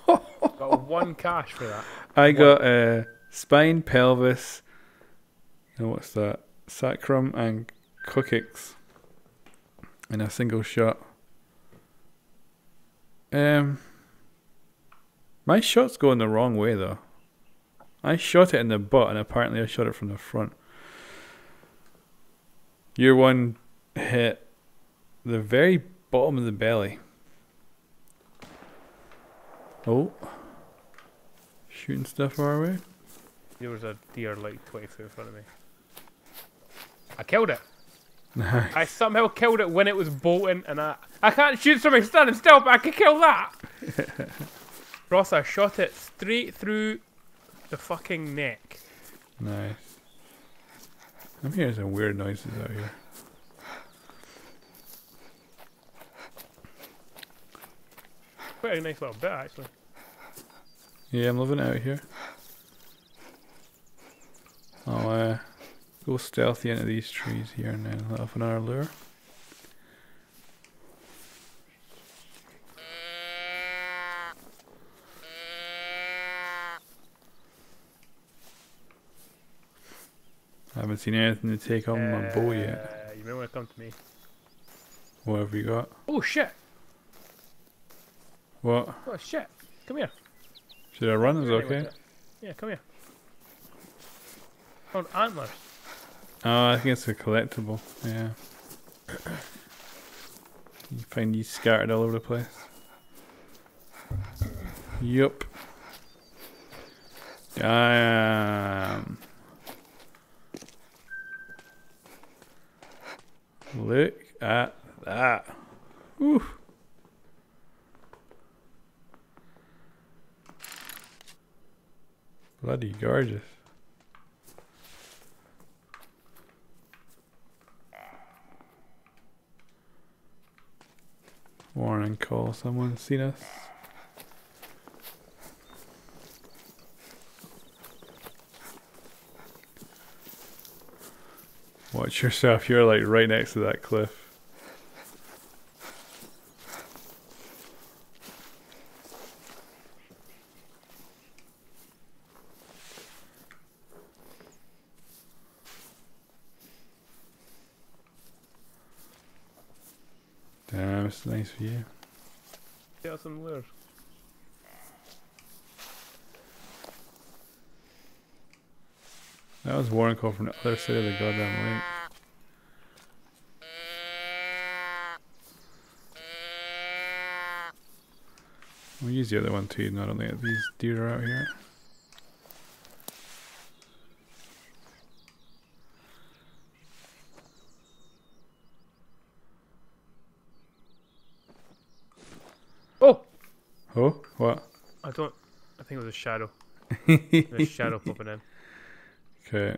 *laughs* got one cash for that. I got uh, spine, pelvis, and what's that? Sacrum and coccyx in a single shot. Um, my shot's going the wrong way though. I shot it in the butt, and apparently I shot it from the front. Your one hit the very bottom of the belly. Oh. Shooting stuff our way. There was a deer like 20 feet in front of me. I killed it. Nice. I somehow killed it when it was bolting, and I I can't shoot something standing still, but I can kill that. *laughs* Ross, I shot it straight through the fucking neck. Nice. I'm hearing some weird noises out here. Quite a nice little bit, actually. Yeah, I'm loving it out here. I'll uh, go stealthy into these trees here and then let off another lure. I haven't seen anything to take on my bow yet. Uh, You may want to come to me. What have you got? Oh shit! What? Oh shit! Come here. Should I run? Is it Come here, okay? Yeah, come here. Found antlers. Oh, I think it's a collectible. Yeah. You find these scattered all over the place. Yup. I Look at that. Whew. Bloody gorgeous. Warning call. Someone seen us? Watch yourself. You're like right next to that cliff. Damn, it's a nice view. Get some lures. That was warning call from the other side of the goddamn lake. We'll use the other one too, not only that these deer are out here. Oh! Oh, what? I don't. I think it was a shadow. *laughs* A shadow popping in. Okay.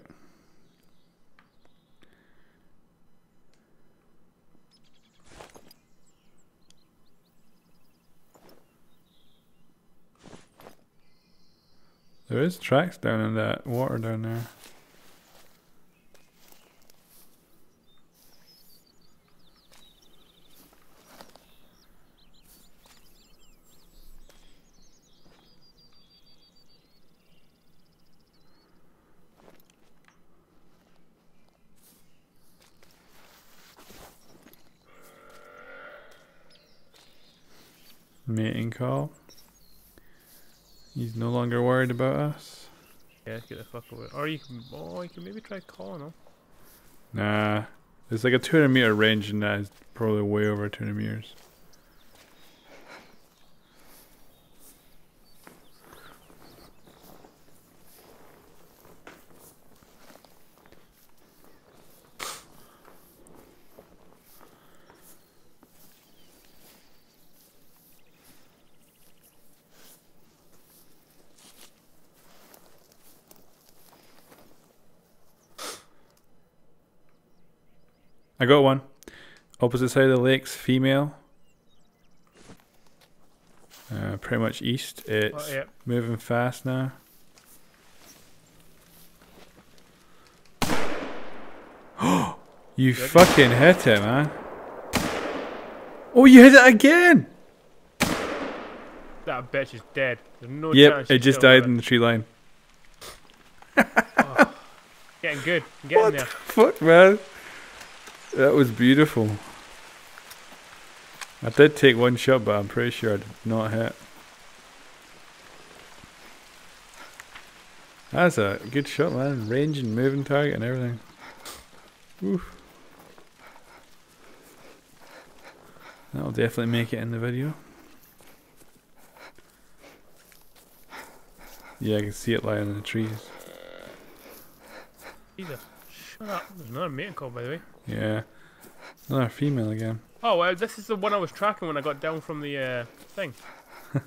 There is tracks down in that water down there. Mating call. He's no longer worried about us. Yeah, get the fuck away. Or you can. Oh, you can maybe try calling him. Nah. It's like a 200 meter range and that is probably way over 200 meters. Got one. Opposite side of the lakes, female. Uh, pretty much east. It's Oh, yeah. moving fast now. *gasps* you Good. fucking hit it, man. Oh, you hit it again! That bitch is dead. There's no yep, chance. it just died alive. in the tree line. *laughs* Getting good. Getting what there. the fuck, man? That was beautiful. I did take one shot, but I'm pretty sure I did not hit. That's a good shot, man. Range and moving target and everything. Oof. That'll definitely make it in the video. Yeah, I can see it lying in the trees. Jesus. Shut up. There's another mating call, by the way. Yeah. Another female again. Oh, well, this is the one I was tracking when I got down from the uh, thing. *laughs*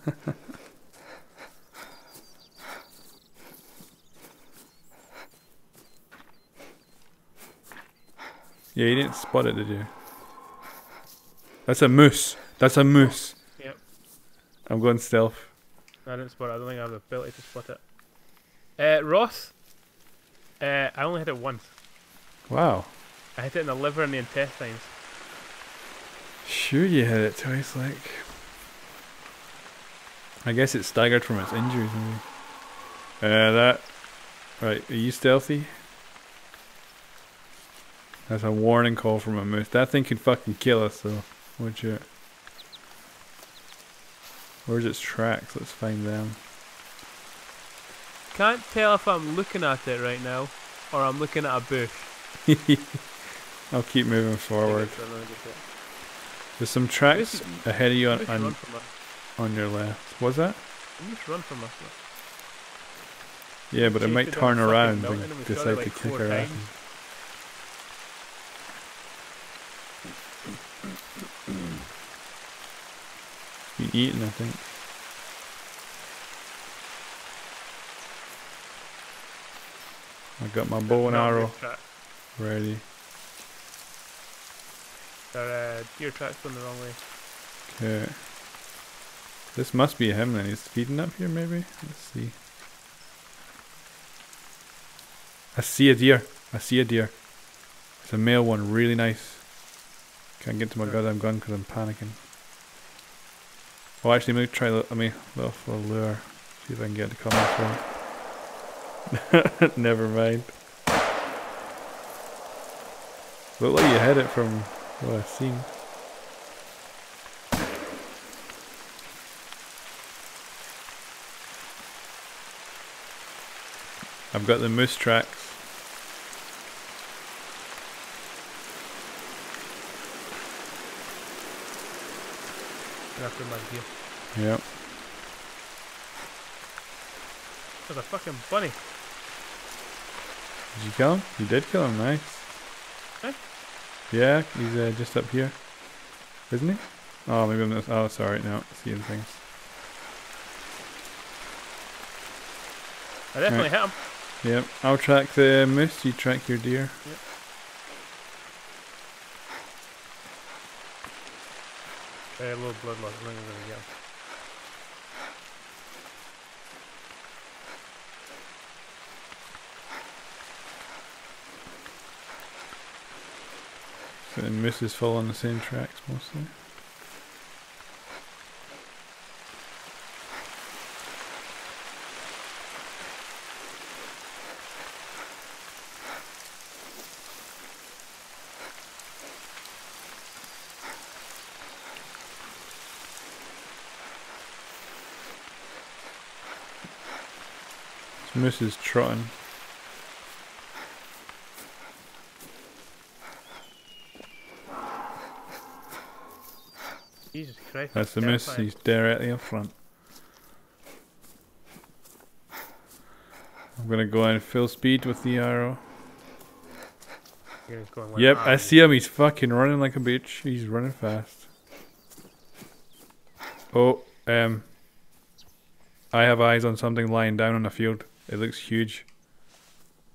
Yeah, you didn't spot it, did you? That's a moose. That's a moose. Yep. I'm going stealth. I didn't spot it. I don't think I have the ability to spot it. Uh, Ross. Uh, I only hit it once. Wow. I hit it in the liver and the intestines. Sure, you hit it twice, like. I guess it staggered from its injuries, maybe. Uh, that. Right, are you stealthy? That's a warning call from a moose. That thing could fucking kill us, though. Watch it. Where's its tracks? Let's find them. Can't tell if I'm looking at it right now or I'm looking at a bush. *laughs* I'll keep moving forward. I don't know, just yet. There's some tracks ahead of you on, on, on your left. What's that? Moose run from us. Yeah, but it might turn around and and we shot it decide to kick our ass. times. Be eaten, I think. I got my bow and arrow ready. There uh, deer tracks going the wrong way. Okay. This must be him then. He's feeding up here, maybe? Let's see. I see a deer. I see a deer. It's a male one, really nice. Can't get to my goddamn gun because I'm panicking. Oh, actually, let me try. Let me look for a lure. See if I can get it to come this *laughs* way. Never mind. Look like you had it from what I've seen. I've got the moose tracks. After my deer. Yep. There's a fucking bunny. Did you kill him? You did kill him, nice. Eh? Yeah, he's uh, just up here. Isn't he? Oh, maybe I'm not. Oh, sorry, no, seeing things. I definitely hit him. Yep, I'll track the moose, you track your deer. Uh, a little blood loss. I'm gonna get him. The mooses fall on the same tracks mostly. This moose is trotting. Jesus Christ. That's the terrifying. He's directly up front. I'm gonna go in full speed with the arrow. Like Yep, I see him. He's fucking running like a bitch. He's running fast. Oh, um, I have eyes on something lying down on the field. It looks huge.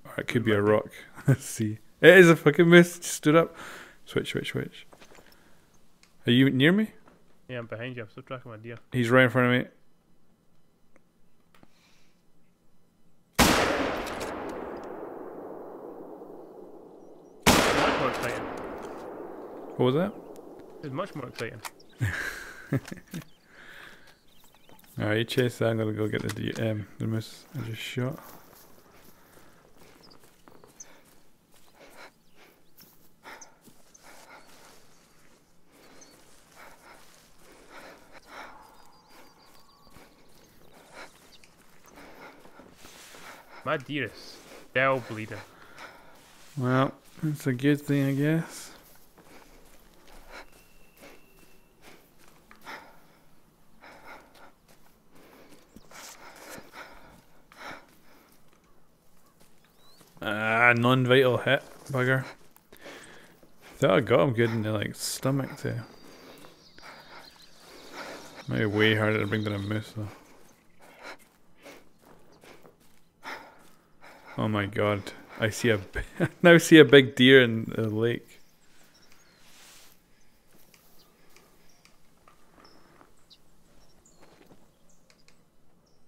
Or it could be a rock. *laughs* Let's see. It is a fucking mist. Just stood up. Switch, switch, switch. Are you near me? Yeah, I'm behind you. I'm still tracking my deer. He's right in front of me. Much more exciting. What was that? It's much more exciting. *laughs* Alright, you chase that. I'm gonna go get the D- um the moose I just shot. My deer is still bleeding. Well, it's a good thing, I guess. Ah, non-vital hit, bugger. Thought I got him good in the like stomach too. Might be way harder to bring down a moose though. Oh my god. I see a *laughs* now see a big deer in the lake.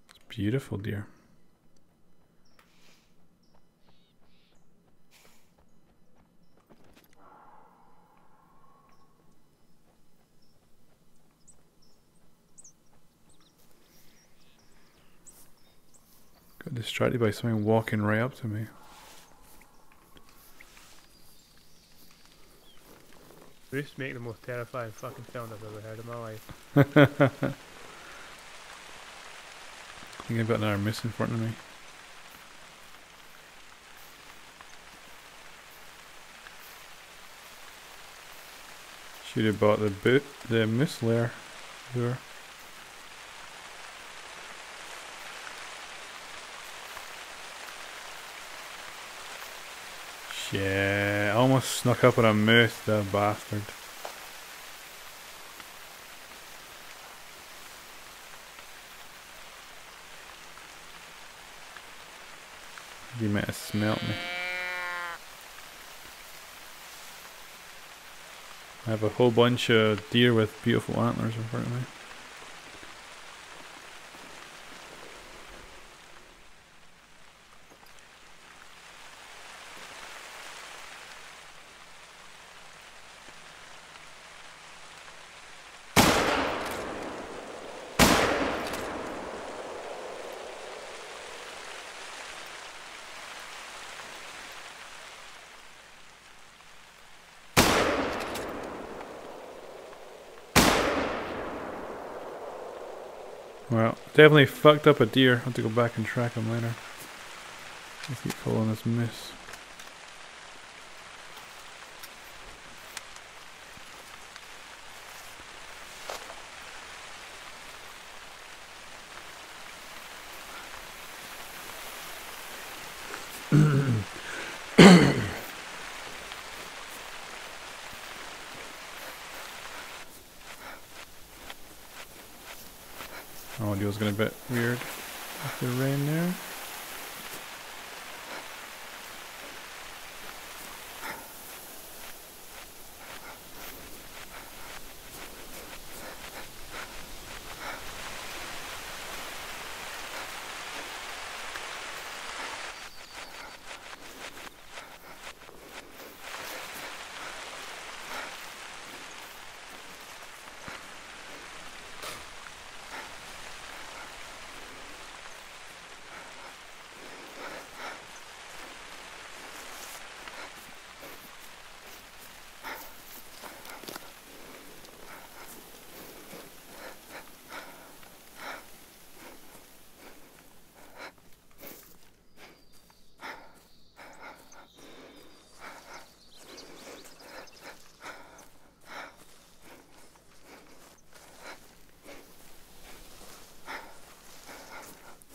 It's beautiful deer. Got distracted by something walking right up to me. Roofs make the most terrifying fucking sound I've ever heard in my life. *laughs* I think I've got another moose in front of me. Should have bought the boot, the moose lair lure. Shit, almost snuck up on a moose, the bastard. You might have smelt me. I have a whole bunch of deer with beautiful antlers in front of me. Well, definitely fucked up a deer. I'll have to go back and track him later. I keep following this moose. Audio's getting a bit weird with the rain there.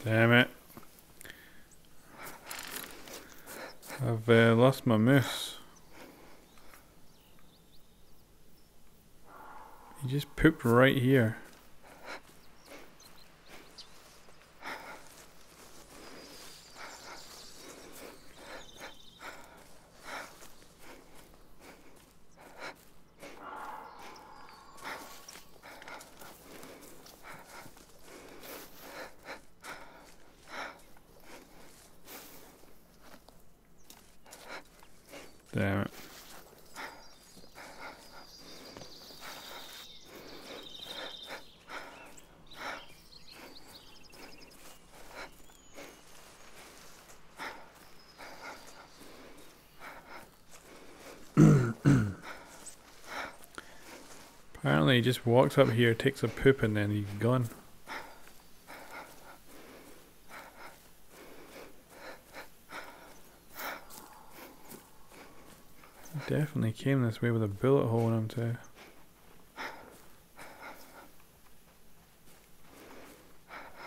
Damn it. I've uh, lost my moose. He just pooped right here. Damn it. Apparently he just walks up here, takes a poop and then he's gone. Definitely came this way with a bullet hole in him too.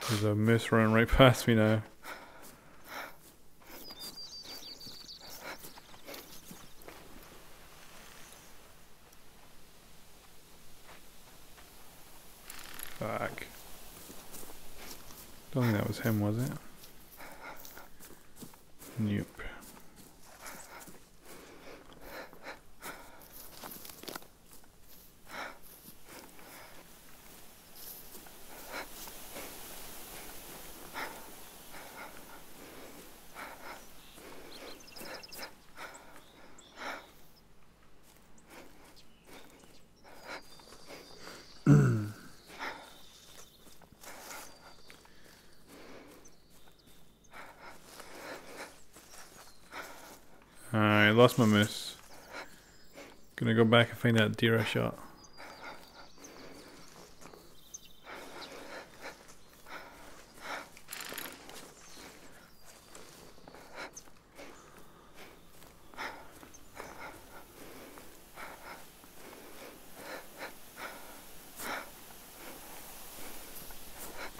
There's a moose running right *laughs* past me now. Fuck. Don't think that was him, was it? Nope. I lost my moose. Gonna go back and find that deer I shot.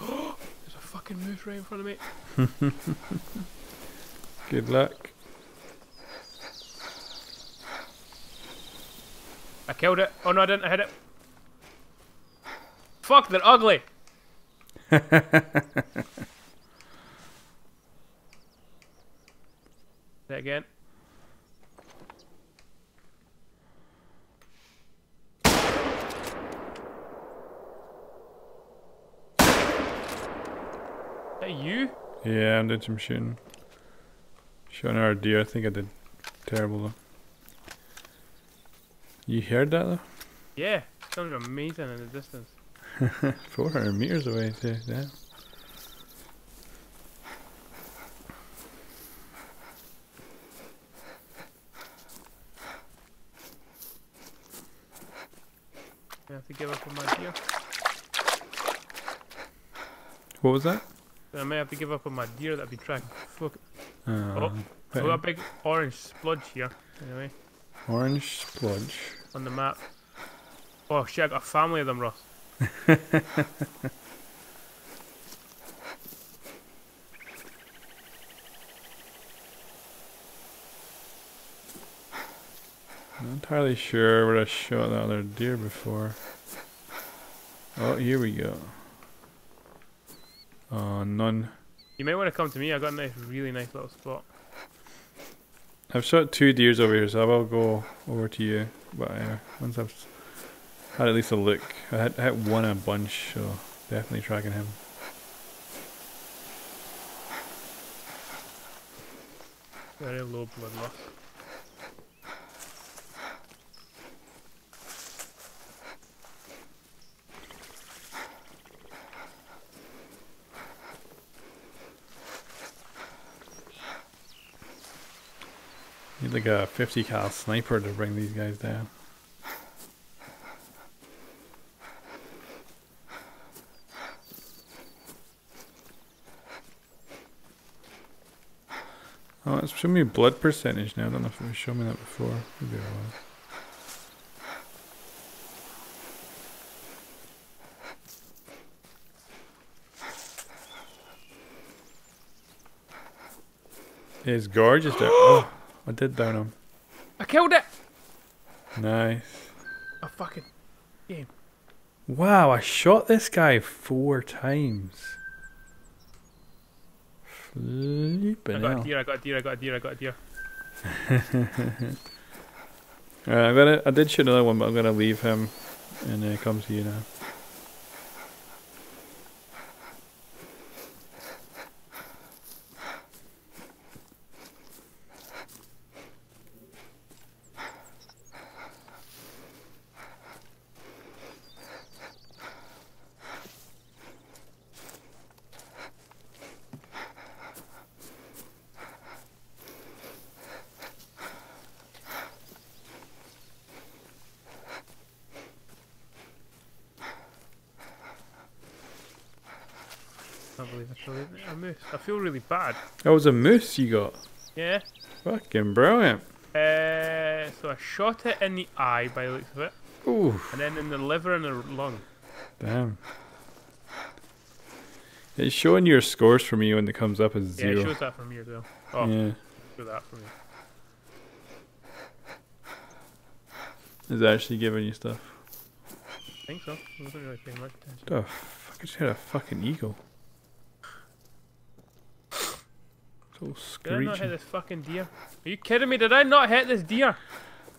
*gasps* There's a fucking moose right in front of me. *laughs* Good luck. I killed it. Oh no, I didn't. I hit it. Fuck, they're ugly. *laughs* that again. That you? Yeah, I'm doing some shooting. Shooting our deer. I think I did terrible though. You heard that though? Yeah, sounded amazing in the distance. *laughs* 400 meters away too. Yeah. I have to give up on my deer. What was that? I may have to give up on my deer that been tracking. Fuck. Uh, Oh, got a big orange splodge here. Anyway, orange splodge. On the map. Oh shit, I got a family of them, Ross. I'm *laughs* not entirely sure where I shot that other deer before. Oh, here we go. Oh, none. You may want to come to me. I got a nice, really nice little spot. I've shot two deers over here, so I will go over to you. But uh, once I've had at least a look, I had, I had one a bunch, so definitely tracking him. Very low blood loss. Need like a 50 cal sniper to bring these guys down. Oh, it's showing me blood percentage now. I don't know if it was showing me that before. Maybe it was. It's gorgeous. *gasps* Oh, I did down him. I killed it! Nice. A fucking. Wow, I shot this guy four times. I got hell. a deer, I got a deer, I got a deer, I got a deer. *laughs* Alright, I'm gonna. I did shoot another one, but I'm gonna leave him and uh, come to you now. I can't believe I killed a- a moose. I feel really bad. That was a moose you got. Yeah. Fucking brilliant. Uh, so I shot it in the eye by the looks of it, Ooh, and then in the liver and the lung. damn. It's showing your scores for me when it comes up as zero. Yeah, it shows that from here as well. Oh, yeah. show that from me. Is it actually giving you stuff? I think so. I wasn't really paying much attention. The fuck? I just had a fucking eagle. So Did I not hit this fucking deer? Are you kidding me? Did I not hit this deer? *laughs*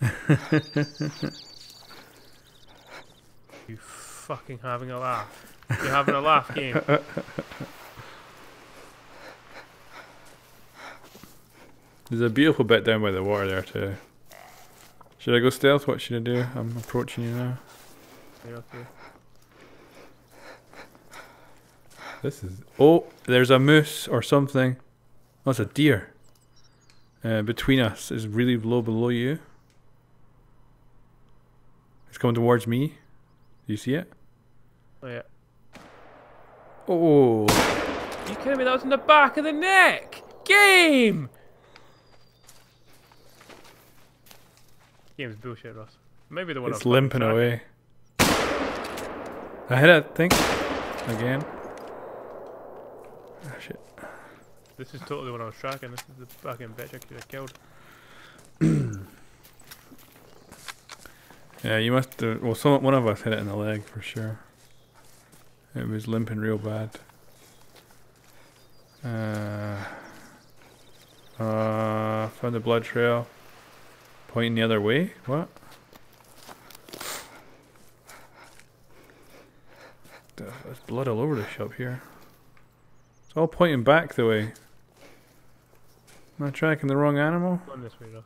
you fucking having a laugh. You're having a laugh game. There's a beautiful bit down by the water there too. Should I go stealth? What should I do? I'm approaching you now. Yeah, okay. This is. Oh, there's a moose or something. Oh, it's a deer. Uh, between us is really low below you. It's coming towards me. Do you see it? Oh yeah. Oh, you kidding me? That was in the back of the neck. Game. Game's bullshit, Ross. Maybe the one. it's limping away. I hit it, I think. Again. Ah, shit. This is totally what I was tracking. This is the fucking bitch I could have killed. Yeah, you must. Well, some one of us hit it in the leg for sure. It was limping real bad. Uh, uh, found the blood trail. Pointing the other way. What? There's blood all over the shop here. It's all pointing back the way. Am I tracking the wrong animal? On this way, Ross.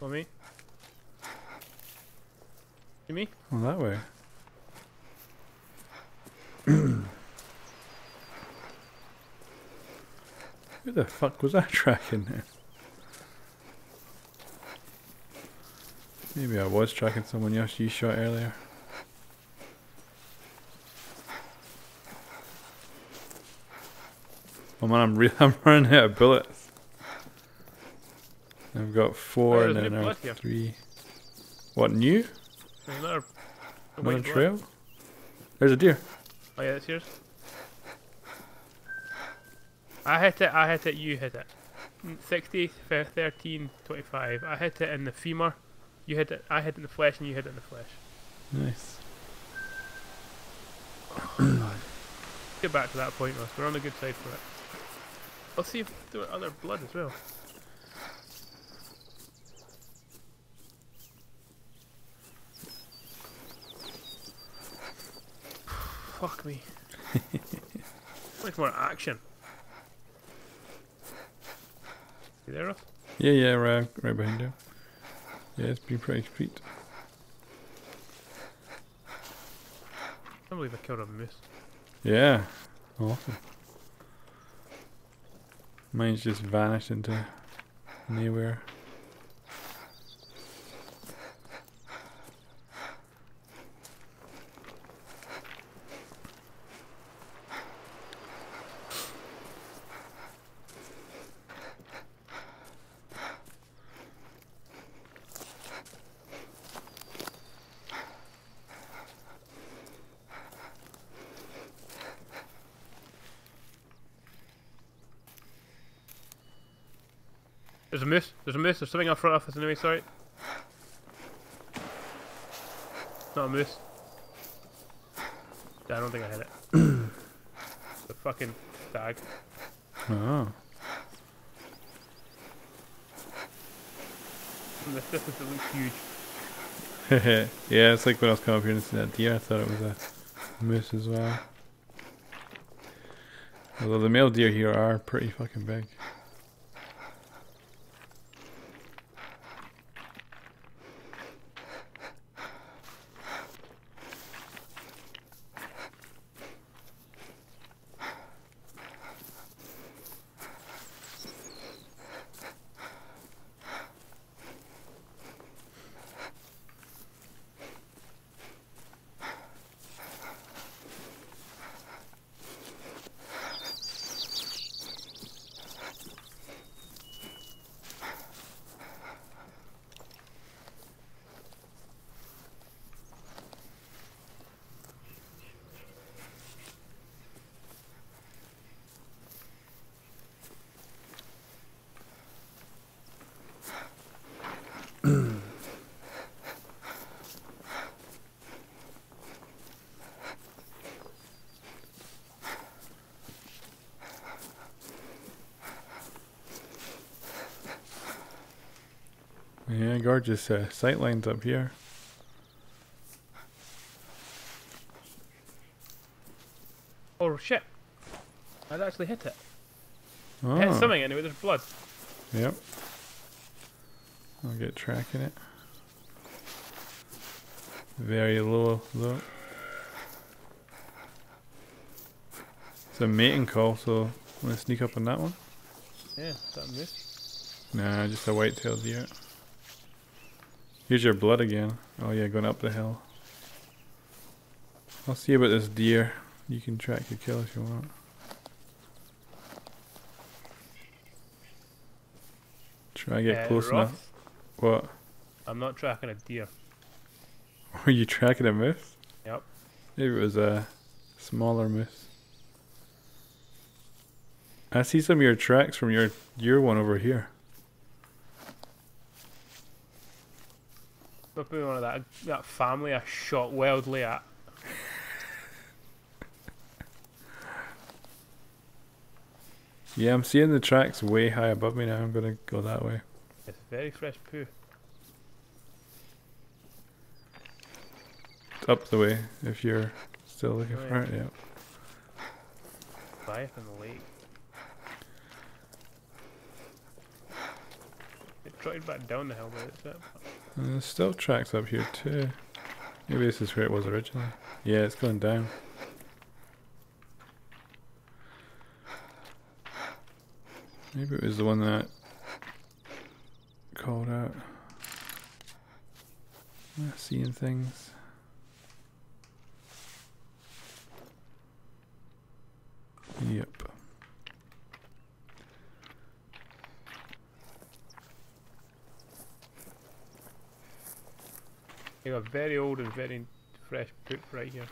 Follow me. See me? Oh, that way. *clears throat* Who the fuck was I tracking there? Maybe I was tracking someone else you shot earlier. Oh man, I'm re- *laughs* I'm running out of bullets. I've got four Oh, and then new now blood here. three. What new? There's another. Another white blood. trail? There's a deer. Oh yeah, that's yours. I hit it, I hit it, you hit it. Mm, 60, 13, 25. I hit it in the femur. You hit it, I hit it in the flesh, and you hit it in the flesh. Nice. Get back to that point, Ross. We're on the good side for it. I'll see if there are other blood as well. Fuck me. *laughs* Much more action. You there, Ross? Yeah, yeah, right, right behind you. Yeah, it's been pretty sweet. I can't believe I killed a moose. Yeah, awesome. Mine's just vanished into nowhere. There's a moose. There's a moose. There's something in front of us anyway, sorry. Not a moose. Yeah, I don't think I hit it. *clears throat* the fucking stag. Oh, And This, this is it looks huge. *laughs* yeah, it's like when I was coming up here and seeing that deer, I thought it was a moose as well. Although the male deer here are pretty fucking big. Gorgeous uh, sight lines up here. Oh shit! I'd actually hit it. Oh, Hit something anyway, there's blood. Yep. I'll get tracking it. Very low, low. It's a mating call, so I'm gonna sneak up on that one. Yeah, that moose? Nah, just a white-tailed deer. Here's your blood again. Oh yeah, going up the hill. I'll see about this deer. You can track your kill if you want. Try to get Uh, close enough. What? I'm not tracking a deer. *laughs* Were you tracking a moose? Yep. Maybe it was a smaller moose. I see some of your tracks from your your one over here. Must be one of that that family I shot wildly at. Yeah, I'm seeing the tracks way high above me now. I'm gonna go that way. It's very fresh poo. Up the way if you're still looking Oh, for it. Yeah. Life in the lake. It trotted back down the hill, but it's it. There's still tracks up here too. Maybe this is where it was originally. Yeah, it's going down. Maybe it was the one that called out. Ah, Seeing things. Yep. You got very old and very fresh poop right here.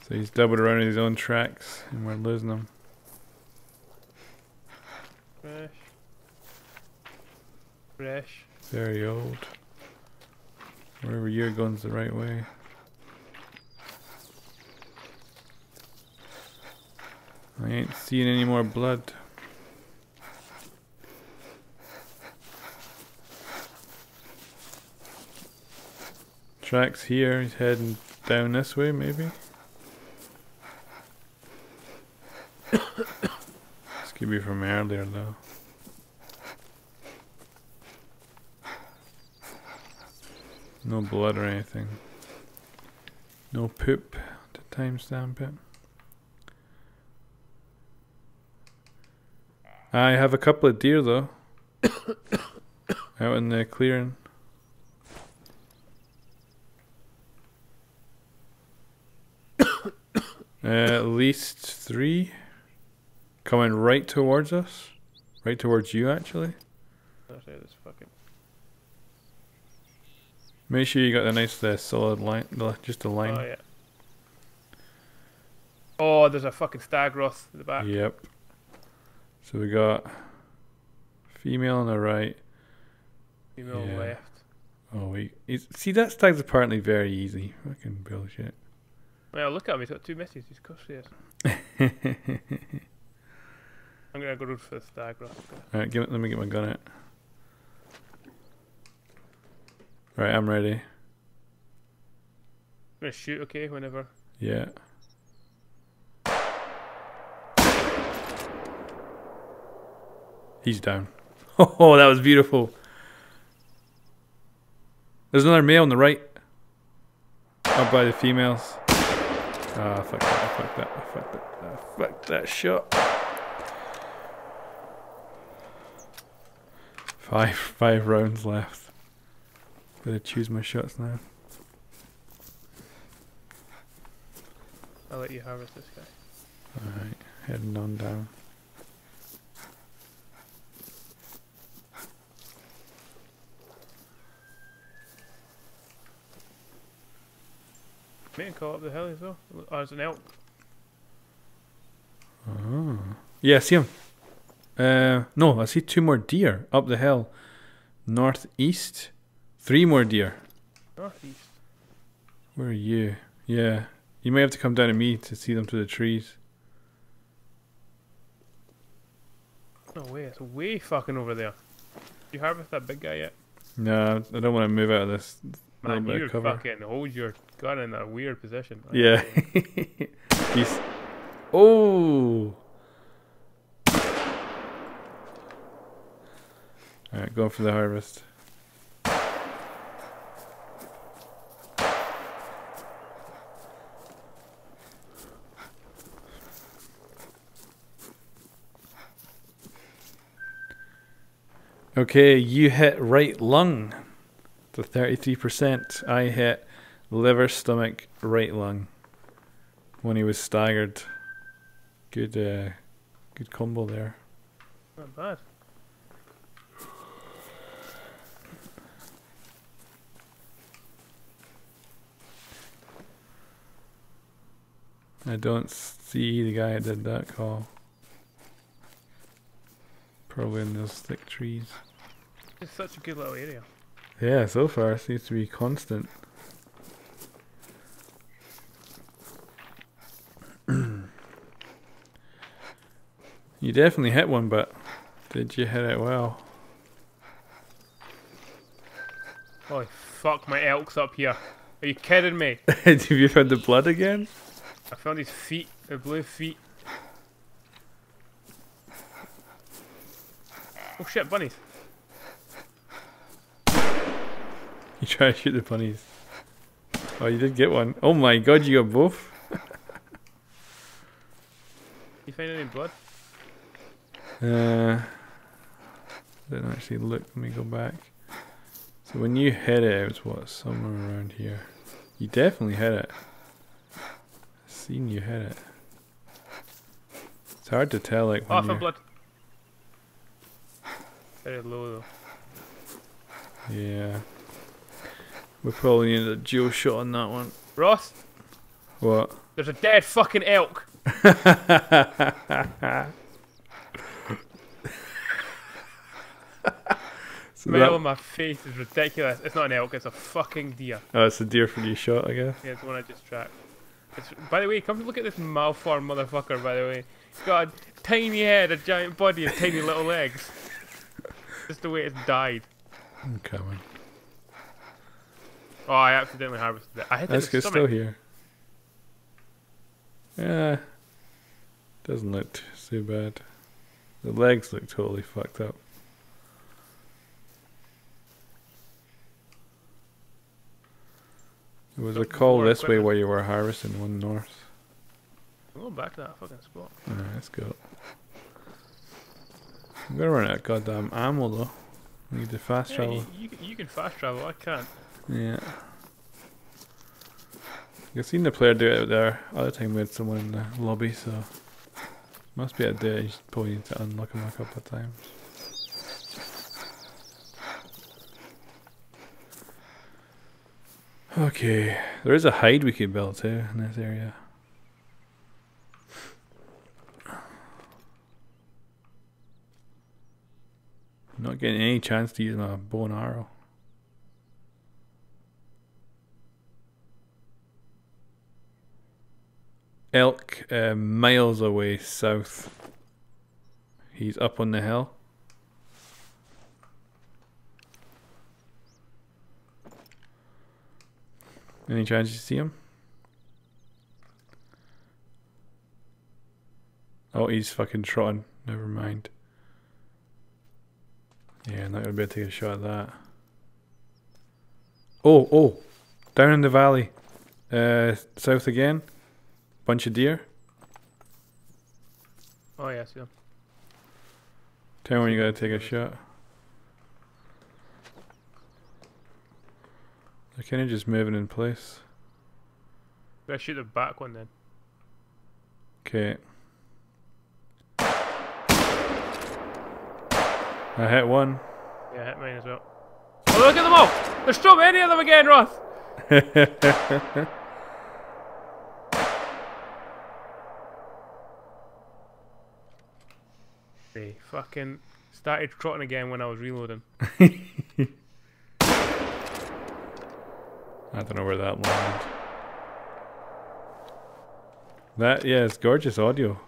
So he's doubled around in his own tracks, and we're losing him. Fresh. Fresh. Very old. Wherever you're going's the right way. I ain't seeing any more blood. Tracks here, he's heading down this way maybe. this could be from earlier though. No blood or anything. No poop to timestamp it. I have a couple of deer though. *coughs* Out in the clearing. Uh, at least three coming right towards us. Right towards you, actually. This fucking. Make sure you got the nice uh, solid line, the- just a line. Oh yeah. Oh, there's a fucking stag roth at the back. Yep. So we got female on the right. Female Yeah. left. Oh wait, it's, see that stag's apparently very easy. Fucking bullshit. Well, look at him. He's got two misses. He's course. *laughs* I'm gonna go for the stag Ross. All right, give it, let me get my gun out. Right, I'm ready. I'm gonna shoot. Okay, whenever. Yeah. He's down. *laughs* Oh, that was beautiful. There's another male on the right. Up by the females. Ah, fuck that, I fucked that, I fucked that, I fucked that shot. Five, five rounds left. Better choose my shots now. I'll let you harvest this guy. Alright, heading on down. May call up the hill as well. Oh, there's an elk. Oh. Yeah, I see him. Uh, no, I see two more deer up the hill. Northeast. Three more deer. Northeast. Where are you? Yeah. You may have to come down to me to see them through the trees. No way. It's way fucking over there. You harvest that big guy yet? No, I don't want to move out of this. Man, Little bit of you fucking hold your gun in a weird position. Yeah. Uh, *laughs* He's. Oh! Alright, going for the harvest. Okay, you hit right lung to 33%. I hit liver, stomach, right lung when he was staggered. Good, uh, good combo there. Not bad. I don't see the guy that did that call. Probably in those thick trees. It's such a good little area. Yeah, so far it seems to be constant. You definitely hit one, but did you hit it well? Holy fuck, my elk's up here. Are you kidding me? *laughs* Have you found the blood again? I found his feet, the blue feet. Oh shit, bunnies. You try to shoot the bunnies. Oh, you did get one. Oh my god, you got both? You find any blood? Uh, didn't actually look. Let me go back. So when you hit it, it was what somewhere around here. You definitely hit it. Seen you hit it. It's hard to tell, like Oh, when you. blood. Very low though. Yeah. We probably need a dual shot on that one. Ross, What? there's a dead fucking elk. *laughs* Smell that- on my face is ridiculous. It's not an elk, it's a fucking deer. oh, it's a deer for you shot, I guess. Yeah, it's the one I just tracked. It's, by the way, come look at this malformed motherfucker, by the way. He's got a tiny head, a giant body, and tiny little legs. Just the way it's died. I'm coming. Oh, I accidentally harvested it. I hit That's it Still here. Yeah. Doesn't look too bad. The legs look totally fucked up. There was a call this way equipment. where you were harvesting one north. I'm going back to that fucking spot. Alright, let's go. I'm gonna run out of goddamn ammo though. We need to fast Yeah, travel. you, you, can- you can fast travel, I can't. Yeah. I've seen the player do it out there. Other time we had someone in the lobby, so must be a day. You probably need to unlock him a couple of times. Okay, there is a hide we could build too in this area. Not getting any chance to use my bow and arrow. elk uh, miles away south. He's up on the hill. Any chance you see him? Oh, he's fucking trotting. Never mind. Yeah, not gonna be able to take a shot at that. Oh, oh, down in the valley, uh, south again. Bunch of deer. Oh, yeah, see them. Tell me when you gotta take a shot. They're kind of just moving in place. I shoot the back one then. Okay. I hit one. Yeah, hit mine as well. Oh, look at them all! There's so many of them again, Ross! *laughs* They fucking started trotting again when I was reloading. *laughs* I don't know where that landed. That yeah, it's gorgeous audio.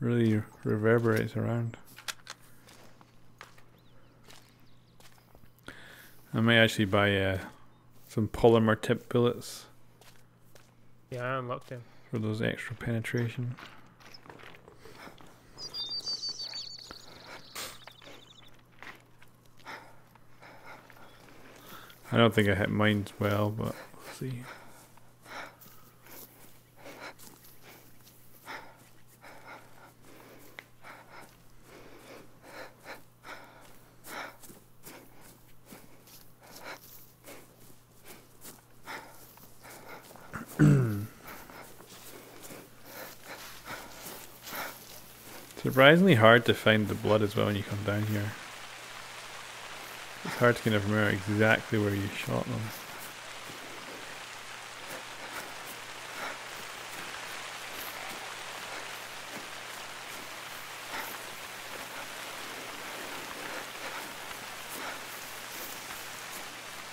Really reverberates around. I may actually buy uh, some polymer tip bullets Yeah, I unlocked them. for those extra penetration. I don't think I hit mine well, but we'll see. *clears throat* Surprisingly hard to find the blood as well when you come down here. Hard to kind of remember exactly where you shot them.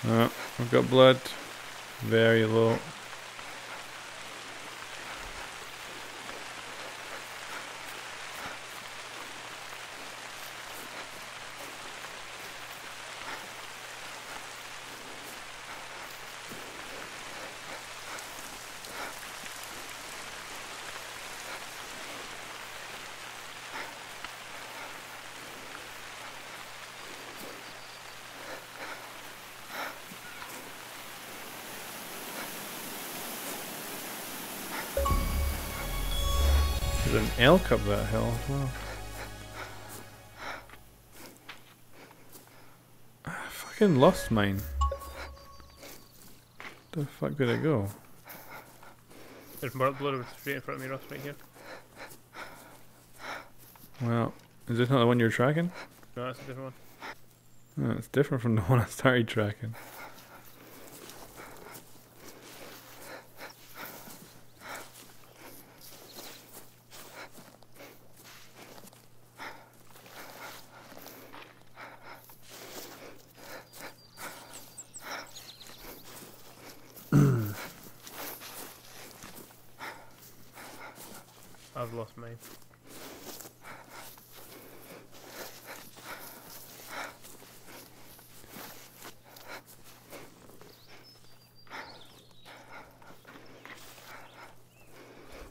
Oh, I've got blood. Very low. Up that hill as well. I fucking lost mine. The fuck did it go? There's more blood straight in front of me, Ross, right here. Well, is this not the one you're tracking? No, that's a different one. No, it's different from the *laughs* one I started tracking. I've lost mine.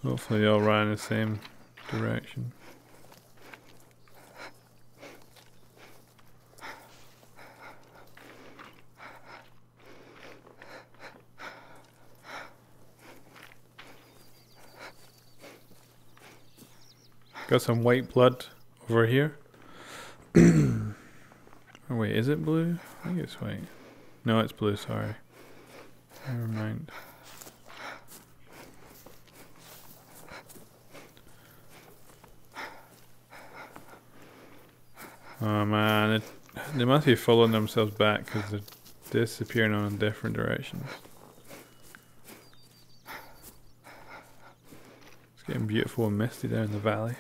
Hopefully they all ran in the same direction. Got some white blood over here. *clears throat* oh wait, is it blue? I think it's white. No, it's blue, sorry. Never mind. Oh man, it, must following themselves back because they're disappearing on different directions. It's getting beautiful and misty there in the valley.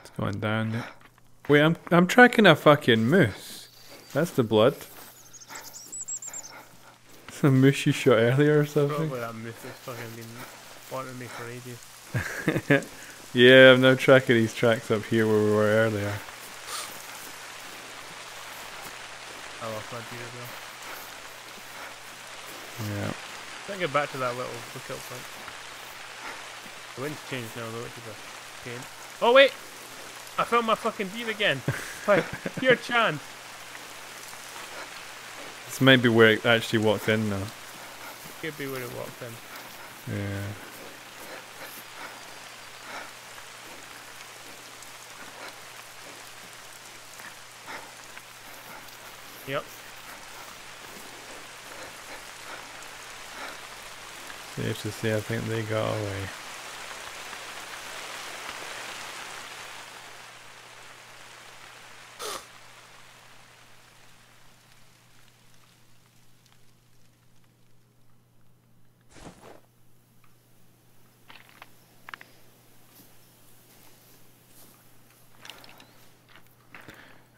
It's going down there. Wait, I'm tracking a fucking moose. That's the blood. Some moose you shot earlier or something. Probably that moose has fucking been wanting me for ages. *laughs* yeah, I'm now tracking these tracks up here where we were earlier. I lost my deer as well. Yeah. Can't get back to that little lookout point. The wind's changed now though, which is a pain. Oh wait! I found my fucking deer again! *laughs* Like, pure chance! This might be where it actually walked in now. Could be where it walked in. Yeah. Yep. Safe to say, I think they got away.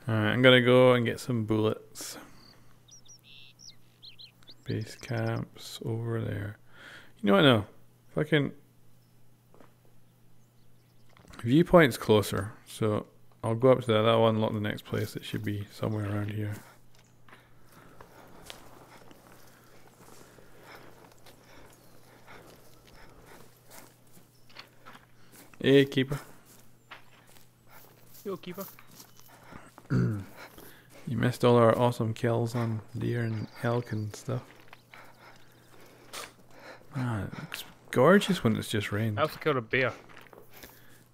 Alright, I'm gonna go and get some bullets. Base camps over there. You know what? No, fucking viewpoint's closer, so I'll go up to that. That'll unlock the next place. It should be somewhere around here. Hey, keeper. Yo, keeper. *clears throat* You missed all our awesome kills on deer and elk and stuff. Ah, it looks gorgeous when it's just rained. I also killed a bear.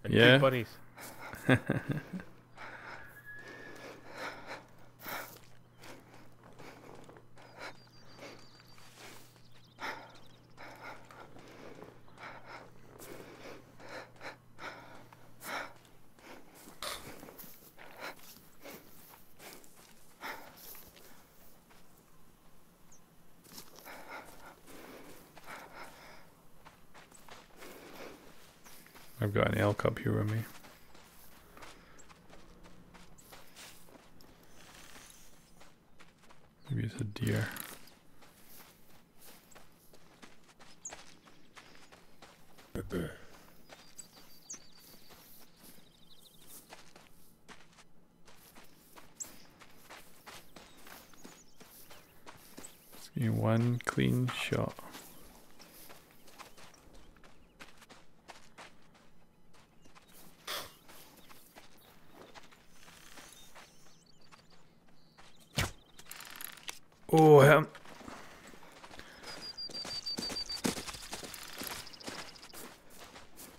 And Yeah. two bunnies. *laughs* I've got an up here with me. Maybe it's a deer. Just give me one clean shot. Oh, I haven't-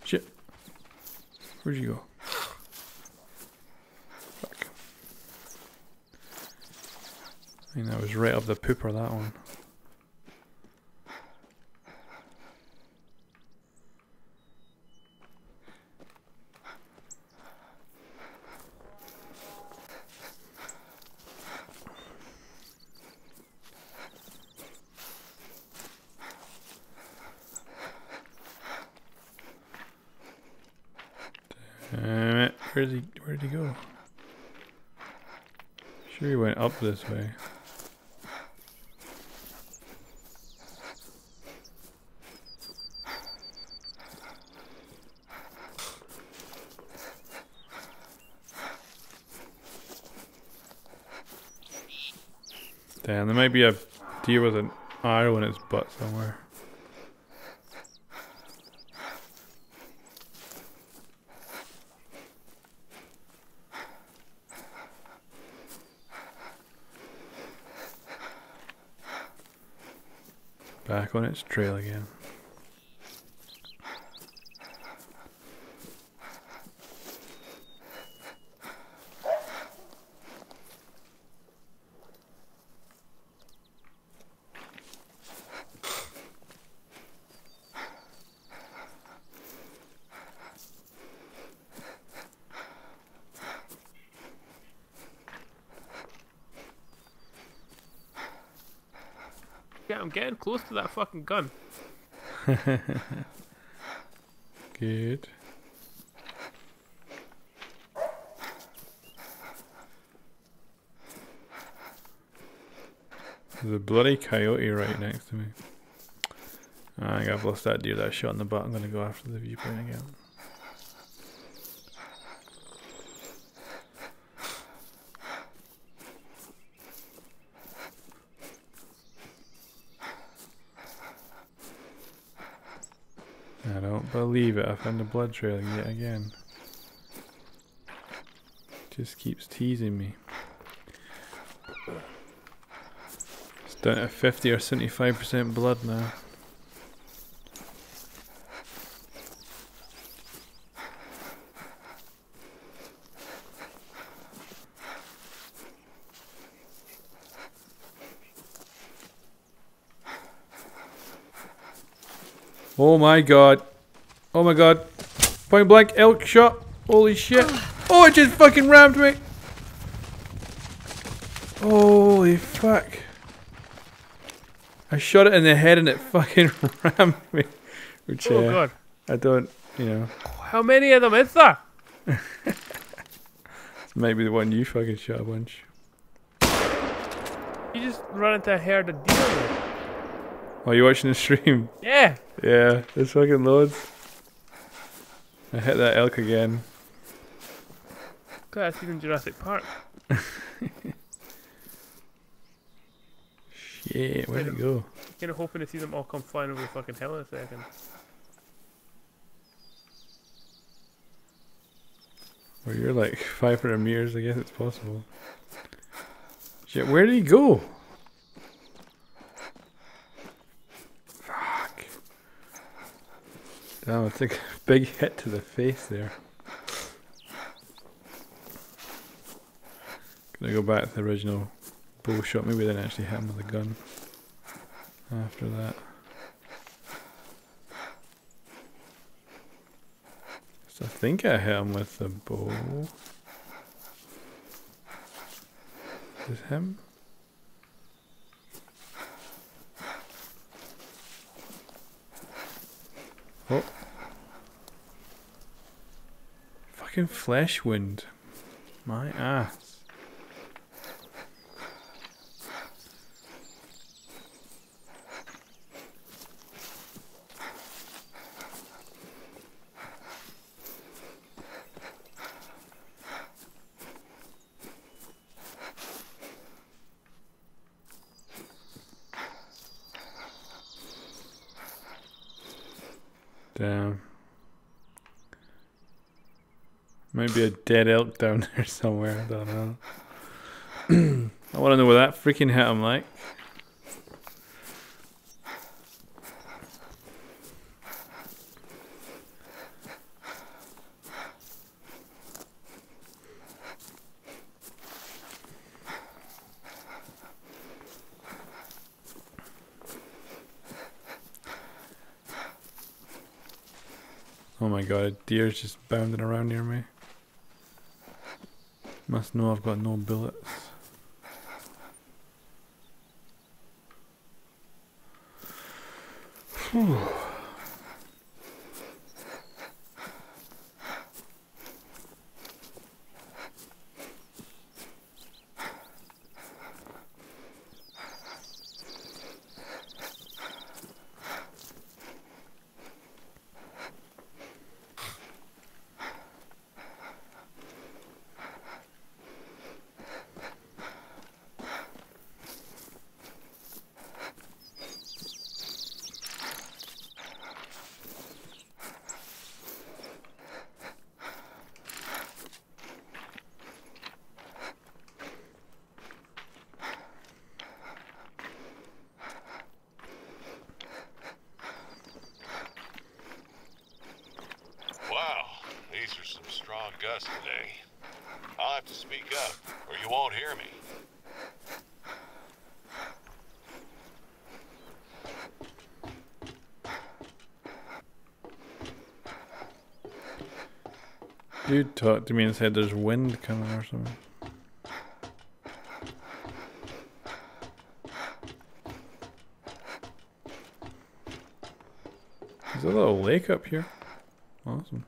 Shit. Where'd you go? Fuck. I think that was right up the pooper, that one. Damn it. Where did he, where'd he go? Sure he went up this way. Damn, there might be a deer with an arrow in its butt somewhere. Back on its trail again. Yeah, I'm getting close to that fucking gun. *laughs* Good. There's a bloody coyote right next to me. I think I've lost that deer that I shot in the butt. I'm gonna go after the viewpoint again. I don't believe it. I found a blood trail yet again. Just keeps teasing me. It's down to 50 or 75% blood now. Oh my god. Oh my god. Point blank elk shot. Holy shit. Oh, it just fucking rammed me. Holy fuck. I shot it in the head and it fucking *laughs* rammed me. Which, Oh uh, god. I don't, you know, How many of them is there? *laughs* maybe the one you fucking shot a bunch. You just run into a herd of deer. Oh, you watching the stream? Yeah. Yeah, there's fucking loads. I hit that elk again. God, I seen in Jurassic Park. Shit, where'd it go? Kind of hoping to see them all come flying over the fucking hill in a second. Well, you're like 500 meters, I guess it's possible. Shit, where did he go? Fuck. Damn, like a big hit to the face there. Gonna go back to the original bow shot. Maybe I didn't actually hit him with a gun after that. So I think I hit him with the bow. Is him? Oh. Fucking flesh wound. My ass. Damn. Might be a dead elk down there *laughs* somewhere. I don't know. *clears throat* I want to know what that freaking hit him like. Oh my god, a deer's just bounding around near me. Must know I've got no bullets. Whew. Wow, these are some strong gusts today. I'll have to speak up, or you won't hear me. Talked to me and said there's wind coming or something. There's a little lake up here. Awesome.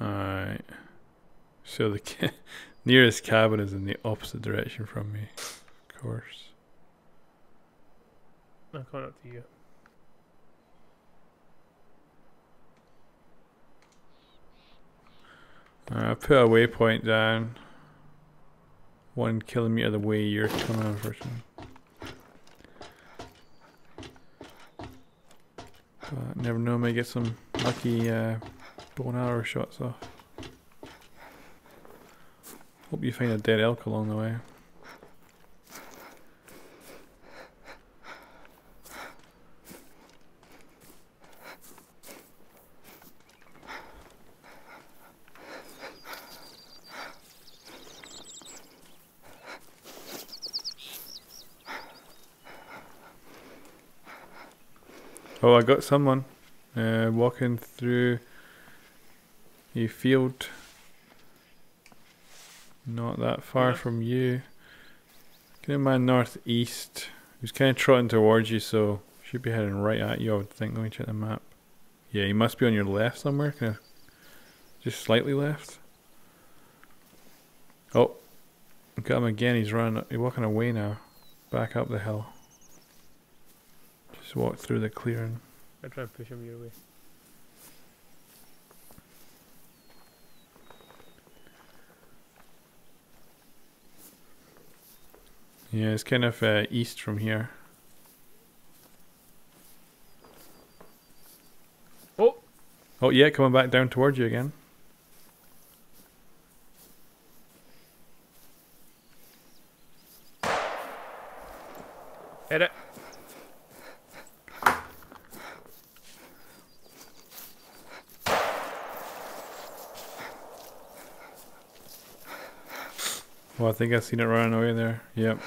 Alright. So the ca- nearest cabin is in the opposite direction from me. Of course. I'm coming up to you. Uh, put a waypoint down. One kilometer the way you're coming, unfortunately. But never know, may get some lucky uh, bow and arrow shots off. Hope you find a dead elk along the way. Oh, I got someone uh, walking through a field that far from you. Kind of my northeast. He's kind of trotting towards you, so should be heading right at you. I would think. Let me check the map. Yeah, he must be on your left somewhere. Kind of just slightly left. Oh, got him again. He's running. He's walking away now. Back up the hill. Just walk through the clearing. I try and push him your way. Yeah, it's kind of uh, east from here. Oh! Oh yeah, coming back down towards you again. Hit it. Well, I think I've seen it running away there. Yep.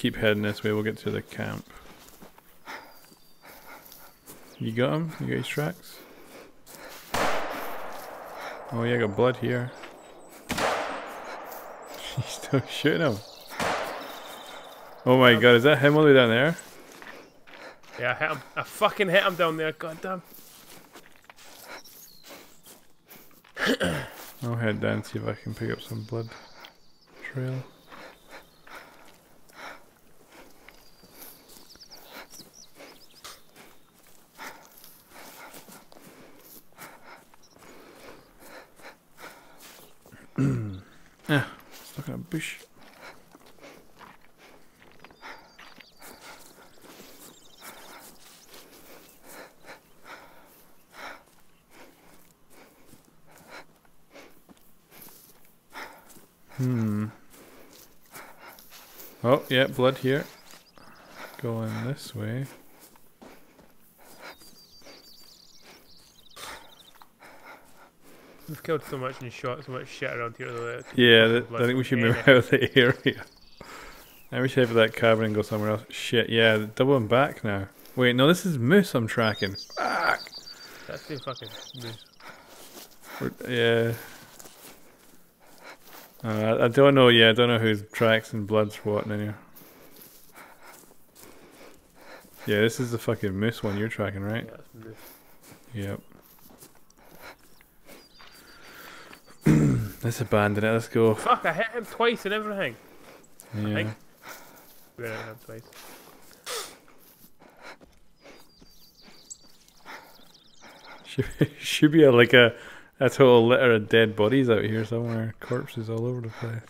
Keep heading this way. We'll get to the camp. You got him? You got his tracks? Oh yeah, I got blood here. *laughs* He's still shooting him. Oh my god, is that him all the way down there? Yeah, I hit him. I fucking hit him down there. God damn. *clears throat* I'll head down see if I can pick up some blood trail. ah, stuck in a bush. Hmm. Oh, yeah, blood here. Going this way. We've killed so much and shot so much shit around here though. that- Yeah, fucking th- I think we should move *laughs* out of the area. I wish I had that cabin and go somewhere else. Shit, yeah, doubling back now. Wait, no, this is moose I'm tracking. Fuck. That's the fucking moose. We're- Yeah. Uh, I- I don't know. Yeah, I don't know whose tracks and blood's what in here. Yeah, this is the fucking moose one you're tracking, right? Yeah. Yep. *clears throat* Let's abandon it. Let's go. Fuck, I hit him twice and everything. Yeah. think- We hit him twice. *laughs* Should, should be a, like a a total litter of dead bodies out here somewhere. Corpses all over the place.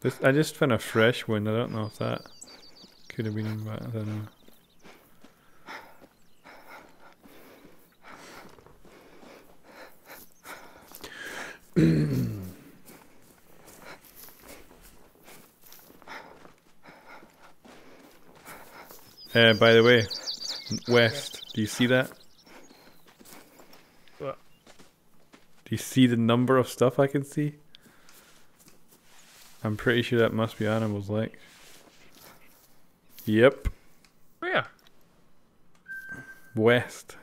This I just found a fresh one. I don't know if that could have been in, I don't know. Uh, by the way, west. Do you see that? What? Do you see the number of stuff I can see? I'm pretty sure that must be animals like. Yep. Where? West.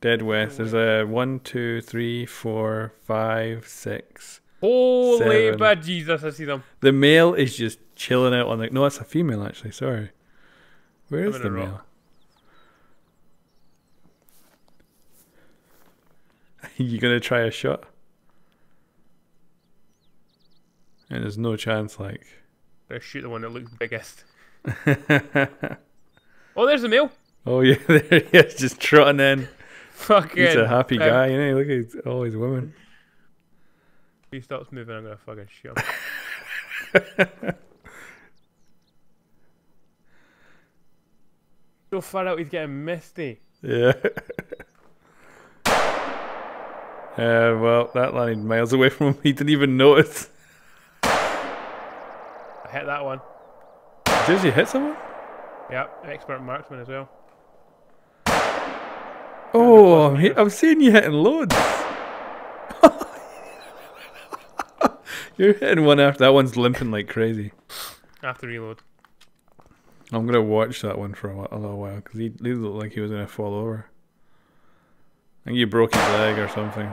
Dead west. There's a one, two, three, four, five, six. Holy Seven. bad Jesus, I see them. The male is just chilling out on the. No, it's a female actually. Sorry. Where is the rock. male? *laughs* you gonna try a shot? And there's no chance, like. Better shoot the one that looks biggest. *laughs* Oh, there's the male. oh yeah, *laughs* there he is, just trotting in. Fucking. He's a happy um, guy, you know. Look at all his women. If he stops moving, I'm gonna fucking shoot him. So far out, he's getting misty. Yeah. Uh, well, that landed miles away from him. He didn't even notice. I hit that one. Did you hit someone? Yep, expert marksman as well. Oh, I'm, hit, I'm seeing you hitting loads. *laughs* You're hitting one after that one's limping like crazy. After reload. I'm gonna watch that one for a, whi- a little while because he, he looked like he was gonna fall over. I think you broke his leg or something.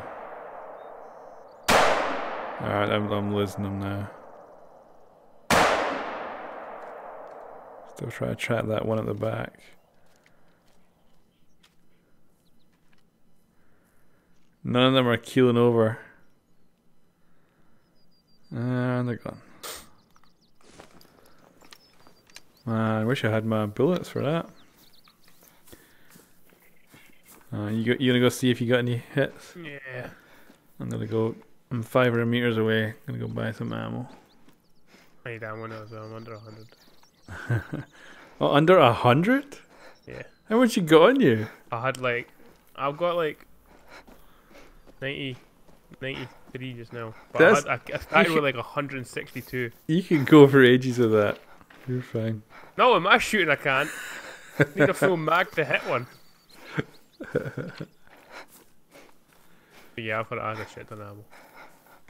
Alright, I'm, I'm losing him now. Still try to trap that one at the back. None of them are keeling over. And they're gone. Man, I wish I had my bullets for that. Uh, you go, you gonna go see if you got any hits? Yeah. I'm gonna go. I'm 500 meters away. I'm gonna go buy some ammo. I need ammo now, so I'm under 100. *laughs* Oh, under a hundred? Yeah. How much you got on you? I had like, I've got like 90, 93 just now. But I, That's- had, I, I started with like 162. You can go for ages with that. You're fine. No, am I shooting? I can't. I Need a full mag to hit one. but *laughs* yeah, I've got to add a shit ton of ammo.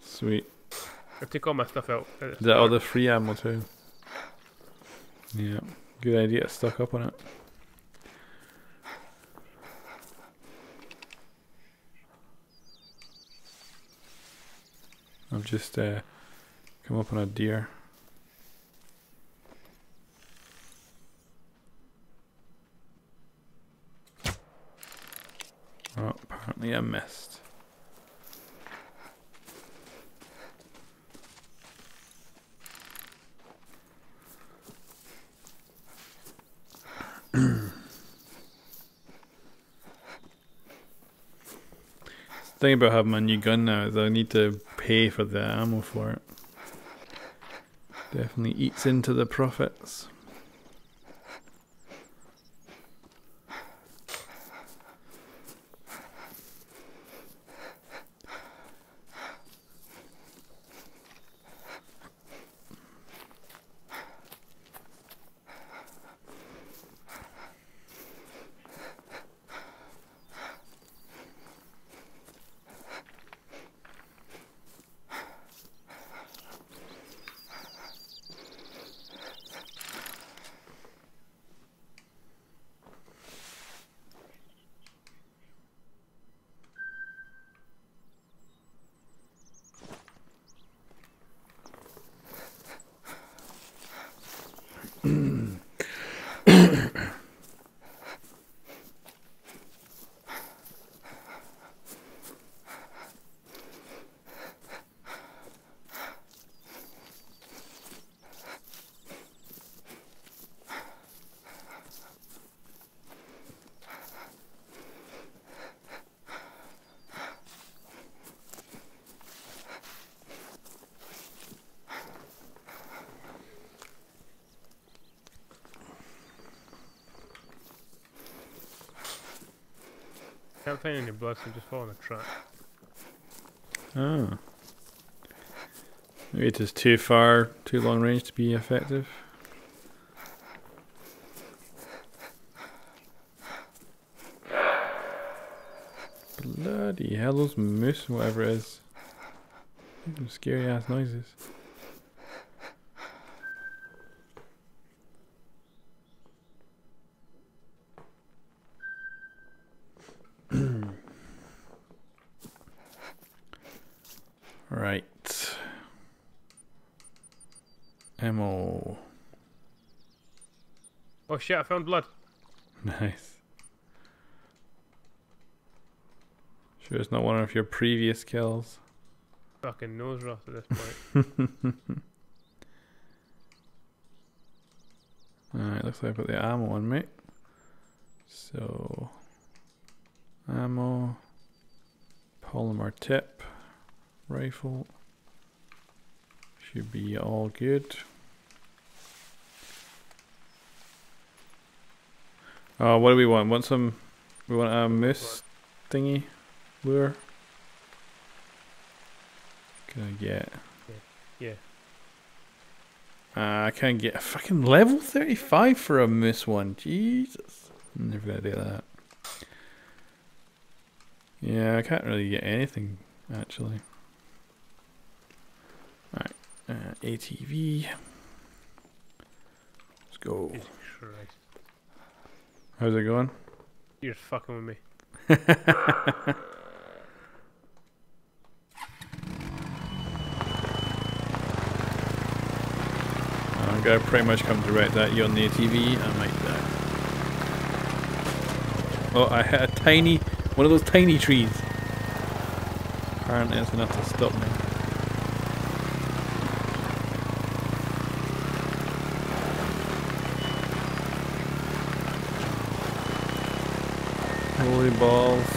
Sweet. I took all my stuff out. at the Is that all start. the free ammo too? Yeah. Good idea. Stuck up on it. I've just uh, come up on a deer. Oh, apparently I missed. Thing about having my new gun now is I need to pay for the ammo for it. Definitely eats into the profits. Any blood, just the track. Oh. Maybe it is too far, too long range to be effective. Bloody hell, those moose, whatever it is. Some scary ass noises. Right. Ammo. Oh shit, I found blood. Nice. Sure, it's not one of your previous kills. Fucking nose rust at this point. *laughs* Alright, looks like I put the ammo on, mate. So, ammo, polymer tip, rifle. Should be all good. Oh, what do we want? Want some? We want a moose thingy lure. Can I get? Yeah. Uh, I can't get a fucking level 35 for a moose one. Jesus. I'm never gonna do that. Yeah, I can't really get anything, actually. Alright. Uh, ATV. Let's go. How's it going? You're fucking with me. *laughs* I'm gonna pretty much come direct at you on the TV. I might die. Oh, I hit a tiny, one of those tiny trees. Apparently, it's enough to stop me. Holy balls.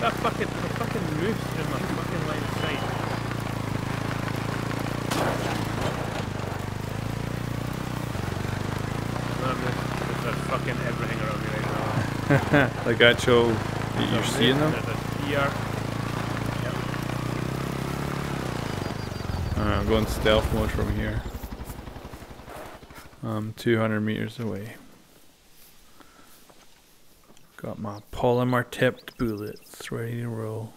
That fucking, the fucking moose in my fucking line of sight. No, there's, there's fucking everything around me right now. *laughs* like actual, you're seeing them? Yep. Alright, I'm going stealth mode from here. I'm 200 meters away. Got my polymer tipped bullets ready to roll.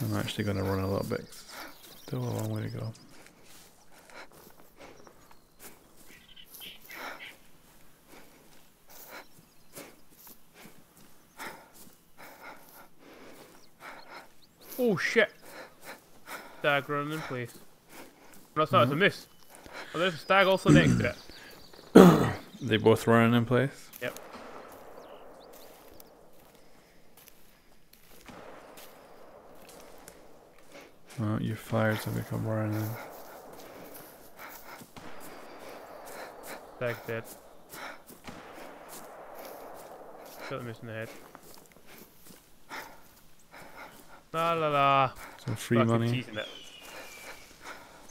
I'm actually going to run a little bit. Still a long way to go. Oh shit! Stag running in place. No, it's not, it's a moose. Oh, there's a stag also next to it. *coughs* They both running in place? Yep. Well, your fires have become running. Stag dead. Shot the moose in the head. La la la. Some free Fucking money.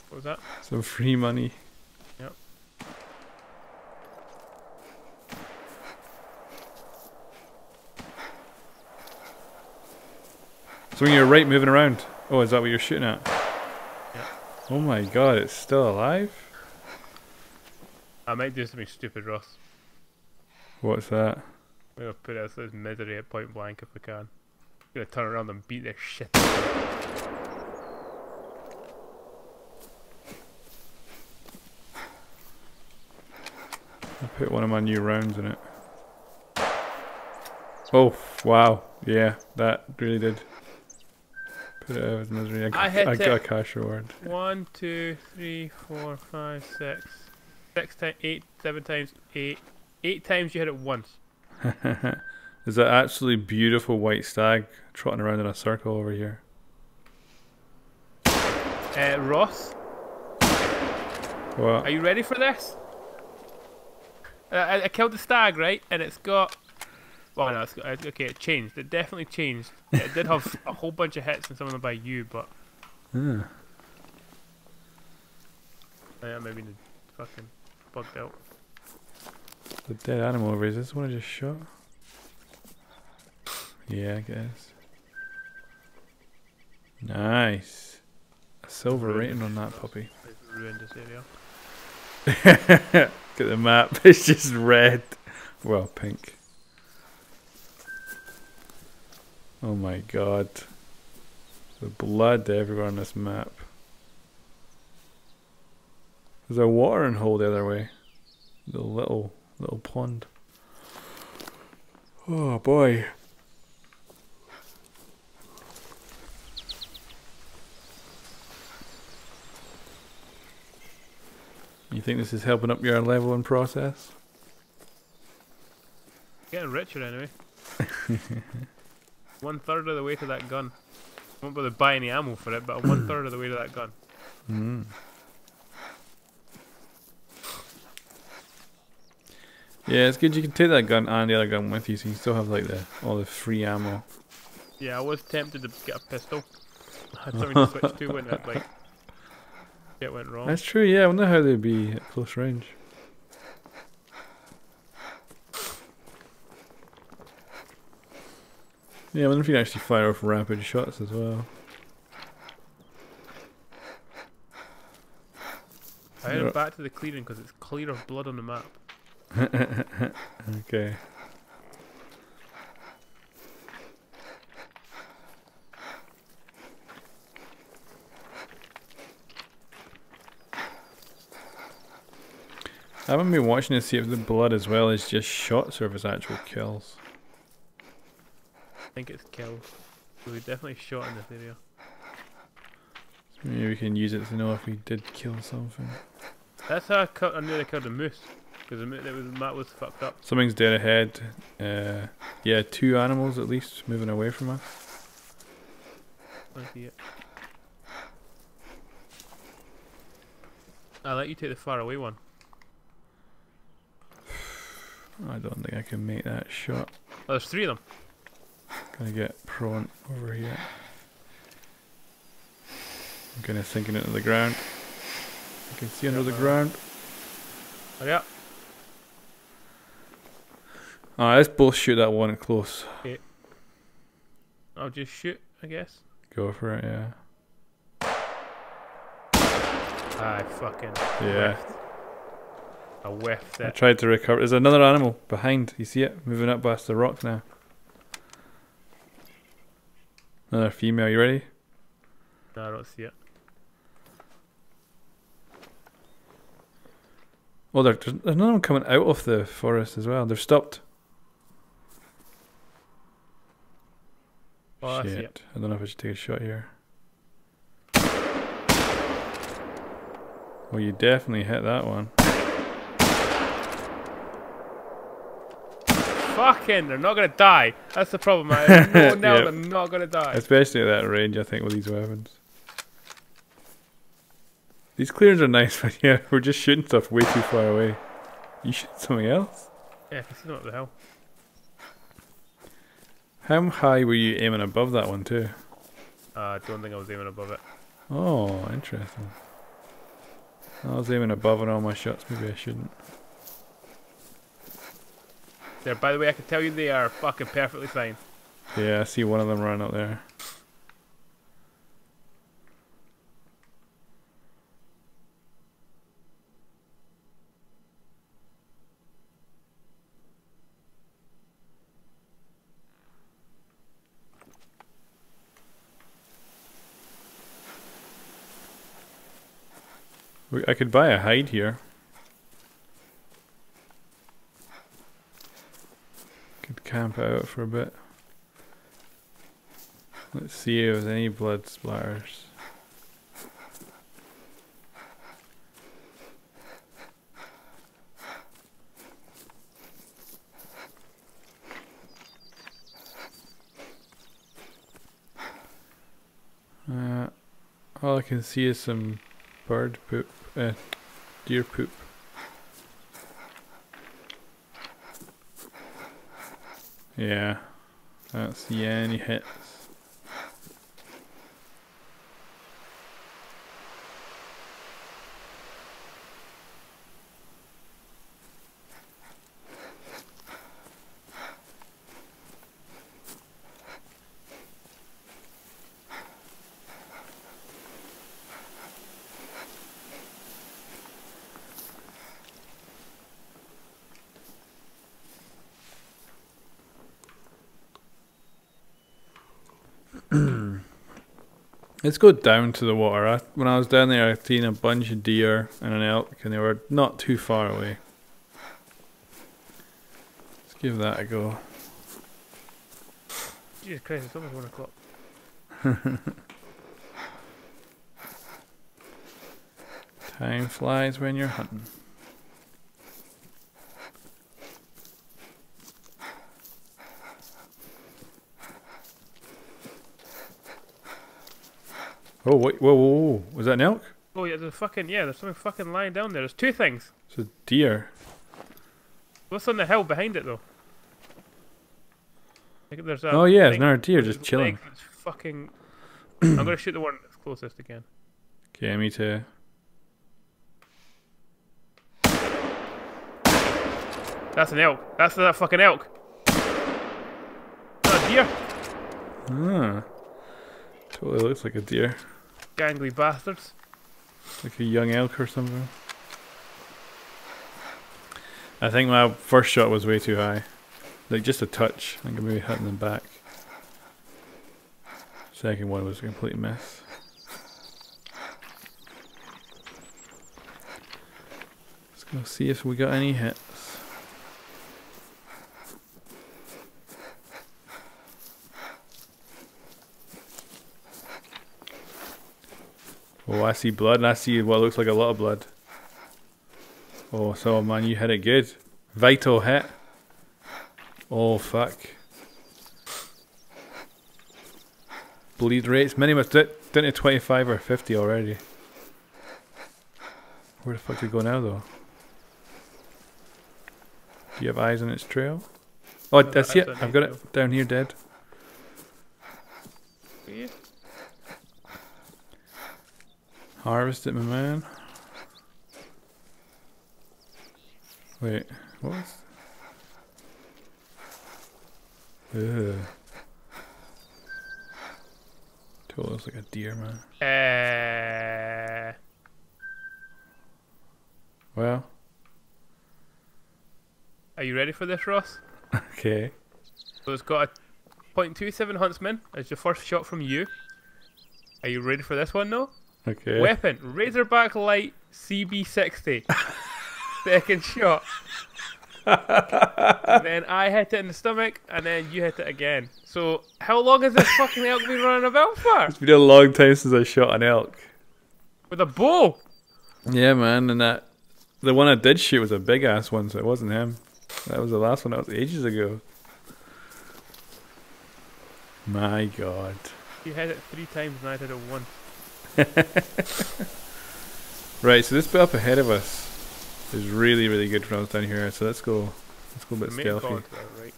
What was that? Some free money. Yep. So when you're right moving around. Oh, is that what you're shooting at? Yeah. Oh my god, it's still alive? I might do something stupid, Ross. What's that? I'm gonna put it as misery at point blank if we can. I'm gonna turn around and beat their shit. out of them. I put one of my new rounds in it. Oh, wow. Yeah, that really did. Put it out of misery. I I hit I got a cash reward. One, two, three, four, five, six, six times, eight, seven times, eight, eight times you hit it once. *laughs* There's that absolutely beautiful white stag trotting around in a circle over here. Uh, Ross, What? are you ready for this? Uh, I, I killed the stag, right? And it's got. Well, no, it's got, uh, okay, it changed. It definitely changed. It did have a whole bunch of hits and some of them by you, but Yeah. uh, maybe the fucking bugged out. The dead animal over here. Is this one I just shot? Yeah, I guess. Nice. A silver rating on that puppy. *laughs* Ruined this area. Look at the map. *laughs* It's just red. Well, pink. Oh my god. The blood everywhere on this map. There's a watering hole the other way. The little little pond. Oh boy. You think this is helping up your leveling process? Getting richer anyway. *laughs* one third of the way to that gun. I won't bother buy any ammo for it, but I'm one *coughs* third of the way to that gun. Mm. Yeah, it's good you can take that gun and the other gun with you, so you still have like the all the free ammo. Yeah, I was tempted to get a pistol. *laughs* I had something to switch to when it like it went wrong. That's true. Yeah, I wonder how they'd be at close range. Yeah, I wonder if you can actually fire off rapid shots as well. I headed back to the clearing because it's clear of blood on the map. *laughs* Okay. I haven't been watching to see if the blood as well is just shots or if it's actual kills. I think it's kills. So we definitely shot in this area. Maybe we can use it to know if we did kill something. That's how I, cut, I I killed a moose. Because the, mo- was, map was fucked up. Something's dead ahead. Uh, yeah, two animals at least moving away from us. I see it. I'll let you take the far away one. I don't think I can make that shot. Oh, there's three of them. Gonna get prone over here. I'm of sinking into the ground. I can see under the ground. Oh, Hurry up. Alright, let's both shoot that one close. I'll just shoot, I guess. Go for it, yeah. I fucking Yeah. whiffed. I whiffed I tried to recover. There's another animal behind. You see it? Moving up past the rock now. Another female. You ready? No, I don't see it. Oh, there's there's another one coming out of the forest as well. They've stopped. Oh, I Shit. it. I don't know if I should take a shot here. Well, you definitely hit that one. Fucking, they're not gonna die. That's the problem. I know *laughs* now Yep. they're not gonna die. Especially at that range, I think, with these weapons. These clearings are nice, *laughs* but yeah, we're just shooting stuff way too far away. You shoot something else? Yeah, I can see up the hill. How high were you aiming above that one too? Uh, I don't think I was aiming above it. Oh, interesting. I was aiming above on all my shots. Maybe I shouldn't. There, by the way, I can tell you they are fucking perfectly fine. Yeah, I see one of them run up there. I could buy a hide here. Camp out for a bit. Let's see if there's any blood splatters. Uh, all I can see is some bird poop, uh, deer poop. Yeah, That's yeah, any hits. Let's go down to the water. I, when I was down there, I seen a bunch of deer and an elk, and they were not too far away. Let's give that a go. Jesus Christ, it's almost one o'clock. *laughs* Time flies when you're hunting. Oh wait! Whoa, whoa, whoa! Was that an elk? Oh yeah, there's fucking yeah, there's something fucking lying down there. There's two things. It's a deer. What's on the hill behind it though? Think there's a Oh yeah, it's thing another deer just chilling. fucking. *clears throat* I'm gonna shoot the one that's closest again. Okay, me too. That's an elk. That's that fucking elk. Not a deer. Ah, totally looks like a deer, Gangly bastards. like a young elk or something. I think my first shot was way too high, like just a touch. I think I maybe hitting them back. Second one was a complete mess. Let's go see if we got any hits. Oh, I see blood, and I see what looks like a lot of blood. Oh, so man, you hit it good. Vital hit. Oh, fuck. Bleed rates. Minimum down to 25 or 50 already. Where the fuck did it go now, though? Do you have eyes on its trail? Oh, No, I see it. I've got it down here dead. Yeah. Harvest it, my man. Wait, what was? Ugh. Totally looks like a deer, man. Uh, Well, are you ready for this, Ross? *laughs* okay. So it's got a .27 Huntsman as your first shot from you. Are you ready for this one, though? Okay. Weapon Razorback Lite CB60. *laughs* Second shot. Then I hit it in the stomach, and then you hit it again. So how long has this fucking elk been running about for? It's been a long time since I shot an elk. With a bow. Yeah, man, and that the one I did shoot was a big ass one, so it wasn't him. That was the last one. That was ages ago. My God. You hit it three times, and I did it once. *laughs* Right, so this bit up ahead of us is really, really good I was down here. So let's go. Let's go a bit stealthy. right?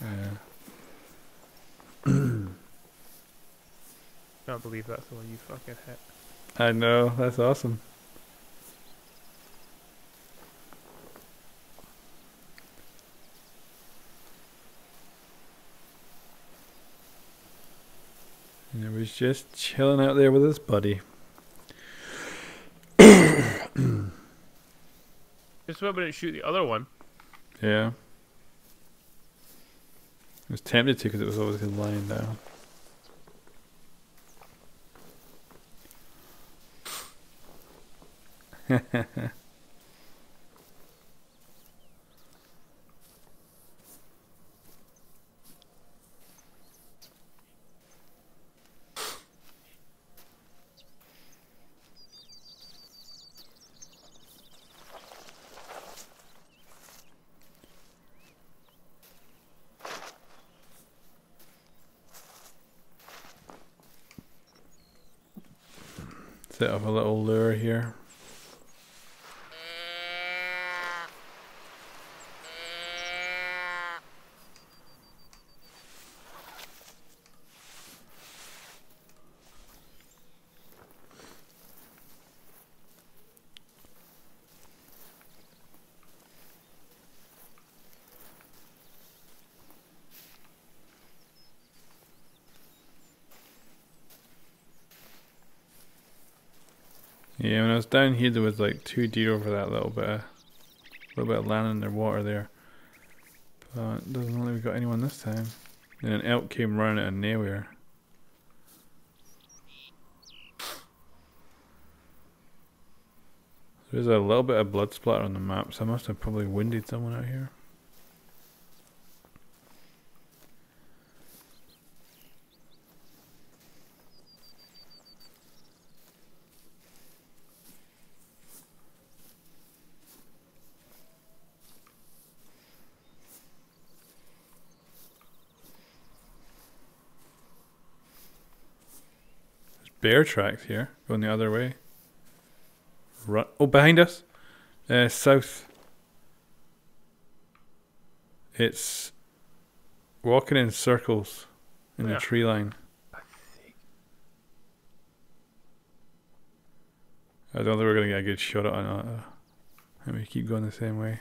Yeah. *clears throat* Can't believe that's the one you fucking hit. I know. That's awesome. It was just chilling out there with his buddy. Just why we didn't shoot the other one. Yeah. I was tempted to because it was always lying down. *laughs* Set up a little lure here. I was down here, there was like two deer over that little bit, of, little bit of land in their water there. But doesn't look like we got anyone this time. And an elk came running out of nowhere. There's a little bit of blood splatter on the map, so I must have probably wounded someone out here. Bear tracks here, going the other way. Run! Oh, behind us, uh, south. It's walking in circles in Yeah. the tree line. I don't think we're gonna get a good shot on it. Uh, and we keep going the same way.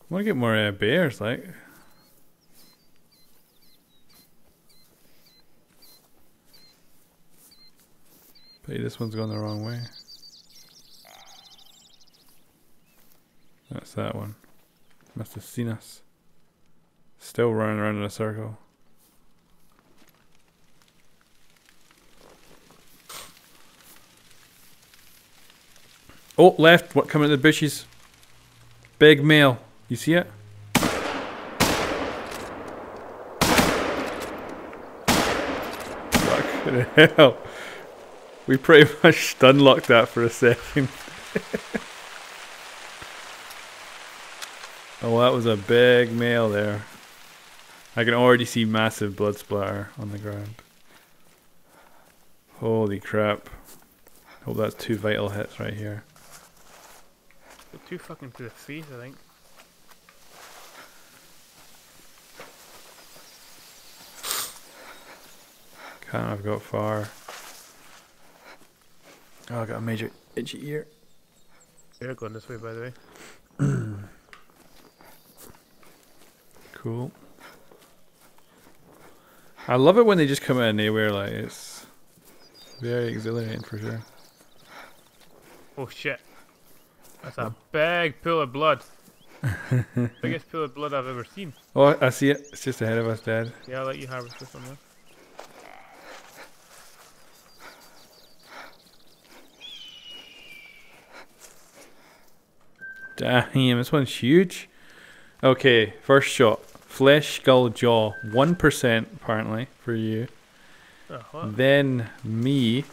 I want to get more uh, bears, like. But this one's going the wrong way. That's that one. Must have seen us. Still running around in a circle. Oh, left. What coming in the bushes? Big male. You see it? the *laughs* hell? We pretty *laughs* much stun locked that for a second. *laughs* oh, that was a big male there. I can already see massive blood splatter on the ground. Holy crap. Hope that's two vital hits right here. Two fucking to the face, I think. Can't have got far. Oh, I got a major itchy ear. They're going this way, by the way. *clears throat* Cool. I love it when they just come out of nowhere, like it's very exhilarating for sure. Oh shit. That's a big pool of blood. *laughs* Biggest pool of blood I've ever seen. Oh, I see it. It's just ahead of us, Dad. Yeah, I'll let you harvest this one then. Damn, this one's huge. Okay, first shot. Flesh, skull, jaw. 1% apparently for you. Oh? Then me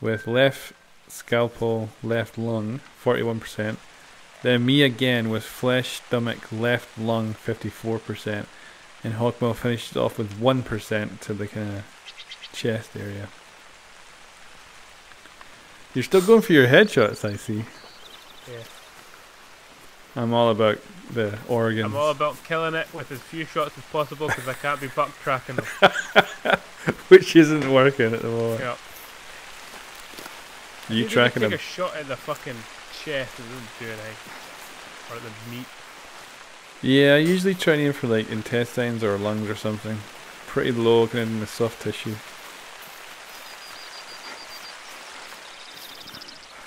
with left scapula, left lung, 41%. Then me again with flesh, stomach, left lung, 54%. And Hawkmill finishes off with 1% to the kind of chest area. You're still going for your headshots, I see. Yeah. I'm all about the Oregon. I'm all about killing it with as few shots as possible because I can't be buck tracking them. *laughs* which isn't working at the moment. yeah. You Even tracking take them? a shot at the fucking chest and doesn't do anything. Or at the meat. Yeah, I usually try aim for like intestines or lungs or something. Pretty low kind of in the soft tissue.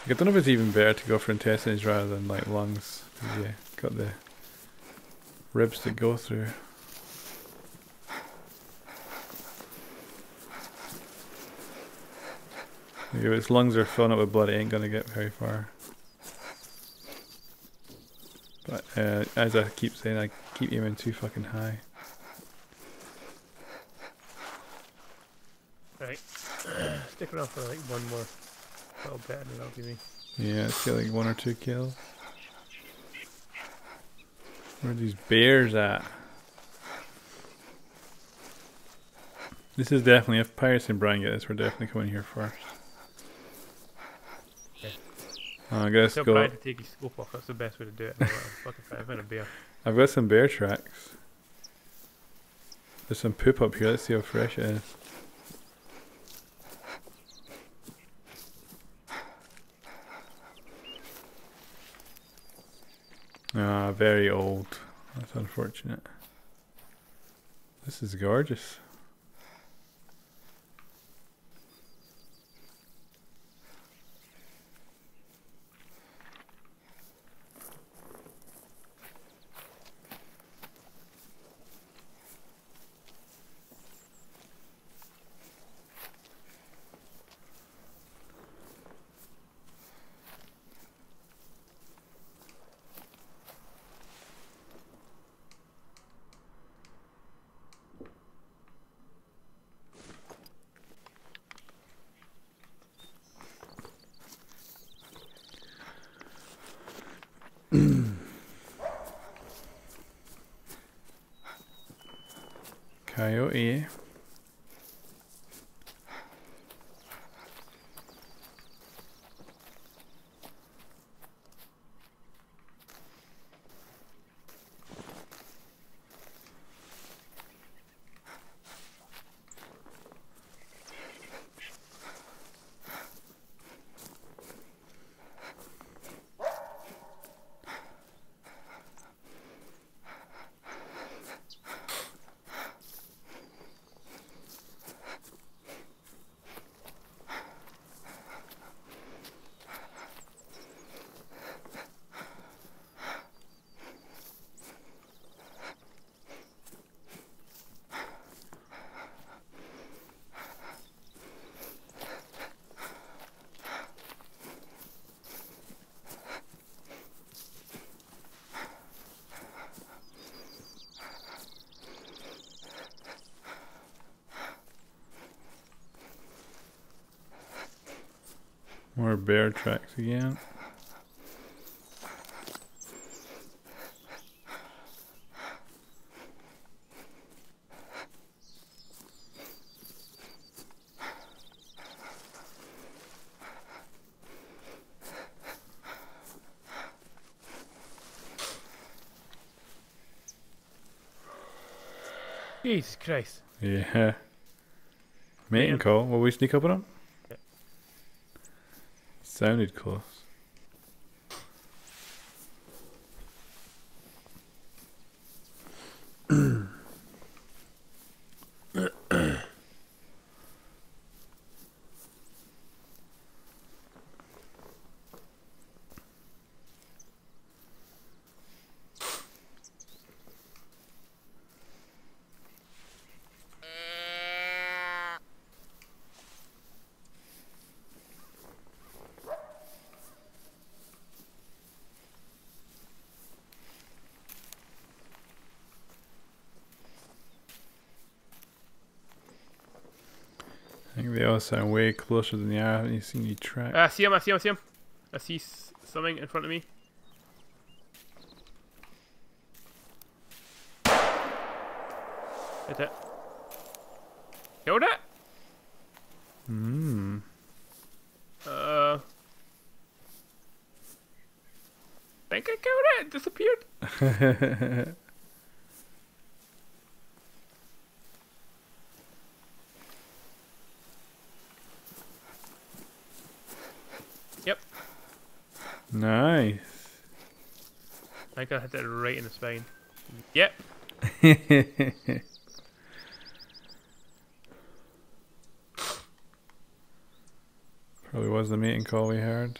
Like, I don't know if it's even better to go for intestines rather than like lungs. Yeah, got the ribs to go through. If its lungs are filling up with blood, it ain't gonna get very far. But uh, as I keep saying, I keep aiming too fucking high. Right. Stick around for like one more little bit and that'll be me. Yeah, it's got like one or two kills. Where are these bears at? This is definitely, if Pirates and Brian get this, we're definitely coming here first. Okay. Uh, I guess go. To take his scope off. That's the best way to do it. Fucking find- a bear. I've got some bear tracks. There's some poop up here. Let's see how fresh it is. Ah, very old. That's unfortunate. This is gorgeous. Bear tracks again. Jesus Christ. Yeah. Mating Man. call. Will we sneak up on him? Sounded close. Sound way closer than they are. I haven't seen you track. I see him, I see him, I see him. I see something in front of me. Hit it. Killed it? Hmm. Uh. think I killed it. It disappeared. *laughs* Yep. nice. I think I hit it right in the spine. Yep. *laughs* Probably was the mating call we heard.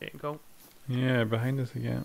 There you go. Again.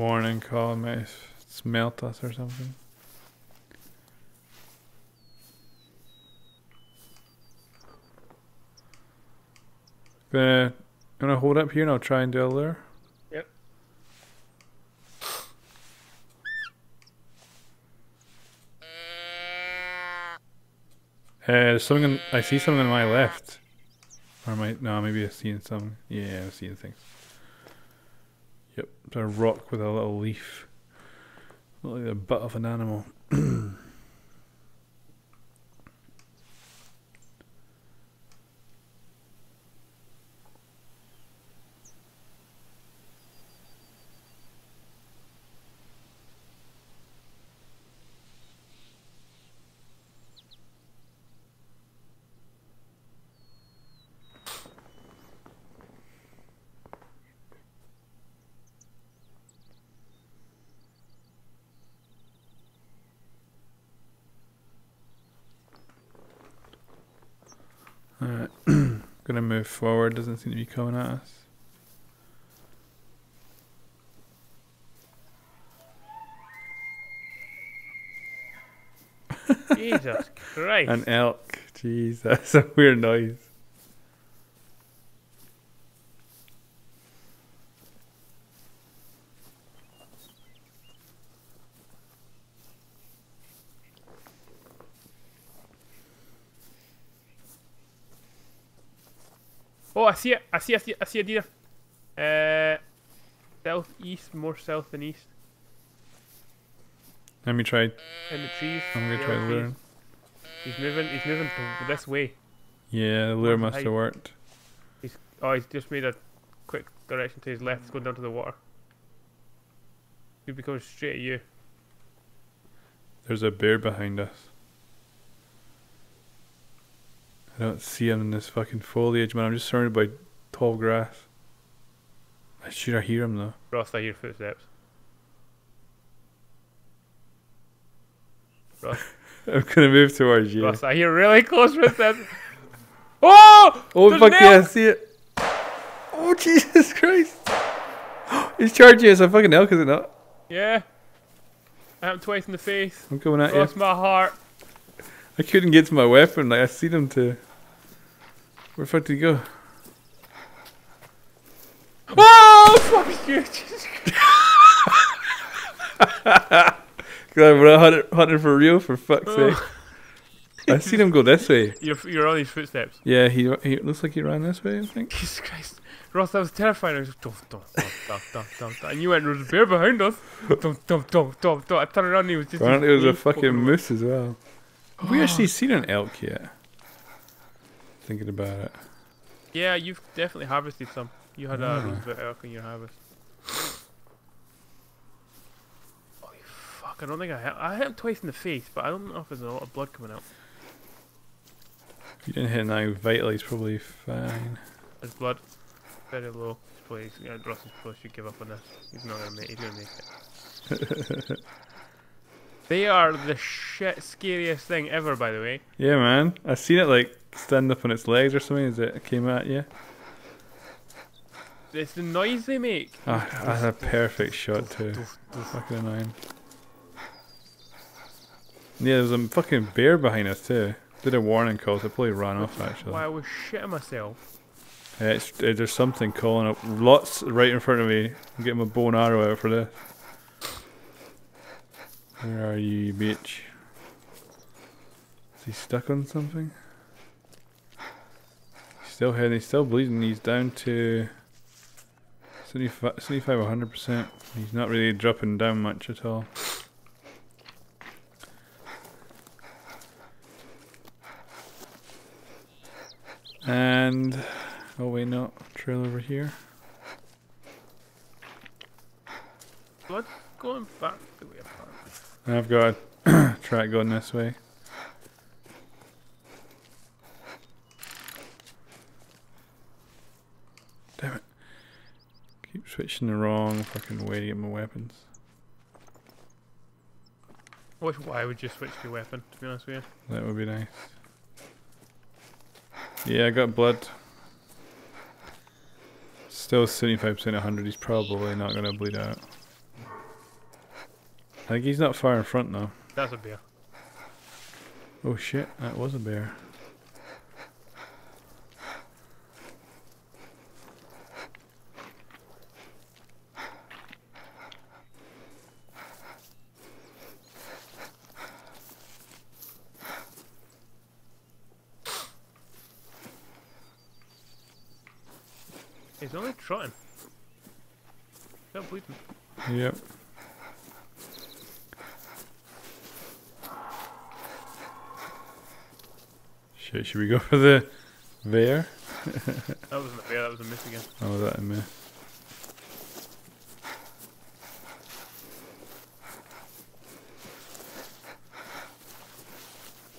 Warning call have smelt us or something. Gonna, gonna hold up here and I'll try and do a lure. Yep. Uh, there's something on, I see something on my left. Or my no, maybe I've seen some. Yeah, I've seen things. Yep, a rock with a little leaf. Look like the butt of an animal. *clears throat* forward, doesn't seem to be coming at us. Jesus *laughs* Christ. An elk. Jeez, that's *laughs* a weird noise. Oh, I see it. I see. I see. I see a deer. Uh, southeast, more south than east, Let me try. in the trees. I'm gonna try luring. He's moving. He's moving this way. Yeah, the lure must have worked. Oh, he's just made a quick direction to his left. He's going down to the water. He'll be coming straight at you. There's a bear behind us. I don't see him in this fucking foliage, man. I'm just surrounded by tall grass. I should I hear him though. Ross, I hear footsteps. Ross, *laughs* I'm gonna move towards you. Ross, I hear really close footsteps. *laughs* Oh! Oh fuck an yeah, I see it. Oh *laughs* Jesus Christ! *gasps* He's charging us a fucking elk, is it not? Yeah. I hit him twice in the face. I'm coming at you. Cross my heart. I couldn't get to my weapon. Like I see them to. Where the fuck did he go? *laughs* Oh, fuck you. God, we're not hunting, hunting for real. For fuck's Oh. sake! I seen him go this way. You're, you're on these footsteps. Yeah, he he looks like he ran this way. I think. Jesus Christ. Ross, that was terrifying. I was just, dum, dum, dum, dum, dum, dum, dum. and you went, there's a bear behind us. Dum, dum, dum, dum, dum. I turned around and he was just. Apparently, it was a fucking moose as well. Have we *gasps* actually seen an elk yet? Thinking about it. Yeah, you've definitely harvested some. You had a Ah. Roosevelt elk in your harvest. Holy fuck! I don't think I hit. I hit him twice in the face, but I don't know if there's a lot of blood coming out. If you didn't hit now, vital, he's probably fine. There's blood, very low. He's probably, yeah, Ross is probably should give up on this. He's not gonna make. He's gonna make it. *laughs* they are the shit scariest thing ever, by the way. Yeah, man. I've seen it like stand up on its legs or something as it came at you. It's the noise they make. Ah, that's a perfect shot too. Fucking annoying. Yeah, there's a fucking bear behind us too. Did a warning call, so it probably ran off actually. Why I was shitting myself. Yeah, it's, uh, there's something calling up. Lots right in front of me. I'm getting my bow and arrow out for this. Where are you, you bitch? Is he stuck on something? Still heading, he's still bleeding. He's down to 75, 75 100%. He's not really dropping down much at all. And oh wait, no trail over here. Blood going back the way apart. I've got a *coughs* track going this way. Damn it. Keep switching the wrong fucking way to get my weapons. I wish why would you switch your weapon, to be honest with you. That would be nice. Yeah, I got blood. Still 75% 100. He's probably not going to bleed out. I think he's not far in front now. That's a bear. Oh shit, that was a bear. He's only trotting. Not bleeding. Yep. Shit, should we go for the bear? That wasn't a bear, that was a miss again. Oh, was that a myth?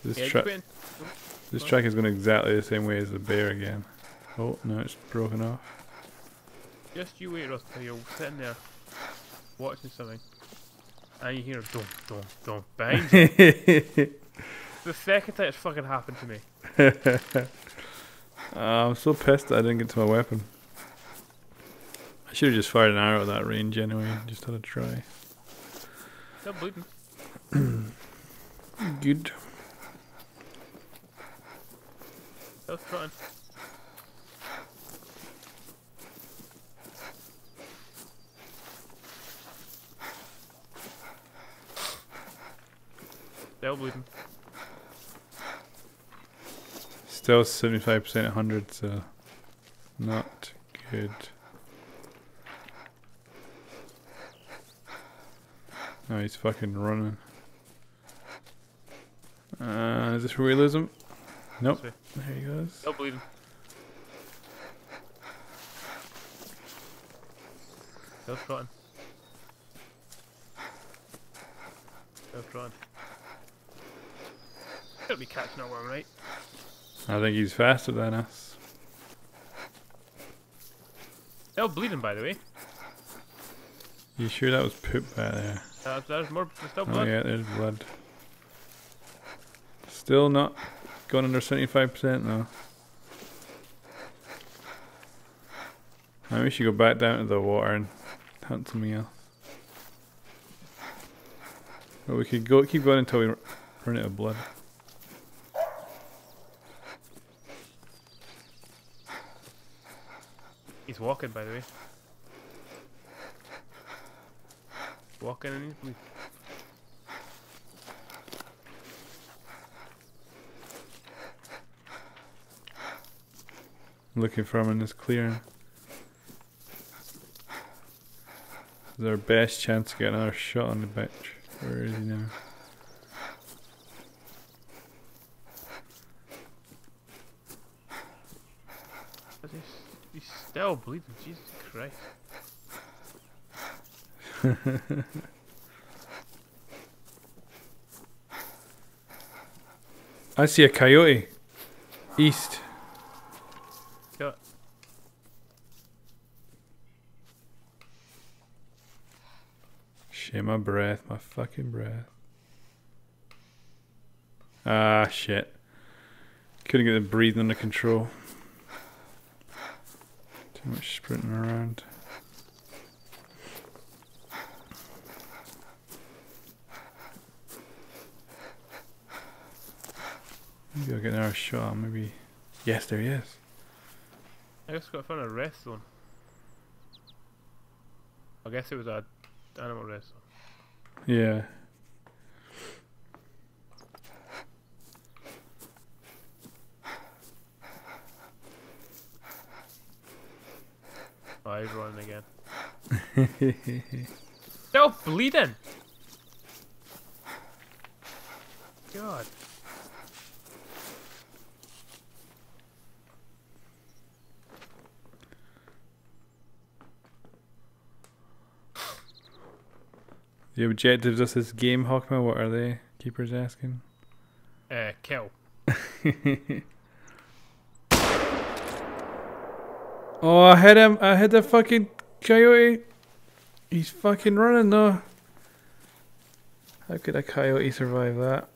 This Yeah, track, this track is going exactly the same way as the bear again. Oh no, it's broken off. Just you wait, till you're sitting there watching something. And you hear a dum dum dum behind *laughs* you. the second time it's fucking happened to me. Uh, *laughs* I'm so pissed that I didn't get to my weapon. I should have just fired an arrow at that range anyway. Just had a try. Still bleeding. *clears throat* Good. Still trotting. Still bleeding. Still 75% 100, so not good. Oh, he's fucking running. Uh, is this where we lose him? Nope. There he goes. Still bleeding. Still trotting. Still Gotta be catching with him, right? I think he's faster than us. Still bleeding, by the way. You sure that was poop back there? Uh, there's more. There's still Oh yeah, there's blood. Still not going under 75% though. Maybe we should go back down to the water and hunt something else. But we could go keep going until we run out of blood. He's walking, by the way. Walking and he's bleeding. Looking for him in this clearing. This is our best chance to get another shot on the bitch. Where is he now? But he's, he's still bleeding. Jesus Christ. *laughs* I see a coyote. East. Got Shit, my breath, my fucking breath. Ah, shit. Couldn't get the breathing under control. Too much sprinting around. Maybe I'll get another shot. Maybe. Yes, there he is. I guess got found a rest zone. I guess it was a animal rest zone. Yeah. Oh, he's running again. *laughs* Still bleeding. God. the objectives of this game, Hawkman, what are they? Keeper's asking. Uh, kill. *laughs* Oh, I hit him. I hit the fucking coyote. He's fucking running though. How could a coyote survive that?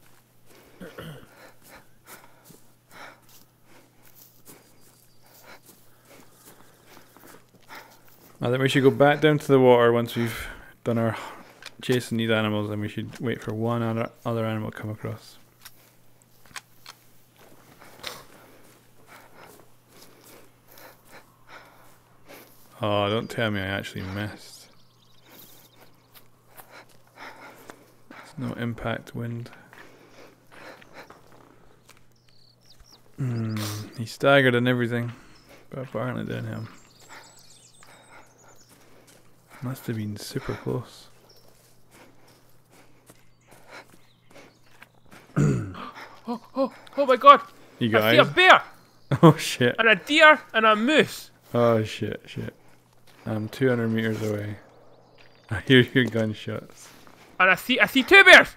I think we should go back down to the water once we've done our chasing these animals, and we should wait for one other other animal to come across. Oh, don't tell me I actually missed. There's no impact wind. Hmm, he staggered and everything, but apparently didn't him. Must have been super close. *coughs* Oh, oh, oh my god! You guys? I see a bear! *laughs* Oh shit! And a deer! And a moose! Oh shit! Shit! I'm 200 meters away. I hear your gunshots. And I see I see two bears!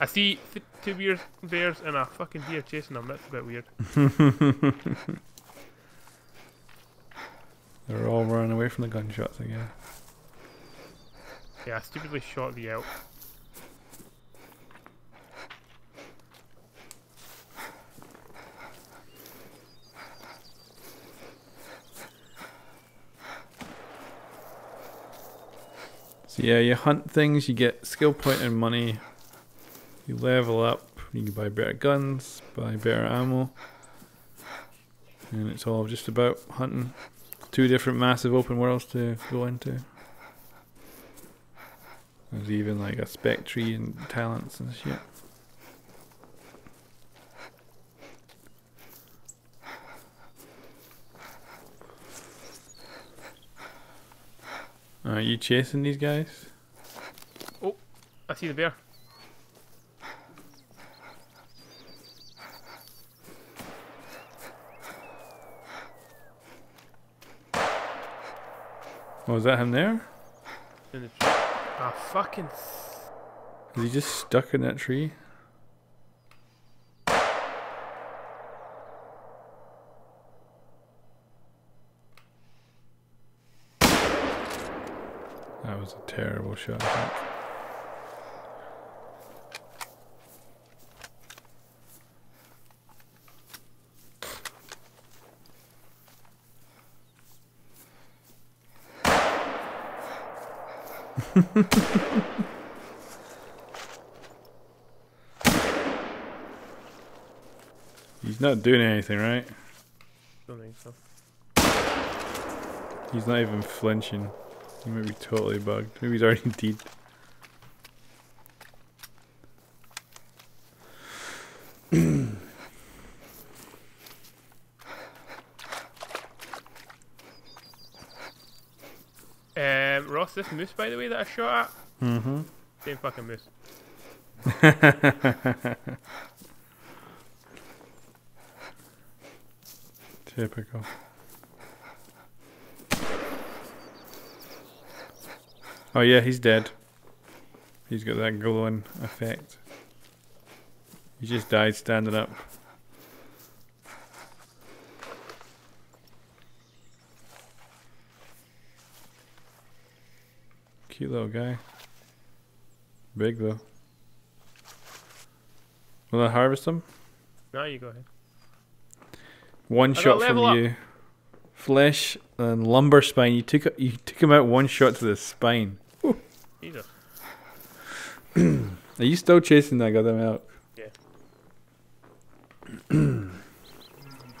I see th- two bears, bears and a fucking deer chasing them. That's a bit weird. *laughs* They're all running away from the gunshots again. Yeah, I stupidly shot the elk. So yeah, you hunt things, you get skill point and money. You level up, you can buy better guns, buy better ammo. And it's all just about hunting. Two different massive open worlds to go into. There's even like a spec tree and talents and shit. Are you chasing these guys? Oh, I see the bear. Oh, is that him there? In the tree. Ah, fucking. Is he just stuck in that tree? Was a terrible shot. *laughs* He's not doing anything, right? Don't think so. He's not even flinching. He might be totally bugged. Maybe he's already *laughs* deep. Um, Ross, this moose, by the way, that I shot at, Mm-hmm. same fucking moose. *laughs* *laughs* Typical. Oh yeah, he's dead. He's got that glowing effect. He just died standing up. Cute little guy. Big though. Will I harvest him? Now you go ahead. One I shot from up. you. Flesh and lumbar spine. You took you took him out one shot to the spine. Jesus. *clears throat* Are you still chasing that goddamn elk? Yeah. *clears throat*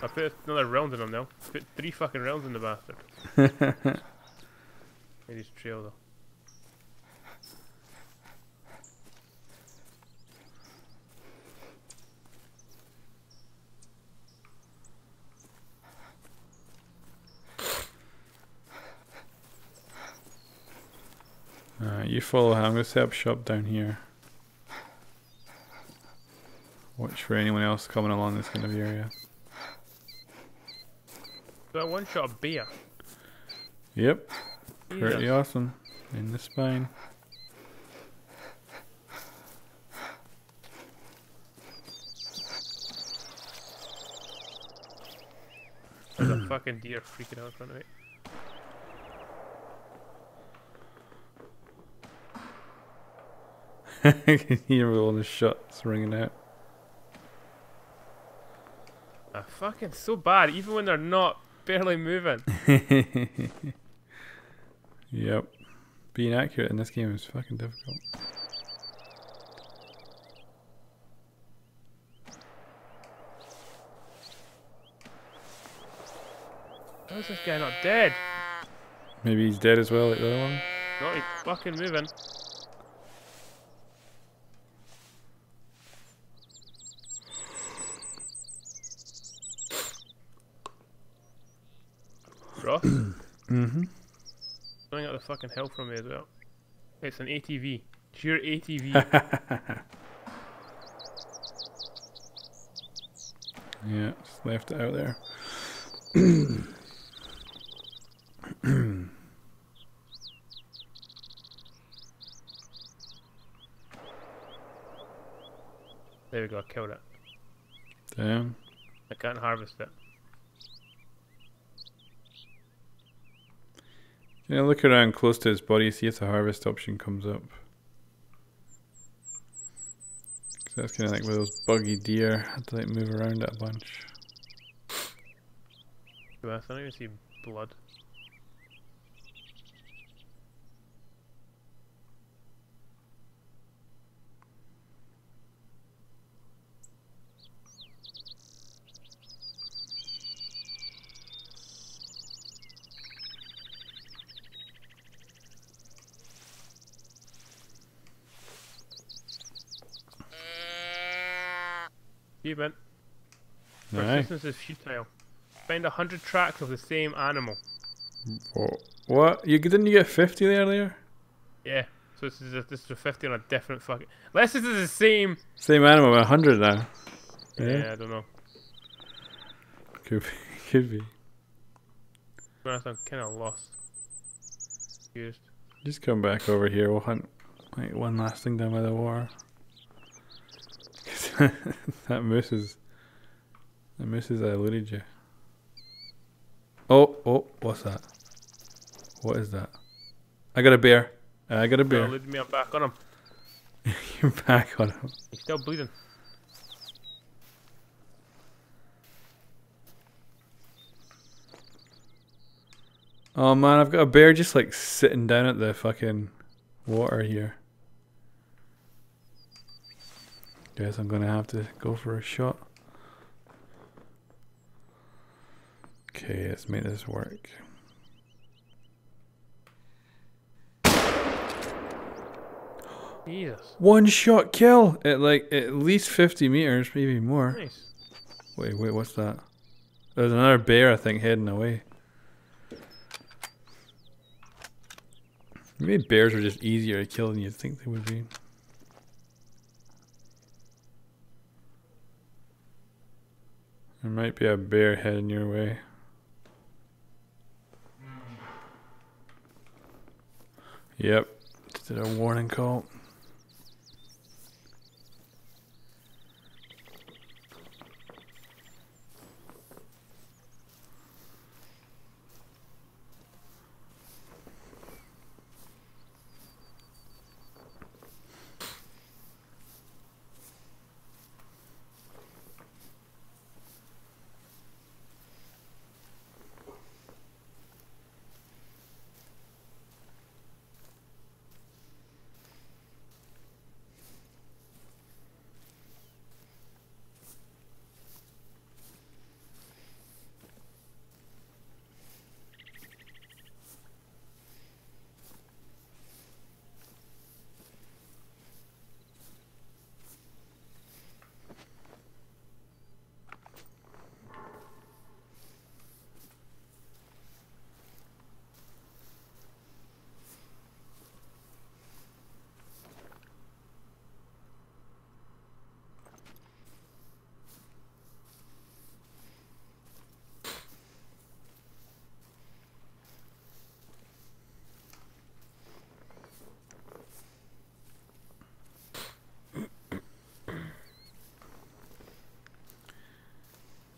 I put another round in him now. Put three fucking rounds in the bastard. *laughs* Made his trail though. Uh, you follow him. I'm gonna set up shop down here. Watch for anyone else coming along this kind of area. That one shot of beer. Yep, pretty awesome. In the spine. There's a fucking deer freaking out in front of me. You can hear all the shots ringing out. Ah, fucking so bad, even when they're not barely moving. *laughs* Yep. Being accurate in this game is fucking difficult. How is this guy not dead? Maybe he's dead as well, like the other one. Not he's fucking moving. Ross, Mm-hmm. The fucking hell from me as well. It's an ATV. It's your ATV. *laughs* Yeah, just left it out there. there we go, I killed it. Damn. I can't harvest it. You look around close to his body, see if the harvest option comes up? 'Cause that's kind of like with those buggy deer. Had to like move around it a bunch. I don't even see blood. Aye. Persistence is futile. Find a hundred tracks of the same animal. What? You didn't you get fifty earlier? Yeah. So this is a, this is a fifty on a different fucking. Unless this is the same. Same animal, a hundred now. Yeah. Yeah. I don't know. Could be. *laughs* Could be. Be honest, I'm kind of lost. Confused. Just come back over here. We'll hunt like one last thing down by the water. *laughs* that moose is. That moose I eluded you. Oh, oh, what's that? What is that? I got a bear. I got a bear. lead me. I'm back on him. *laughs* You're back on him. He's still bleeding. Oh man, I've got a bear just like sitting down at the fucking water here. Guess I'm gonna have to go for a shot. Okay, let's make this work. Jesus. One shot kill at like at least 50 meters, maybe more. Nice. Wait, wait, what's that? There's another bear, I think, heading away. Maybe bears are just easier to kill than you'd think they would be. There might be a bear heading your way. Yep, did a warning call.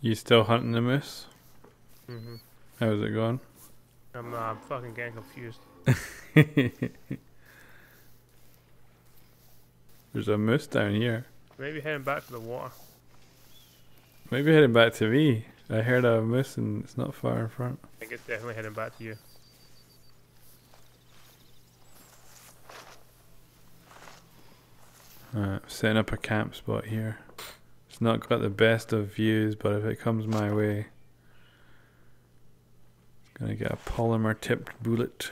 You still hunting the moose? hmm How's it going? I'm, uh, I'm fucking getting confused. *laughs* There's a moose down here. Maybe heading back to the water. Maybe heading back to me. I heard a moose and it's not far in front. I think it's definitely heading back to you. Uh, setting up a camp spot here. It's not got the best of views, but if it comes my way, gonna get a polymer tipped bullet.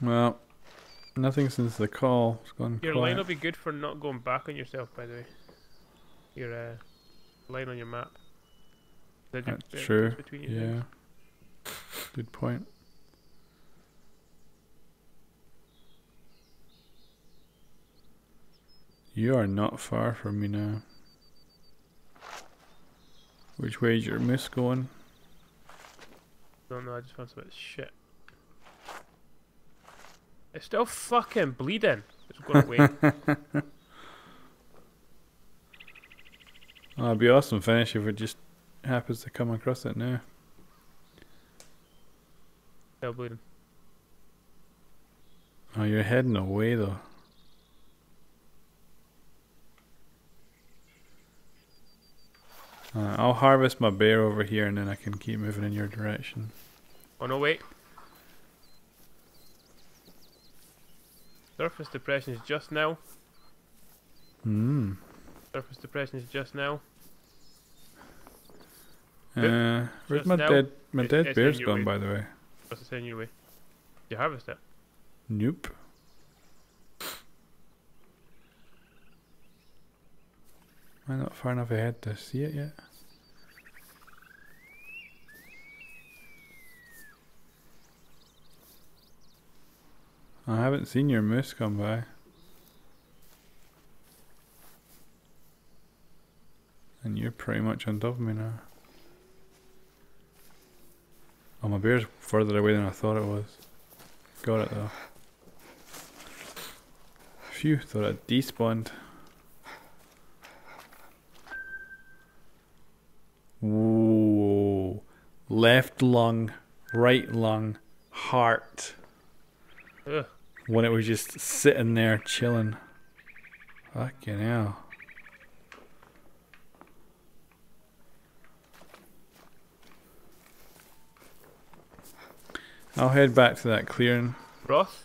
Well, nothing since the call. It's gone Your line quiet. will be good for not going back on yourself, by the way. Your uh, line on your map. The di- That's uh, true. Yeah. Good point. You are not far from me now. Which way is your miss going? Don't know. I just found some shit. It's still fucking bleeding. It's going away. It'd be awesome finish if it just happens to come across it now. still bleeding. Oh, you're heading away though. Uh, I'll harvest my bear over here and then I can keep moving in your direction. Oh no, wait. Surface depression is just now. Hmm. Surface depression is just now. Uh, where's my now, dead my dead it's bear's in gone way. by the way? What's it saying your way? Did you harvest it? Nope. Am I not far enough ahead to see it yet? I haven't seen your moose come by. And you're pretty much on top of me now. Oh, my bear's further away than I thought it was. Got it though. Phew, thought it despawned. Whoa. Left lung, right lung, heart. Ugh. When it was just sitting there chilling. Fucking hell. I'll head back to that clearing. Ross?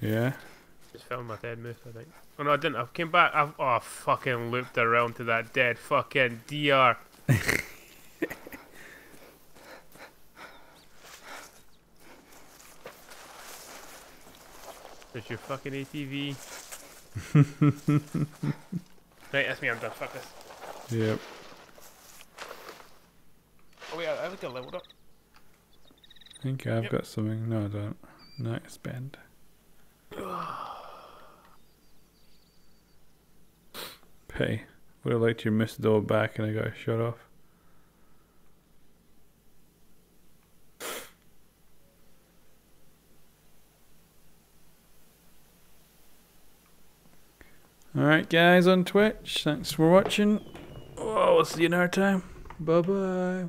Yeah. Just found my dead moose, I think. Oh no, I didn't. I came back. I've oh, I fucking looped around to that dead fucking DR. *laughs* There's your fucking ATV. right, *laughs* that's me. I'm done. Fuck this. Yep. Oh wait, I, think I leveled up. I think I've Yep. got something. No, I don't. Night spend. Pay. Would have liked your missed door back and I got shut off. Alright, guys on Twitch, thanks for watching. Oh, we'll see you another time. Bye bye.